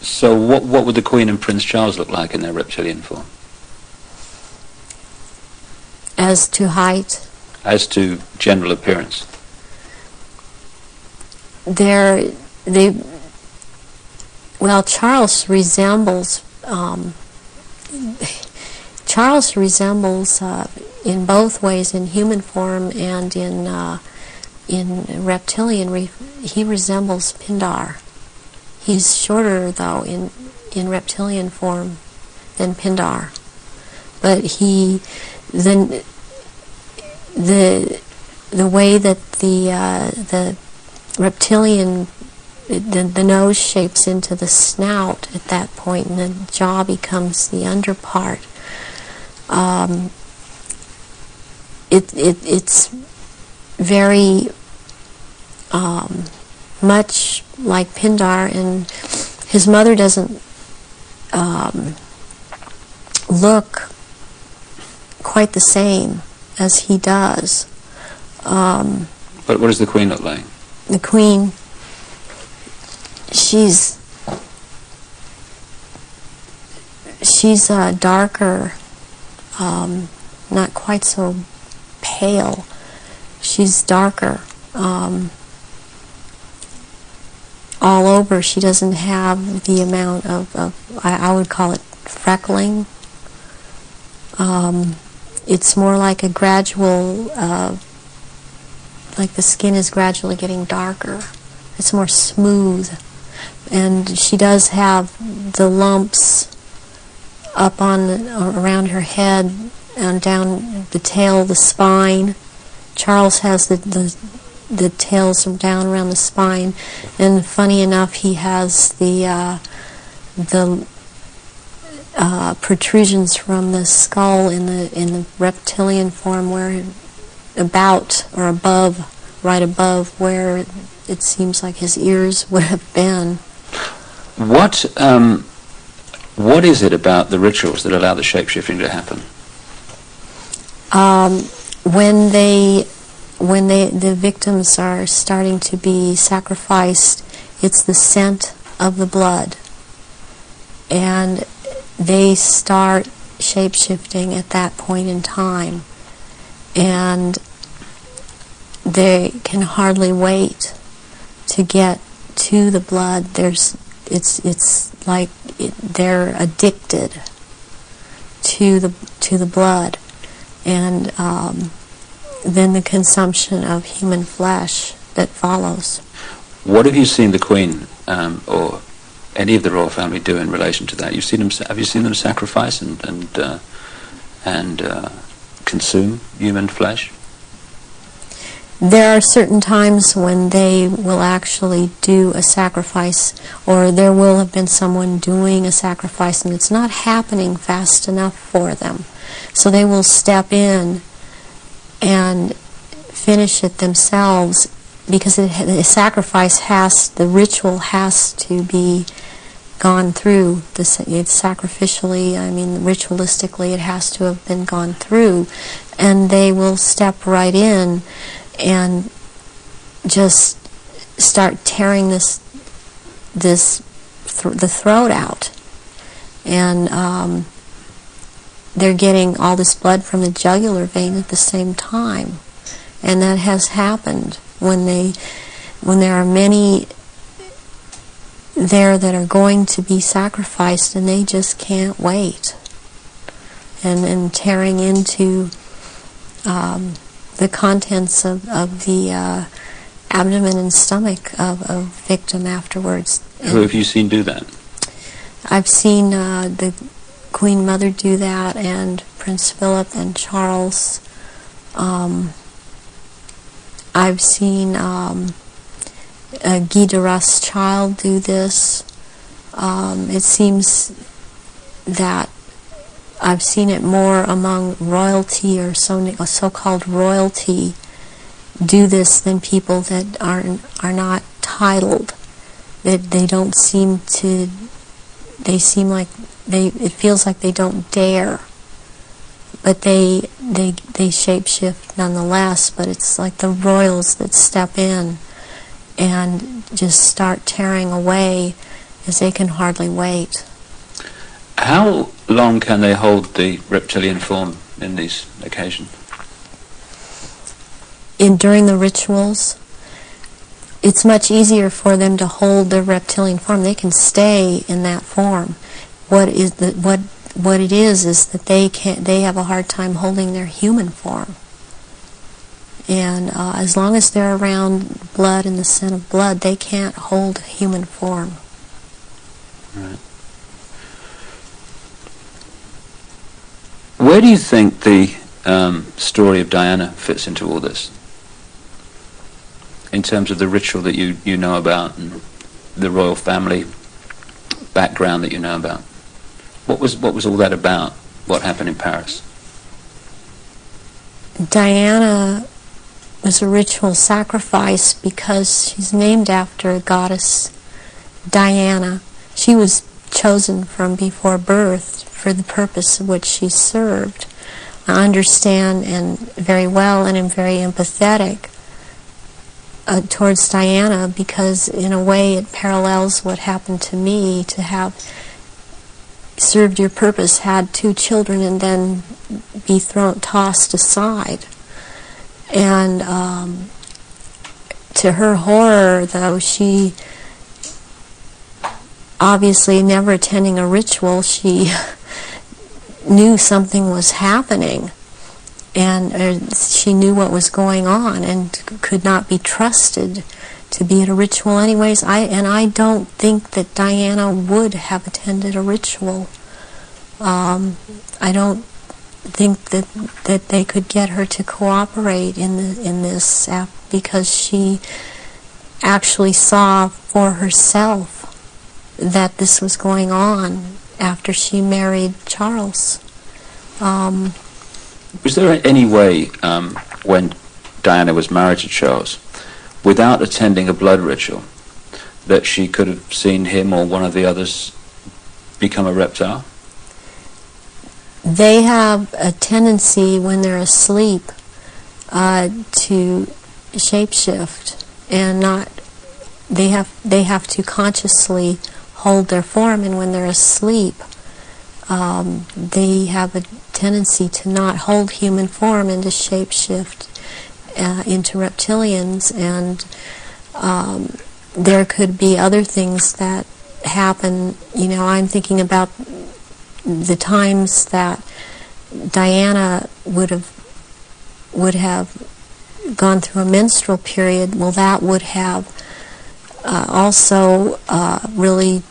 So, what what would the Queen and Prince Charles look like in their reptilian form? As to height, as to general appearance? They're, they, well, Charles resembles, um, Charles resembles uh, in both ways, in human form and in, uh, in reptilian, re he resembles Pindar. He's shorter, though, in, in reptilian form than Pindar. But he, then the the way that the uh, the reptilian the, the nose shapes into the snout at that point, and the jaw becomes the underpart. Um, it, it it's very um, much like Pindar, and his mother doesn't um, look quite the same as he does. Um, but what does the queen look like? The queen, she's she's uh, darker, um, not quite so pale. She's darker. Um, all over, she doesn't have the amount of, of I, I would call it freckling. Um, it's more like a gradual, uh, like the skin is gradually getting darker. It's more smooth. And she does have the lumps up on around her head and down the tail, the spine. Charles has the, the the tails down around the spine, and funny enough, he has the uh, the uh, protrusions from the skull in the in the reptilian form, where about or above, right above where it seems like his ears would have been. What um, what is it about the rituals that allow the shapeshifting to happen? Um, when they when they the victims are starting to be sacrificed, it's the scent of the blood, and they start shapeshifting at that point in time, and they can hardly wait to get to the blood. There's it's it's like it, they're addicted to the to the blood, and um, then the consumption of human flesh that follows. What have you seen the Queen um, or any of the royal family do in relation to that? You've seen them. Have you seen them sacrifice and and uh, and uh, consume human flesh? There are certain times when they will actually do a sacrifice, or there will have been someone doing a sacrifice, and it's not happening fast enough for them. So they will step in and finish it themselves because it, the sacrifice has, the ritual has to be gone through. The, it's sacrificially, I mean, ritualistically, it has to have been gone through. And they will step right in and just start tearing this this th- the throat out, and um, they're getting all this blood from the jugular vein at the same time, and that has happened when they when there are many there that are going to be sacrificed and they just can't wait and and tearing into um, the contents of, of the uh, abdomen and stomach of a victim afterwards. Who have you seen do that? I've seen uh, the Queen Mother do that, and Prince Philip and Charles. Um, I've seen um, uh, Rothschild do this. Um, it seems that I've seen it more among royalty or so, so-called royalty do this than people that aren't are not titled. That they don't seem to. They seem like they. It feels like they don't dare. But they they they shapeshift nonetheless. But it's like the royals that step in and just start tearing away as they can hardly wait. How long can they hold the reptilian form in these occasions? In during the rituals, it's much easier for them to hold their reptilian form. They can stay in that form. What is the what what it is is that they can they have a hard time holding their human form. And uh, as long as they're around blood and the scent of blood, they can't hold human form. Right. Where do you think the um, story of Diana fits into all this? In terms of the ritual that you, you know about and the royal family background that you know about. What was what was all that about? What happened in Paris? Diana was a ritual sacrifice because she's named after a goddess Diana. She was chosen from before birth for the purpose of which she served. I understand and very well and am very empathetic uh, towards Diana because in a way it parallels what happened to me to have served your purpose, had two children, and then be thrown, tossed aside. And um, to her horror, though, she obviously never attending a ritual, she knew something was happening and uh, she knew what was going on and could not be trusted to be at a ritual anyways I and I don't think that Diana would have attended a ritual um, I don't think that that they could get her to cooperate in the, in this uh, because she actually saw for herself that this was going on after she married Charles. Um, Was there any way, um, when Diana was married to Charles, without attending a blood ritual, that she could have seen him or one of the others become a reptile? they have a tendency when they're asleep uh, to shapeshift and not they have they have to consciously hold their form and when they're asleep um, they have a tendency to not hold human form and to shapeshift uh, into reptilians and um, there could be other things that happen. You know I'm thinking about the times that Diana would have would have gone through a menstrual period, well, that would have uh, also uh, really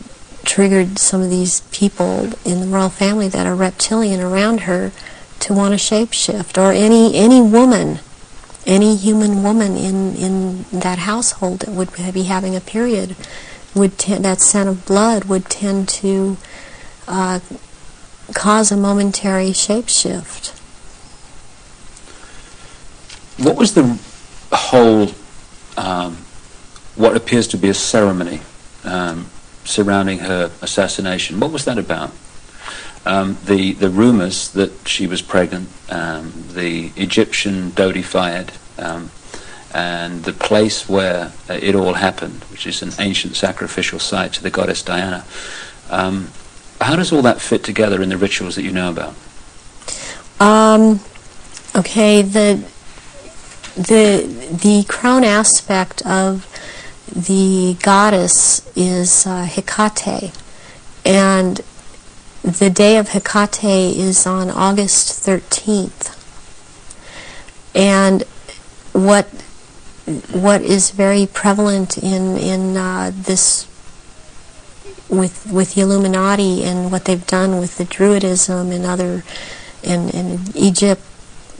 triggered some of these people in the royal family that are reptilian around her to want to shapeshift, or any any woman, any human woman in in that household that would be having a period would that scent of blood would tend to uh, cause a momentary shapeshift. What was the whole, um, what appears to be a ceremony um, surrounding her assassination? What was that about? Um, the the rumours that she was pregnant, um, the Egyptian Dodi Fayed, um, and the place where uh, it all happened, which is an ancient sacrificial site to the goddess Diana. Um, how does all that fit together in the rituals that you know about? Um, okay, the the the crown aspect of the goddess is uh, Hecate, and the day of Hecate is on August 13th. And what what is very prevalent in in uh, this with with the Illuminati and what they've done with the Druidism and other and, and Egypt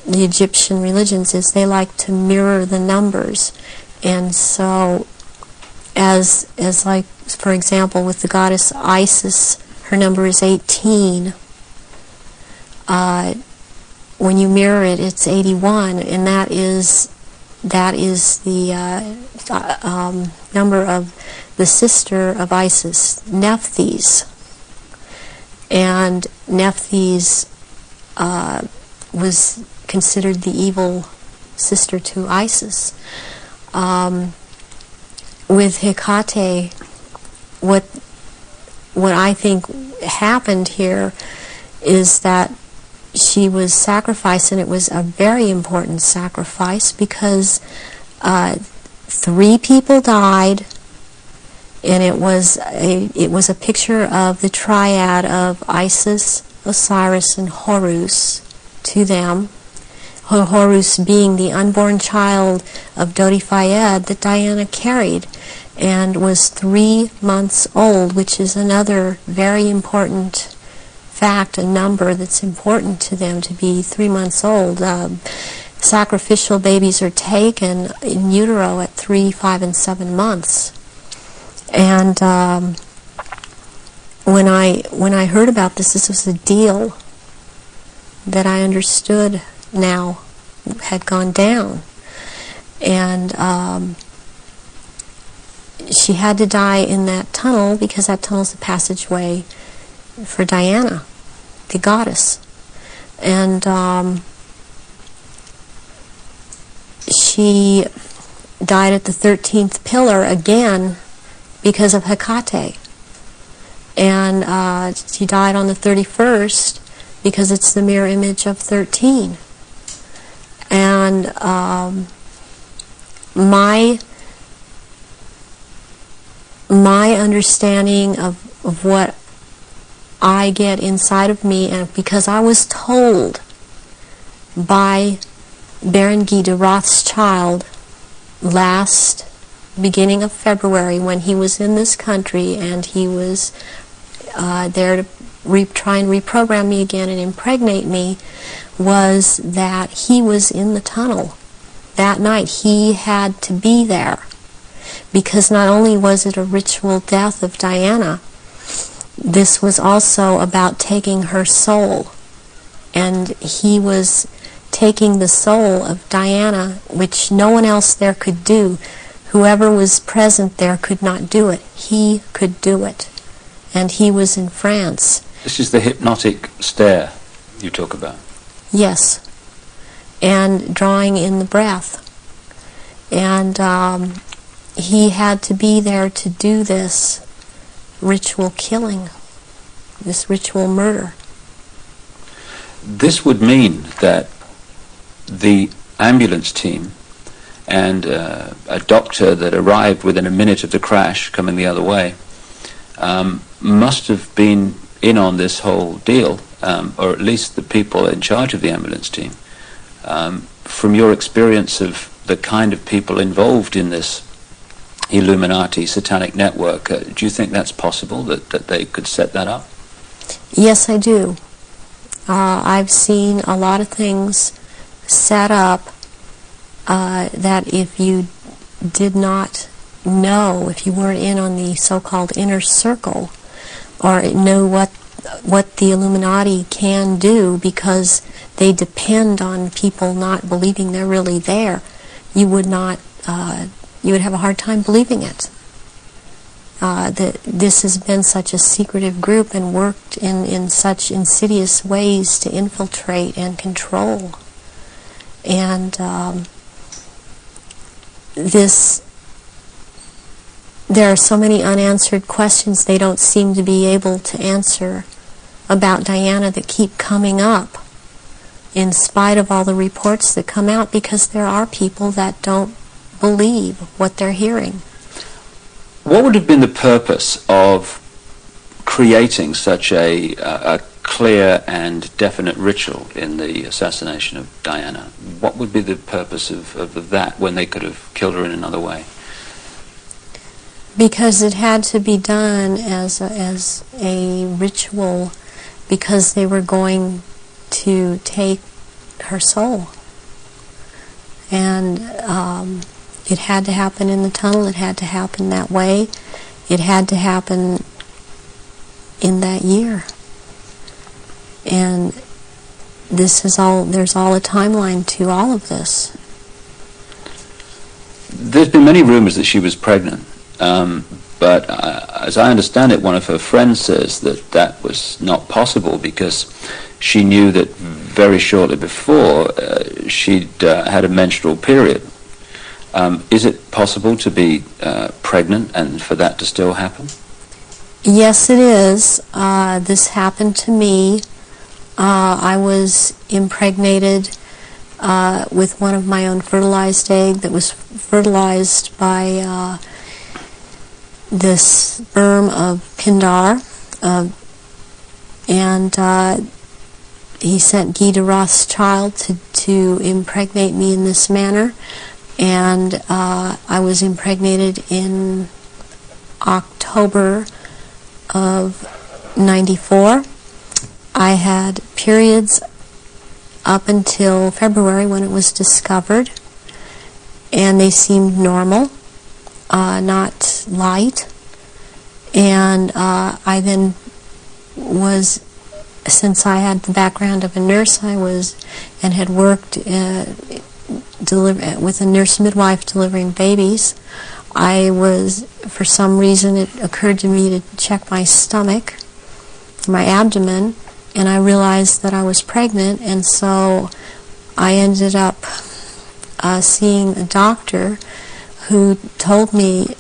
the Egyptian religions is they like to mirror the numbers. And so as as like for example with the goddess Isis, her number is 18. Uh, when you mirror it, it's 81, and that is that is the uh, um, number of the sister of Isis, Nephthys. And Nephthys uh, was considered the evil sister to Isis. Um, with Hecate, what what I think happened here is that she was sacrificed, and it was a very important sacrifice because uh, three people died, and it was a it was a picture of the triad of Isis, Osiris, and Horus to them. Horus being the unborn child of Dodi Fayed that Diana carried and was three months old, which is another very important fact, a number that's important to them to be three months old. Um, sacrificial babies are taken in utero at three, five, and seven months. And um, when I when I heard about this, this was a deal that I understood now had gone down, and um, she had to die in that tunnel because that tunnel's the passageway for Diana, the goddess, and um, she died at the 13th pillar again because of Hecate. And uh, she died on the 31st because it's the mirror image of 13. And um, my my understanding of, of what I get inside of me, and because I was told by Baron de Rothschild last beginning of February when he was in this country and he was uh, there to try and reprogram me again and impregnate me was that he was in the tunnel that night. He had to be there because not only was it a ritual death of Diana, this was also about taking her soul. And he was taking the soul of Diana, which no one else there could do. Whoever was present there could not do it. He could do it. And he was in France. This is the hypnotic stare you talk about. Yes. And drawing in the breath. And um, he had to be there to do this ritual killing, this ritual murder. This would mean that the ambulance team and uh, a doctor that arrived within a minute of the crash coming the other way um, must have been in on this whole deal, um, or at least the people in charge of the ambulance team. Um, from your experience of the kind of people involved in this Illuminati satanic network, uh, do you think that's possible that, that they could set that up? Yes, I do. Uh, I've seen a lot of things set up uh, that if you did not know, if you weren't in on the so-called inner circle, or know what what the Illuminati can do because they depend on people not believing they're really there, you would not, uh, you would have a hard time believing it. Uh, that this has been such a secretive group and worked in, in such insidious ways to infiltrate and control. And um, this, there are so many unanswered questions they don't seem to be able to answer about Diana that keep coming up in spite of all the reports that come out because there are people that don't believe what they're hearing. What would have been the purpose of creating such a, a clear and definite ritual in the assassination of Diana? What would be the purpose of, of that when they could have killed her in another way? Because it had to be done as a, as a ritual because they were going to take her soul. And um, it had to happen in the tunnel. It had to happen that way. It had to happen in that year. And this is all, there's all a timeline to all of this. There's been many rumors that she was pregnant. Um, but uh, as I understand it, one of her friends says that that was not possible because she knew that very shortly before uh, she'd uh, had a menstrual period. Um, is it possible to be uh, pregnant and for that to still happen? Yes, it is. Uh, this happened to me. Uh, I was impregnated uh, with one of my own fertilized egg that was fertilized by uh, the sperm of Pindar. Uh, and uh, he sent de Rothschild to, to impregnate me in this manner. And I was impregnated in October of 94. I had periods up until February when it was discovered, and they seemed normal, uh, not light. And uh, I then was, since I had the background of a nurse, I was and had worked uh, deliver, with a nurse midwife delivering babies. I was, for some reason, it occurred to me to check my stomach, my abdomen, and I realized that I was pregnant, and so I ended up uh, seeing a doctor who told me,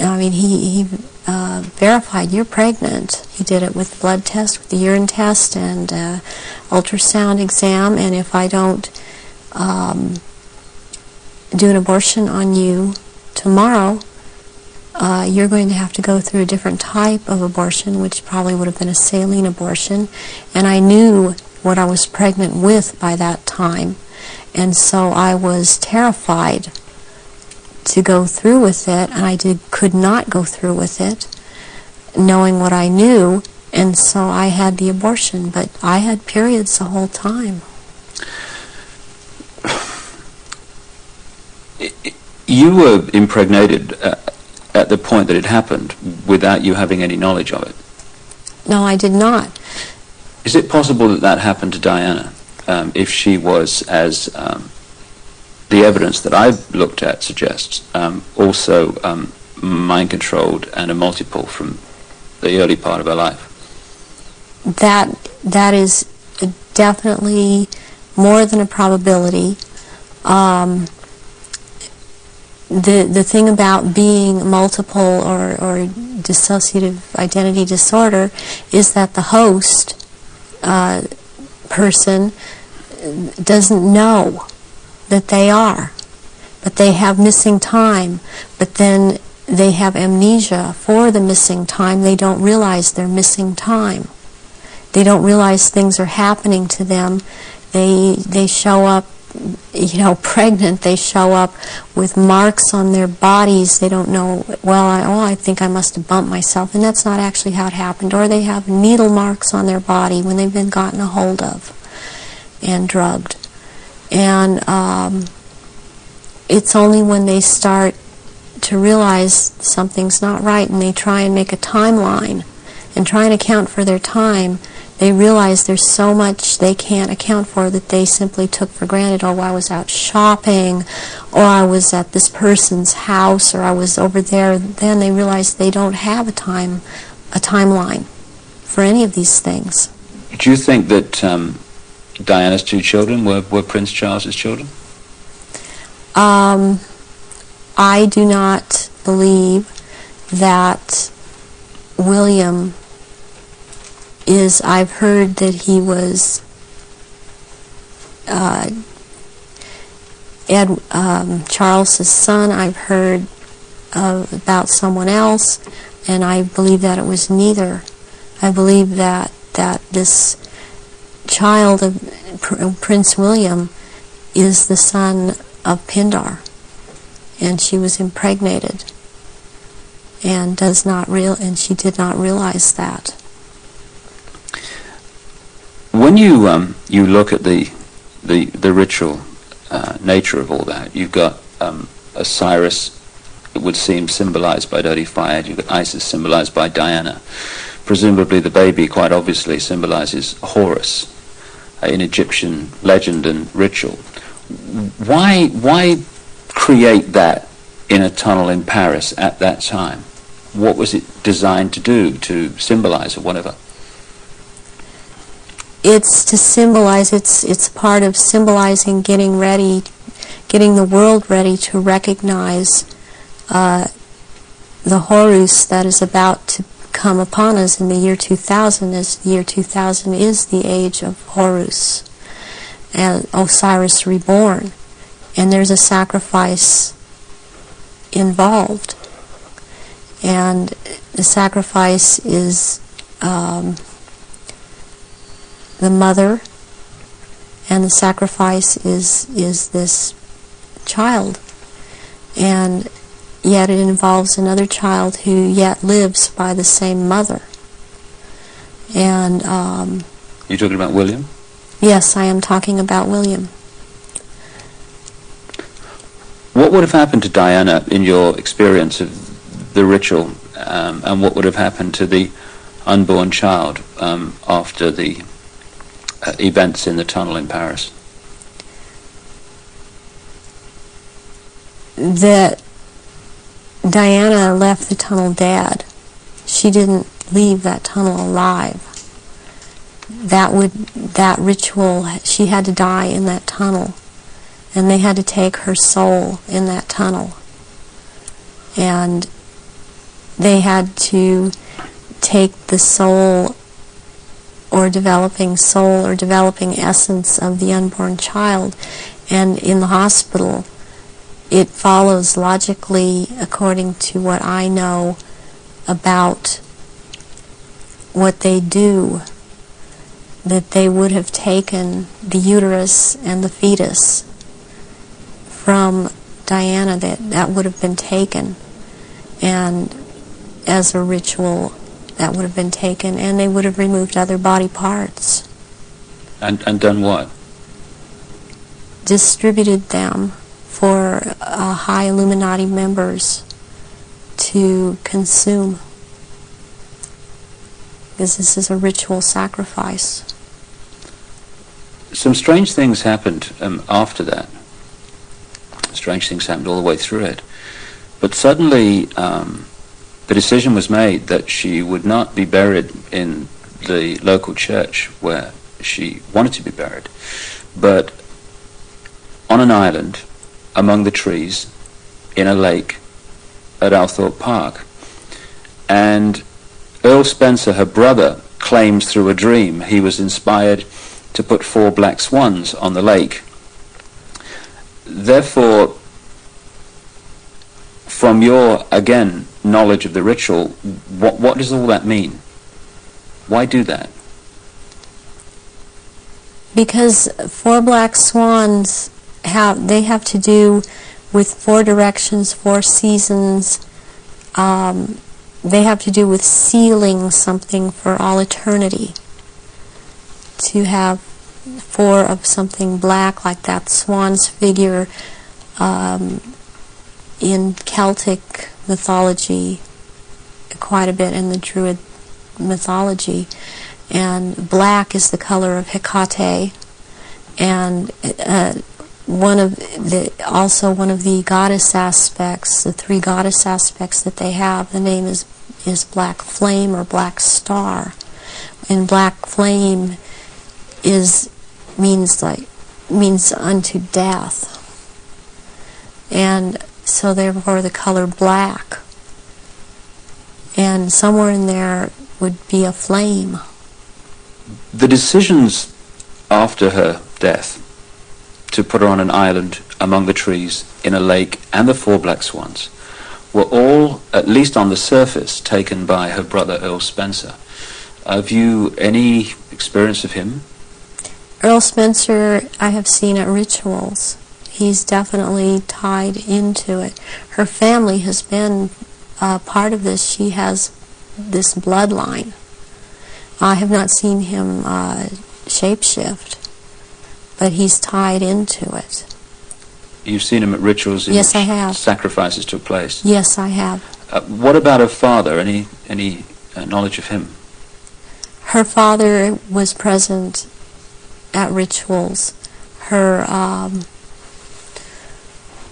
I mean, he, he uh, verified you're pregnant. He did it with blood test, with the urine test, and uh, ultrasound exam, and if I don't um, do an abortion on you tomorrow, uh, you're going to have to go through a different type of abortion, which probably would have been a saline abortion. And I knew what I was pregnant with by that time. And so I was terrified to go through with it, and I did, could not go through with it, knowing what I knew. And so I had the abortion, but I had periods the whole time. You were impregnated uh, at the point that it happened without you having any knowledge of it. No, I did not. Is it possible that that happened to Diana um, if she was, as um, the evidence that I've looked at suggests, um, also um, mind controlled and a multiple from the early part of her life? That that is definitely more than a probability. Um, the the thing about being multiple or, or dissociative identity disorder is that the host uh, person doesn't know that they are, but they have missing time, but then they have amnesia for the missing time. They don't realize they're missing time. They don't realize things are happening to them. They they show up you know, pregnant, they show up with marks on their bodies. They don't know, well, I, oh, I think I must have bumped myself, and that's not actually how it happened. Or they have needle marks on their body when they've been gotten a hold of and drugged. And um, it's only when they start to realize something's not right and they try and make a timeline and try and account for their time they realize there's so much they can't account for that they simply took for granted. Oh, I was out shopping, or I was at this person's house, or I was over there. Then they realize they don't have a time, a timeline for any of these things. Do you think that um, Diana's two children were, were Prince Charles's children? Um, I do not believe that William is I've heard that he was uh, Ed um, Charles's son. I've heard about someone else, and I believe that it was neither. I believe that that this child of Pr Prince William is the son of Pindar, and she was impregnated, and does not real and she did not realize that. When you um, you look at the the the ritual uh, nature of all that, you've got um, Osiris. It would seem symbolized by Dodi Fayed. You've got Isis symbolized by Diana. Presumably, the baby quite obviously symbolizes Horus uh, in Egyptian legend and ritual. Why why create that in a tunnel in Paris at that time? What was it designed to do? To symbolize or whatever? It's to symbolize it's it's part of symbolizing getting ready getting the world ready to recognize uh, the horus that is about to come upon us in the year 2000 as the year 2000 is the age of horus and osiris reborn. And there's a sacrifice involved. And the sacrifice is um, the mother, and the sacrifice is is this child, and yet it involves another child who yet lives by the same mother. And um, you're talking about William. Yes, I am talking about William. What would have happened to Diana in your experience of the ritual, um, and what would have happened to the unborn child um, after the Uh, events in the tunnel in Paris? That Diana left the tunnel dead. She didn't leave that tunnel alive. That would that ritual she had to die in that tunnel and they had to take her soul in that tunnel. And they had to take the soul or developing soul or developing essence of the unborn child. And in the hospital, it follows logically according to what I know about what they do that they would have taken the uterus and the fetus from Diana that that would have been taken and as a ritual that would have been taken, and they would have removed other body parts, And, and done what? distributed them for uh, high Illuminati members to consume. Because this is a ritual sacrifice. Some strange things happened um, after that. Strange things happened all the way through it. But suddenly, um, the decision was made that she would not be buried in the local church where she wanted to be buried, but on an island among the trees in a lake at Althorp Park. And Earl Spencer, her brother, claims through a dream he was inspired to put four black swans on the lake. Therefore, from your, again, knowledge of the ritual, what, what does all that mean? Why do that? Because four black swans have they have to do with four directions, four seasons. Um, they have to do with sealing something for all eternity. To have four of something black like that swan's figure um, in Celtic mythology, quite a bit in the Druid mythology, and black is the color of Hecate, and uh, one of the also one of the goddess aspects, the three goddess aspects that they have. The name is is black flame or black star, and black flame is means like means unto death, and so therefore the color black. And somewhere in there would be a flame. The decisions after her death to put her on an island among the trees in a lake and the four black swans were all, at least on the surface, taken by her brother Earl Spencer. Have you any experience of him? Earl Spencer, I have seen at rituals. He's definitely tied into it. Her family has been uh, part of this. She has this bloodline. I have not seen him uh, shapeshift, but he's tied into it. You've seen him at rituals in Yes, I have. sacrifices took place. Yes, I have. Uh, what about her father? Any any uh, knowledge of him? Her father was present at rituals. Her um,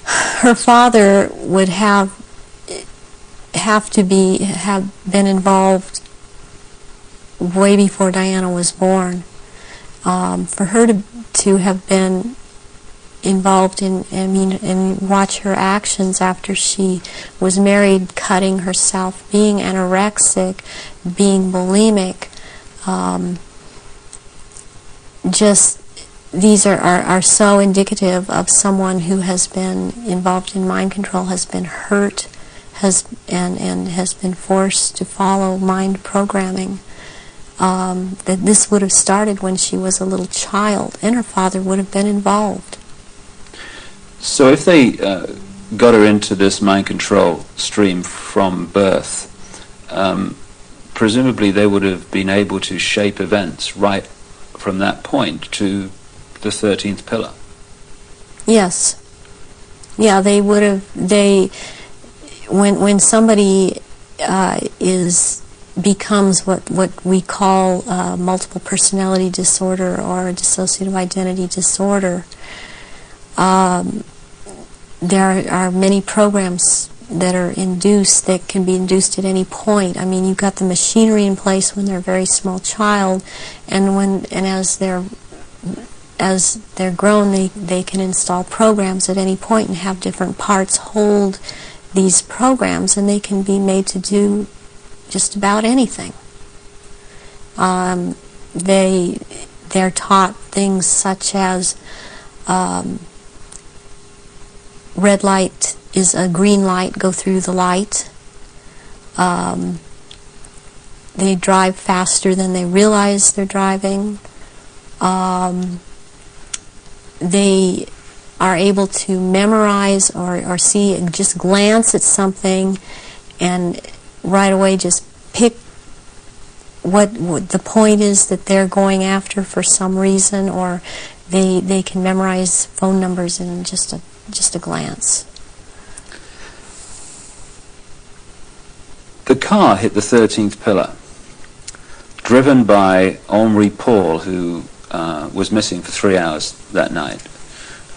her father would have have to be have been involved way before Diana was born. Um, for her to to have been involved in I mean and watch her actions after she was married, cutting herself, being anorexic, being bulimic, um, just these are, are, are so indicative of someone who has been involved in mind control, has been hurt, has and, and has been forced to follow mind programming. Um, that this would have started when she was a little child, and her father would have been involved. So if they uh, got her into this mind control stream from birth, um, presumably they would have been able to shape events right from that point to the 13th pillar. Yes. Yeah, they would have. They when when somebody uh, is becomes what what we call uh, multiple personality disorder or dissociative identity disorder. Um, there are many programs that are induced that can be induced at any point. I mean, you've got the machinery in place when they're a very small child, and when and as they're as they're grown, they, they can install programs at any point and have different parts hold these programs, and they can be made to do just about anything. Um, they they're taught things such as um, red light is a green light, go through the light. Um, they drive faster than they realize they're driving. Um, they are able to memorize or, or see, just glance at something and right away just pick what, what the point is that they're going after for some reason, or they they can memorize phone numbers in just a just a glance. The car hit the 13th pillar, driven by Henri Paul, who uh, was missing for three hours that night,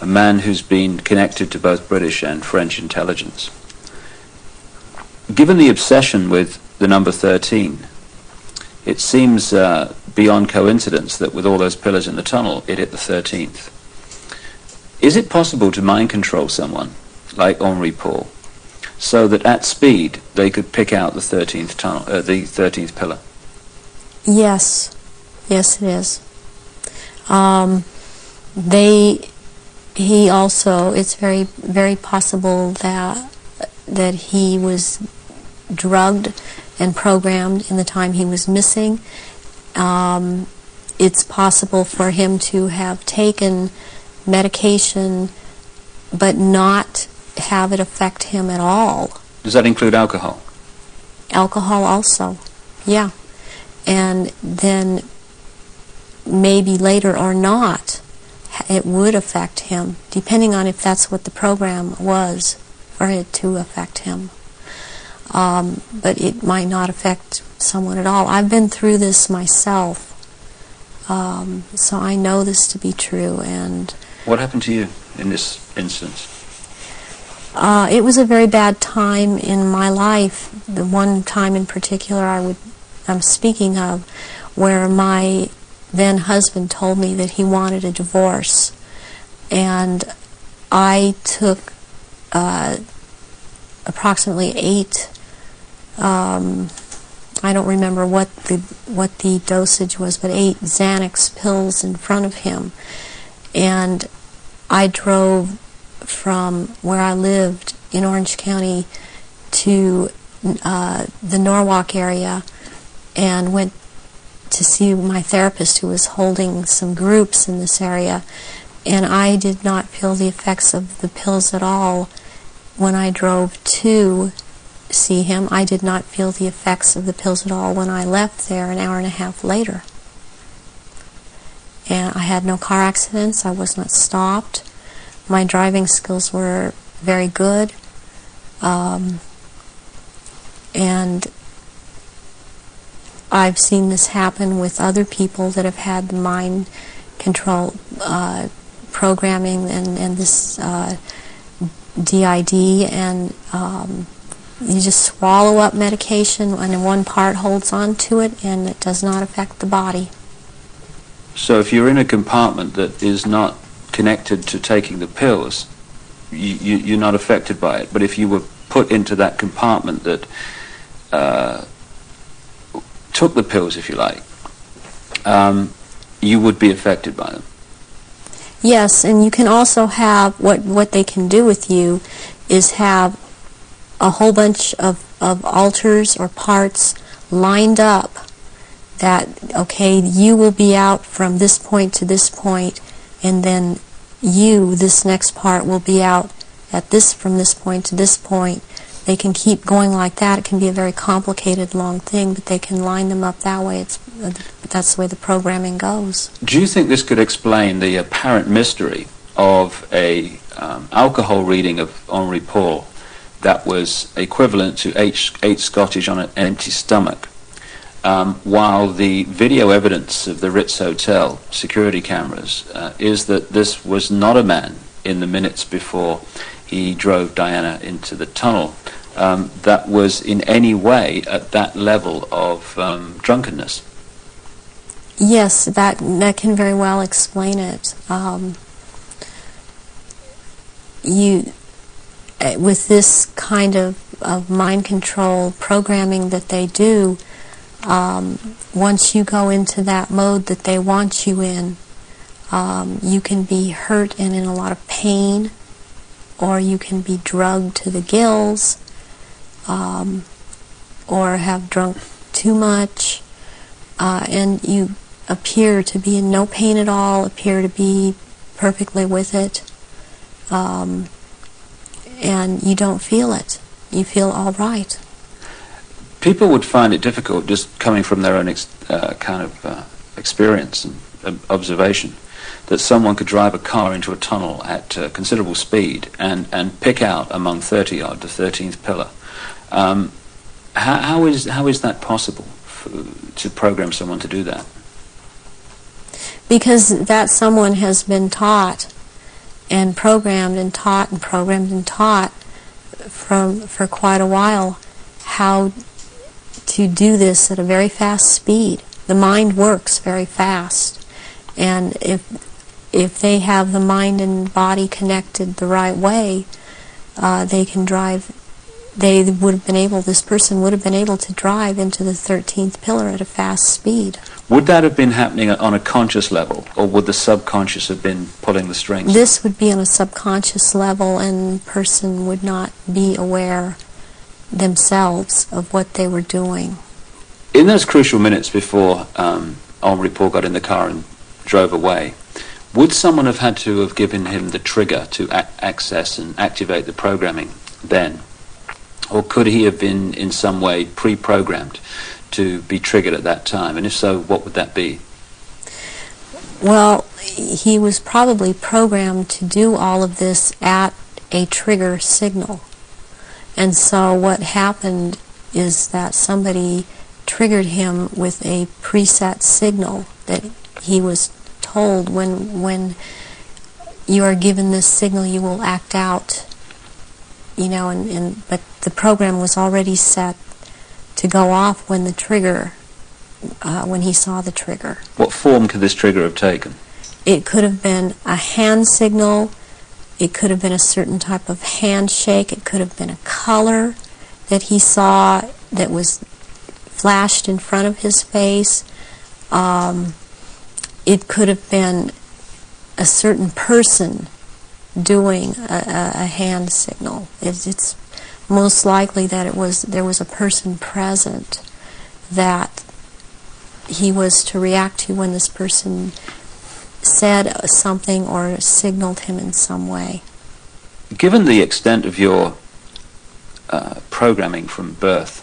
a man who's been connected to both British and French intelligence. Given the obsession with the number 13, it seems uh, beyond coincidence that with all those pillars in the tunnel, it hit the 13th. Is it possible to mind control someone like Henri Paul so that at speed they could pick out the 13th tunnel, uh, the 13th pillar? Yes, yes, it is. Um, they, he also, it's very, very possible that that he was drugged and programmed in the time he was missing. Um, it's possible for him to have taken medication but not have it affect him at all. Does that include alcohol? Alcohol also, yeah. And then maybe later or not, it would affect him, depending on if that's what the program was for it to affect him. Um, but it might not affect someone at all. I've been through this myself, um, so I know this to be true. And What happened to you in this instance? uh, it was a very bad time in my life. The one time in particular I would, I'm speaking of, where my then husband told me that he wanted a divorce, and I took uh, approximately eight. Um, I don't remember what the what the dosage was, but eight Xanax pills in front of him, and I drove from where I lived in Orange County to uh, the Norwalk area and went to see my therapist who was holding some groups in this area. And I did not feel the effects of the pills at all when I drove to see him. I did not feel the effects of the pills at all when I left there an hour and a half later. And I had no car accidents. I was not stopped. My driving skills were very good. Um, and I've seen this happen with other people that have had the mind control uh, programming and, and this uh, DID, and um, you just swallow up medication, and one part holds on to it, and it does not affect the body. So if you're in a compartment that is not connected to taking the pills, you, you, you're not affected by it. But if you were put into that compartment that uh, took the pills, if you like, um, you would be affected by them. Yes, and you can also have what what they can do with you is have a whole bunch of, of alters or parts lined up that okay you will be out from this point to this point and then you this next part will be out at this from this point to this point they can keep going like that. It can be a very complicated long thing but they can line them up that way. It's that's the way the programming goes. Do you think this could explain the apparent mystery of a um, alcohol reading of Henri Paul that was equivalent to eight, eight Scottish on an empty stomach, um, while the video evidence of the Ritz Hotel security cameras uh, is that this was not a man in the minutes before he drove Diana into the tunnel um, that was in any way at that level of um, drunkenness. Yes, that that can very well explain it. Um, you, uh, with this kind of, of mind control programming that they do, um, once you go into that mode that they want you in, um, you can be hurt and in a lot of pain, or you can be drugged to the gills, um, or have drunk too much, uh, and you appear to be in no pain at all, appear to be perfectly with it, um, and you don't feel it. You feel all right. people would find it difficult just coming from their own uh, kind of uh, experience and uh, observation that someone could drive a car into a tunnel at uh, considerable speed and, and pick out among 30 odd the 13th pillar. Um, how, how, is, how is that possible for, to program someone to do that? Because that someone has been taught and programmed and taught and programmed and taught from for quite a while how to do this at a very fast speed. The mind works very fast. And if if they have the mind and body connected the right way, uh, they can drive. They would have been able. This person would have been able to drive into the thirteenth pillar at a fast speed. Would that have been happening on a conscious level, or would the subconscious have been pulling the strings? This would be on a subconscious level, and person would not be aware themselves of what they were doing. In those crucial minutes before um, Henri Paul got in the car and drove away, would someone have had to have given him the trigger to access and activate the programming then? Or could he have been in some way pre-programmed to be triggered at that time? And if so, what would that be? Well, he was probably programmed to do all of this at a trigger signal. And so what happened is that somebody triggered him with a preset signal that he was told when when you are given this signal you will act out you know and, and but the program was already set to go off when the trigger uh, when he saw the trigger. What form could this trigger have taken? it could have been a hand signal. It could have been a certain type of handshake. It could have been a color that he saw that was flashed in front of his face. Um, it could have been a certain person doing a, a, hand signal. It, it's most likely that it was there was a person present that he was to react to when this person said something or signaled him in some way. Given the extent of your uh, programming from birth,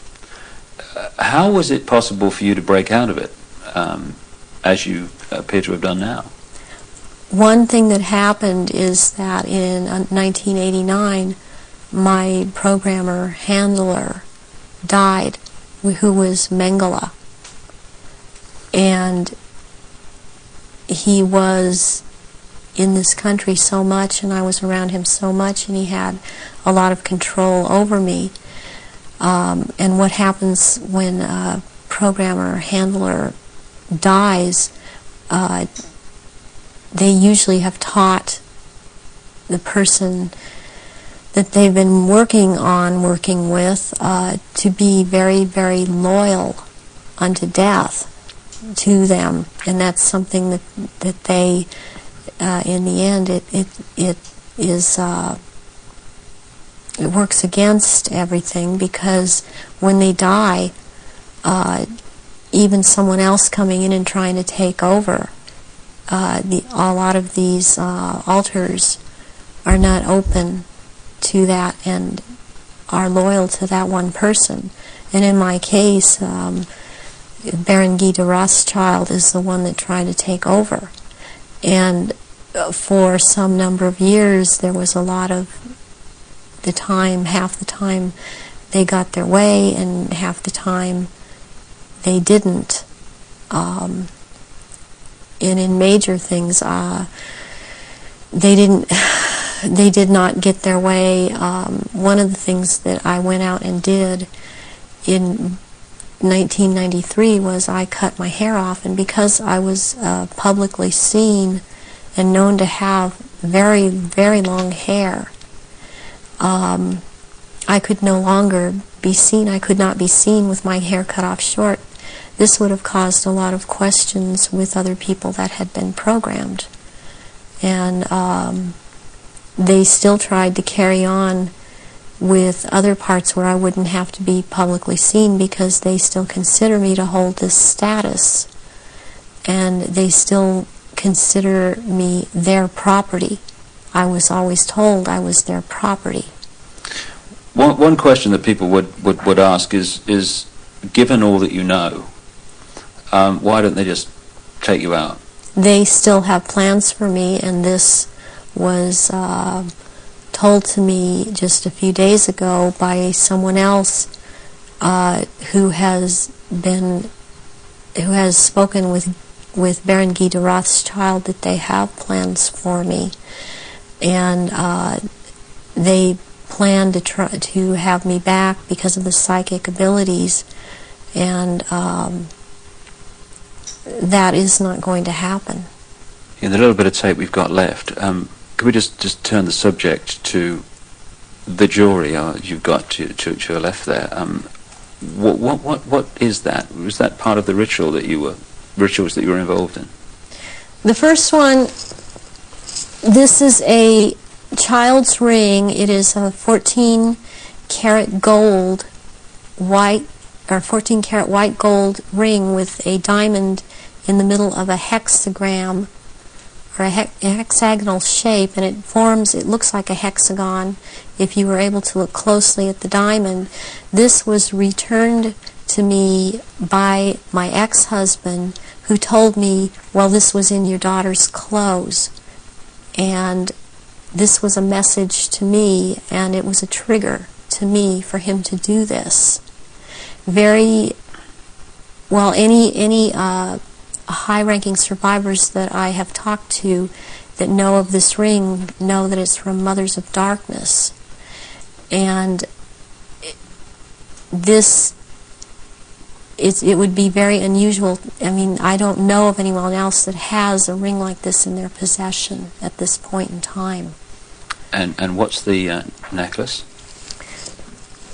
uh, how was it possible for you to break out of it, um, as you appear to have done now? One thing that happened is that in uh, 1989, my programmer handler died, who was Mengele. And he was in this country so much, and I was around him so much, and he had a lot of control over me. Um, and what happens when a programmer handler dies, uh, they usually have taught the person that they've been working on, working with, uh, to be very, very loyal unto death to them, and that's something that that they, uh, in the end, it it it is. Uh, it works against everything because when they die, uh, even someone else coming in and trying to take over, uh, the, a lot of these uh, alters are not open to that and are loyal to that one person. And in my case, um, Baron Guy de Rothschild is the one that tried to take over. And uh, for some number of years, there was a lot of the time, half the time, they got their way, and half the time they didn't. Um, and in major things, uh, they didn't. They did not get their way. Um, one of the things that I went out and did in 1993 was I cut my hair off, and because I was uh, publicly seen and known to have very, very long hair, um, I could no longer be seen. I could not be seen with my hair cut off short. This would have caused a lot of questions with other people that had been programmed. And um, they still tried to carry on with other parts where I wouldn't have to be publicly seen because they still consider me to hold this status. And they still consider me their property. I was always told I was their property. One, one question that people would, would, would ask is, is given all that you know, um, why don't they just take you out? They still have plans for me, and this was uh, told to me just a few days ago by someone else uh, who has been who has spoken with with Baron Guy de Rothschild that they have plans for me, and uh, they plan to try to have me back because of the psychic abilities, and um, that is not going to happen. In the little bit of tape we've got left, um, could we just, just turn the subject to the jury uh, you've got to, to, to your left there? Um, what, what, what, what is that? Was that part of the ritual that you were, rituals that you were involved in? The first one, this is a child's ring. It is a 14 karat gold white or 14 karat white gold ring with a diamond in the middle of a hexagram or a, a hexagonal shape and it forms it looks like a hexagon if you were able to look closely at the diamond. This was returned to me by my ex-husband who told me well this was in your daughter's clothes. And this was a message to me and it was a trigger to me for him to do this very well any any uh, high-ranking survivors that I have talked to that know of this ring know that it's from Mothers of Darkness and this it's, it would be very unusual. I mean, I don't know of anyone else that has a ring like this in their possession at this point in time. And, and what's the uh, necklace?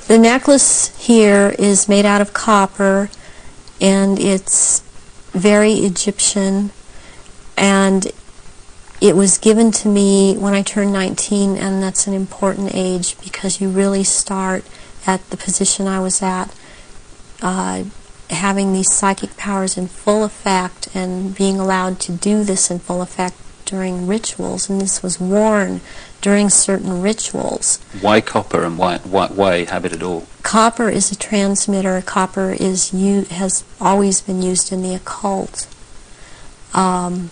The necklace here is made out of copper and it's very Egyptian and it was given to me when I turned 19 and that's an important age because you really start at the position I was at uh, having these psychic powers in full effect and being allowed to do this in full effect during rituals and this was worn during certain rituals. Why copper and why, why, why have it at all? Copper is a transmitter. Copper is has always been used in the occult. Um,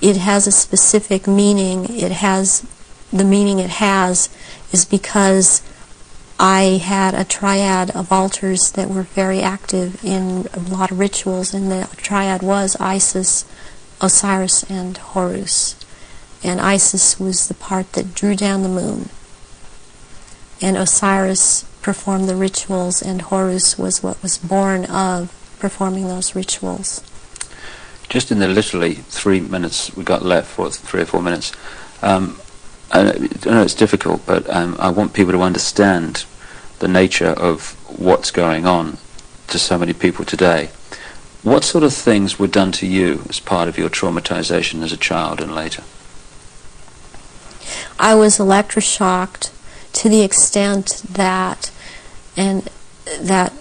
it has a specific meaning. It has the meaning it has is because I had a triad of alters that were very active in a lot of rituals, and the triad was Isis, Osiris, and Horus. And Isis was the part that drew down the moon. And Osiris performed the rituals, and Horus was what was born of performing those rituals. Just in the literally three minutes we got left, or three or four minutes, um, I know it's difficult, but um, I want people to understand the nature of what's going on to so many people today. What sort of things were done to you as part of your traumatization as a child and later? I was electroshocked to the extent that, and that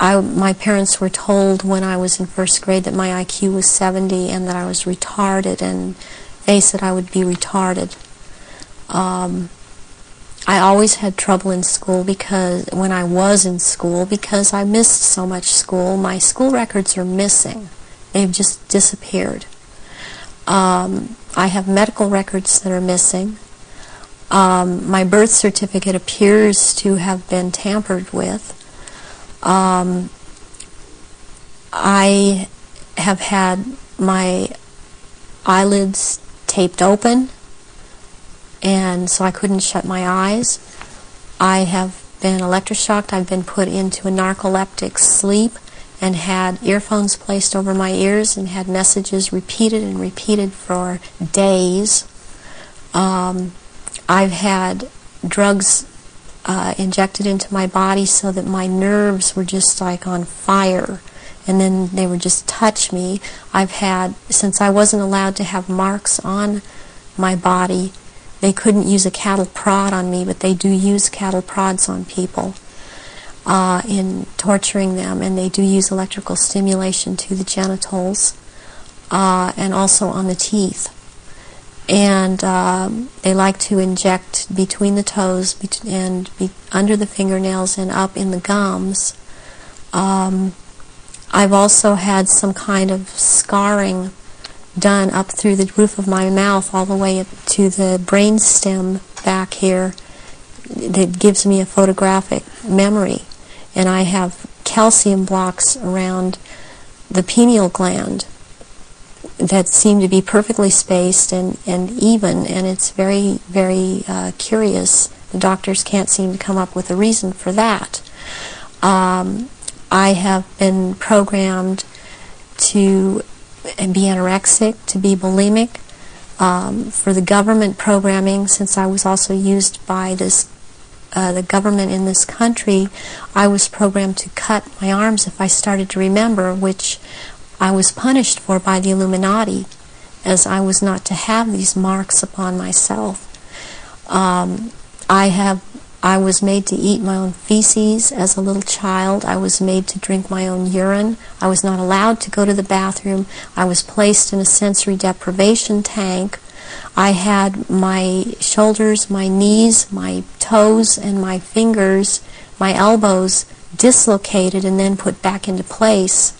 I, my parents were told when I was in first grade that my IQ was 70 and that I was retarded, and they said I would be retarded. Um, I always had trouble in school because when I was in school because I missed so much school. My school records are missing; they've just disappeared. Um, I have medical records that are missing. Um, my birth certificate appears to have been tampered with. Um, I have had my eyelids taped open, and so I couldn't shut my eyes. I have been electroshocked. I've been put into a narcoleptic sleep and had earphones placed over my ears and had messages repeated and repeated for days. Um, I've had drugs uh, injected into my body so that my nerves were just like on fire and then they would just touch me. I've had, since I wasn't allowed to have marks on my body, they couldn't use a cattle prod on me, but they do use cattle prods on people uh, in torturing them, and they do use electrical stimulation to the genitals uh, and also on the teeth and um, they like to inject between the toes and under the fingernails and up in the gums Um, I've also had some kind of scarring done up through the roof of my mouth all the way to the brain stem back here that gives me a photographic memory. And I have calcium blocks around the pineal gland that seem to be perfectly spaced and, and even, and it's very, very uh, curious. The doctors can't seem to come up with a reason for that. Um, I have been programmed to be anorexic, to be bulimic. Um, for the government programming, since I was also used by this, uh, the government in this country, I was programmed to cut my arms if I started to remember, which I was punished for by the Illuminati, as I was not to have these marks upon myself. Um, I have I was made to eat my own feces as a little child. I was made to drink my own urine. I was not allowed to go to the bathroom. I was placed in a sensory deprivation tank. I had my shoulders, my knees, my toes, and my fingers, my elbows dislocated and then put back into place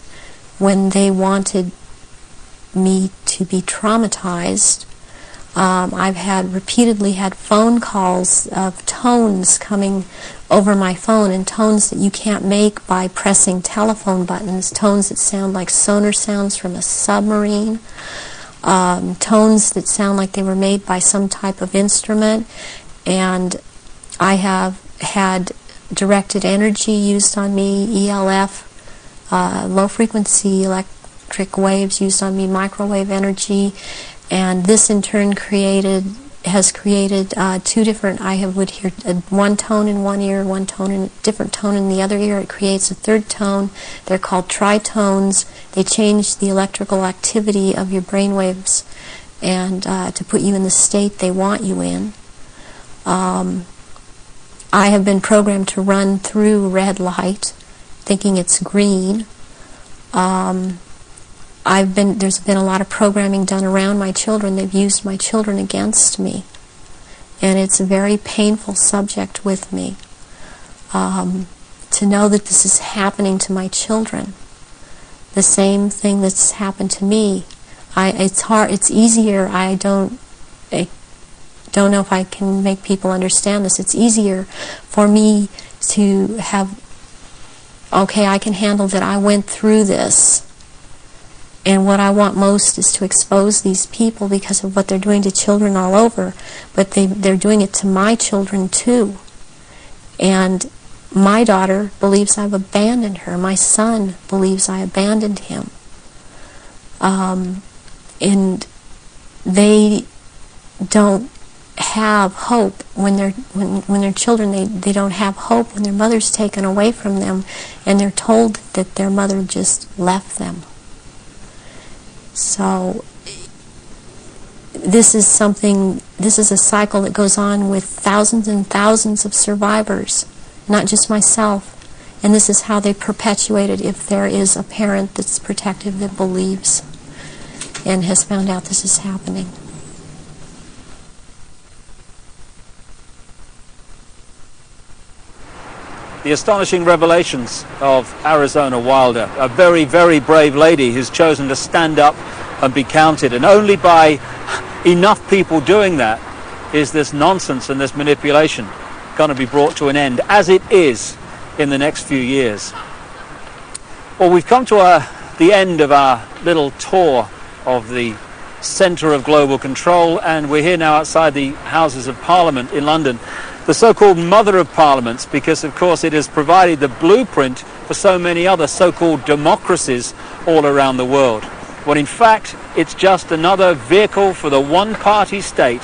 when they wanted me to be traumatized. Um, I've had repeatedly had phone calls of tones coming over my phone and tones that you can't make by pressing telephone buttons, tones that sound like sonar sounds from a submarine, um, tones that sound like they were made by some type of instrument. And I have had directed energy used on me, ELF, uh, low frequency electric waves used on me, microwave energy, and this in turn created has created uh, two different. I have would hear uh, one tone in one ear, one tone in different tone in the other ear. It creates a third tone. They're called tritones. They change the electrical activity of your brain waves, and uh, to put you in the state they want you in. Um, I have been programmed to run through red light, thinking it's green. Um, I've been there's been a lot of programming done around my children. They've used my children against me, and it's a very painful subject with me. Um, to know that this is happening to my children, the same thing that's happened to me. I it's hard. It's easier. I don't. I don't know if I can make people understand this. It's easier for me to have. Okay, I can handle that. I went through this and what I want most is to expose these people because of what they're doing to children all over. But they, they're doing it to my children too. And my daughter believes I've abandoned her. My son believes I abandoned him. Um, and they don't have hope when they're when, when they're children they, they don't have hope when their mother's taken away from them and they're told that their mother just left them so this is something, this is a cycle that goes on with thousands and thousands of survivors, not just myself. And this is how they perpetuate it if there is a parent that's protective that believes and has found out this is happening. The astonishing revelations of Arizona Wilder, a very, very brave lady who's chosen to stand up and be counted. And only by enough people doing that is this nonsense and this manipulation going to be brought to an end, as it is in the next few years. Well, we've come to our, the end of our little tour of the centre of global control, and we're here now outside the Houses of Parliament in London the so-called mother of parliaments because of course it has provided the blueprint for so many other so-called democracies all around the world. When in fact it's just another vehicle for the one-party state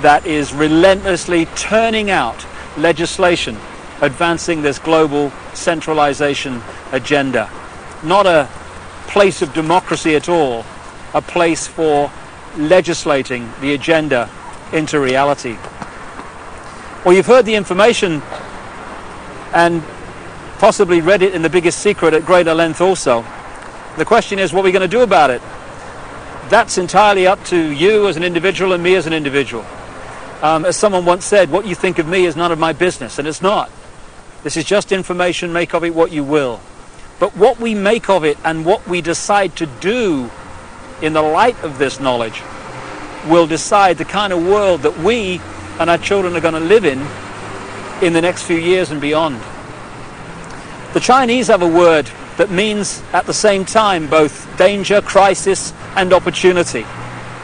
that is relentlessly turning out legislation advancing this global centralization agenda. Not a place of democracy at all, a place for legislating the agenda into reality. Well, you've heard the information and possibly read it in the biggest secret at greater length also. The question is what are we going to do about it? That's entirely up to you as an individual and me as an individual. Um, as someone once said, what you think of me is none of my business, and it's not. This is just information, make of it what you will. But what we make of it and what we decide to do in the light of this knowledge will decide the kind of world that we and our children are going to live in in the next few years and beyond. The Chinese have a word that means at the same time both danger, crisis, and opportunity.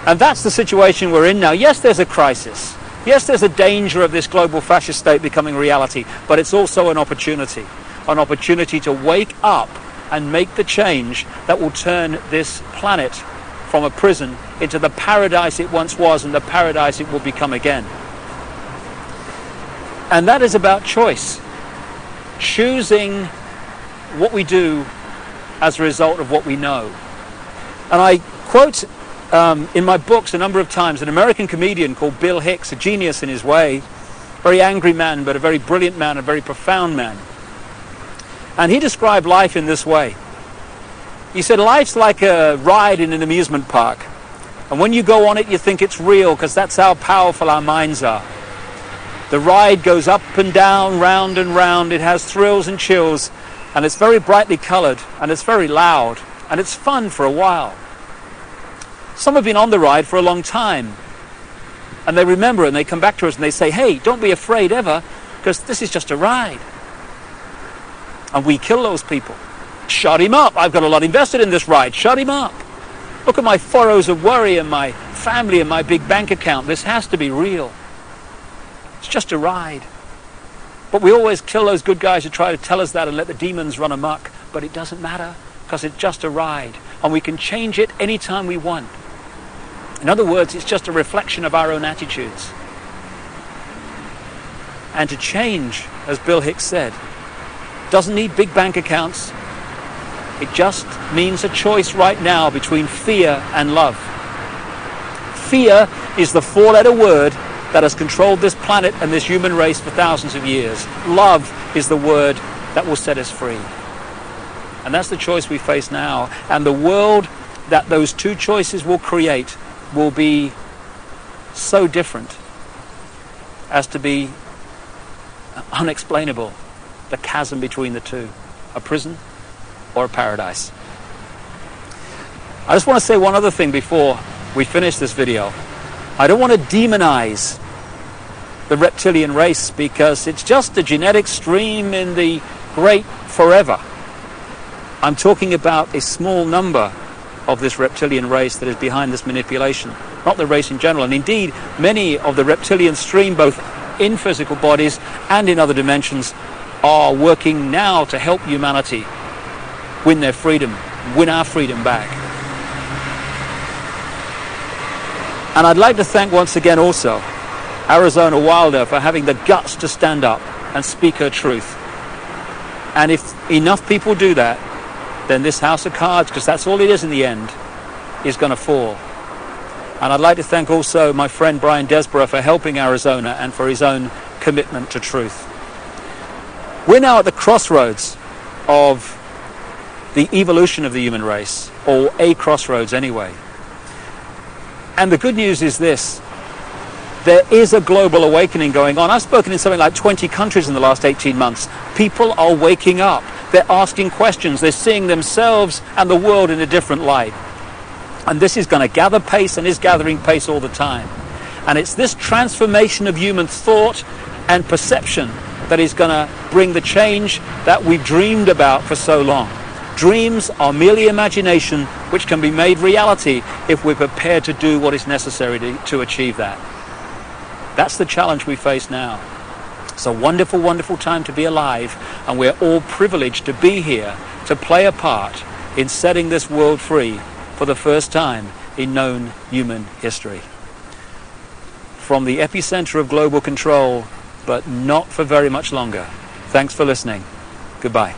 And that's the situation we're in now. Yes, there's a crisis. Yes, there's a danger of this global fascist state becoming reality, but it's also an opportunity. An opportunity to wake up and make the change that will turn this planet from a prison into the paradise it once was and the paradise it will become again. And that is about choice. Choosing what we do as a result of what we know. And I quote um, in my books a number of times an American comedian called Bill Hicks, a genius in his way, very angry man, but a very brilliant man, a very profound man. And he described life in this way. He said, Life's like a ride in an amusement park. And when you go on it, you think it's real because that's how powerful our minds are. The ride goes up and down, round and round. It has thrills and chills. And it's very brightly colored and it's very loud. And it's fun for a while. Some have been on the ride for a long time. And they remember and they come back to us and they say, hey, don't be afraid ever because this is just a ride. And we kill those people. Shut him up. I've got a lot invested in this ride. Shut him up. Look at my furrows of worry and my family and my big bank account. This has to be real. It's just a ride. But we always kill those good guys who try to tell us that and let the demons run amok. But it doesn't matter because it's just a ride. And we can change it anytime we want. In other words, it's just a reflection of our own attitudes. And to change, as Bill Hicks said, doesn't need big bank accounts. It just means a choice right now between fear and love. Fear is the four letter word that has controlled this planet and this human race for thousands of years. Love is the word that will set us free. And that's the choice we face now. And the world that those two choices will create will be so different as to be unexplainable. The chasm between the two a prison or a paradise. I just want to say one other thing before we finish this video. I don't want to demonize the reptilian race because it's just a genetic stream in the great forever. I'm talking about a small number of this reptilian race that is behind this manipulation, not the race in general. And indeed, many of the reptilian stream, both in physical bodies and in other dimensions, are working now to help humanity win their freedom, win our freedom back. And I'd like to thank once again also Arizona Wilder for having the guts to stand up and speak her truth. And if enough people do that, then this house of cards, because that's all it is in the end, is going to fall. And I'd like to thank also my friend Brian Desborough for helping Arizona and for his own commitment to truth. We're now at the crossroads of the evolution of the human race, or a crossroads anyway. And the good news is this. There is a global awakening going on. I've spoken in something like 20 countries in the last 18 months. People are waking up. They're asking questions. They're seeing themselves and the world in a different light. And this is going to gather pace and is gathering pace all the time. And it's this transformation of human thought and perception that is going to bring the change that we've dreamed about for so long. Dreams are merely imagination which can be made reality if we're prepared to do what is necessary to, to achieve that. That's the challenge we face now. It's a wonderful, wonderful time to be alive, and we're all privileged to be here to play a part in setting this world free for the first time in known human history. From the epicenter of global control, but not for very much longer. Thanks for listening. Goodbye.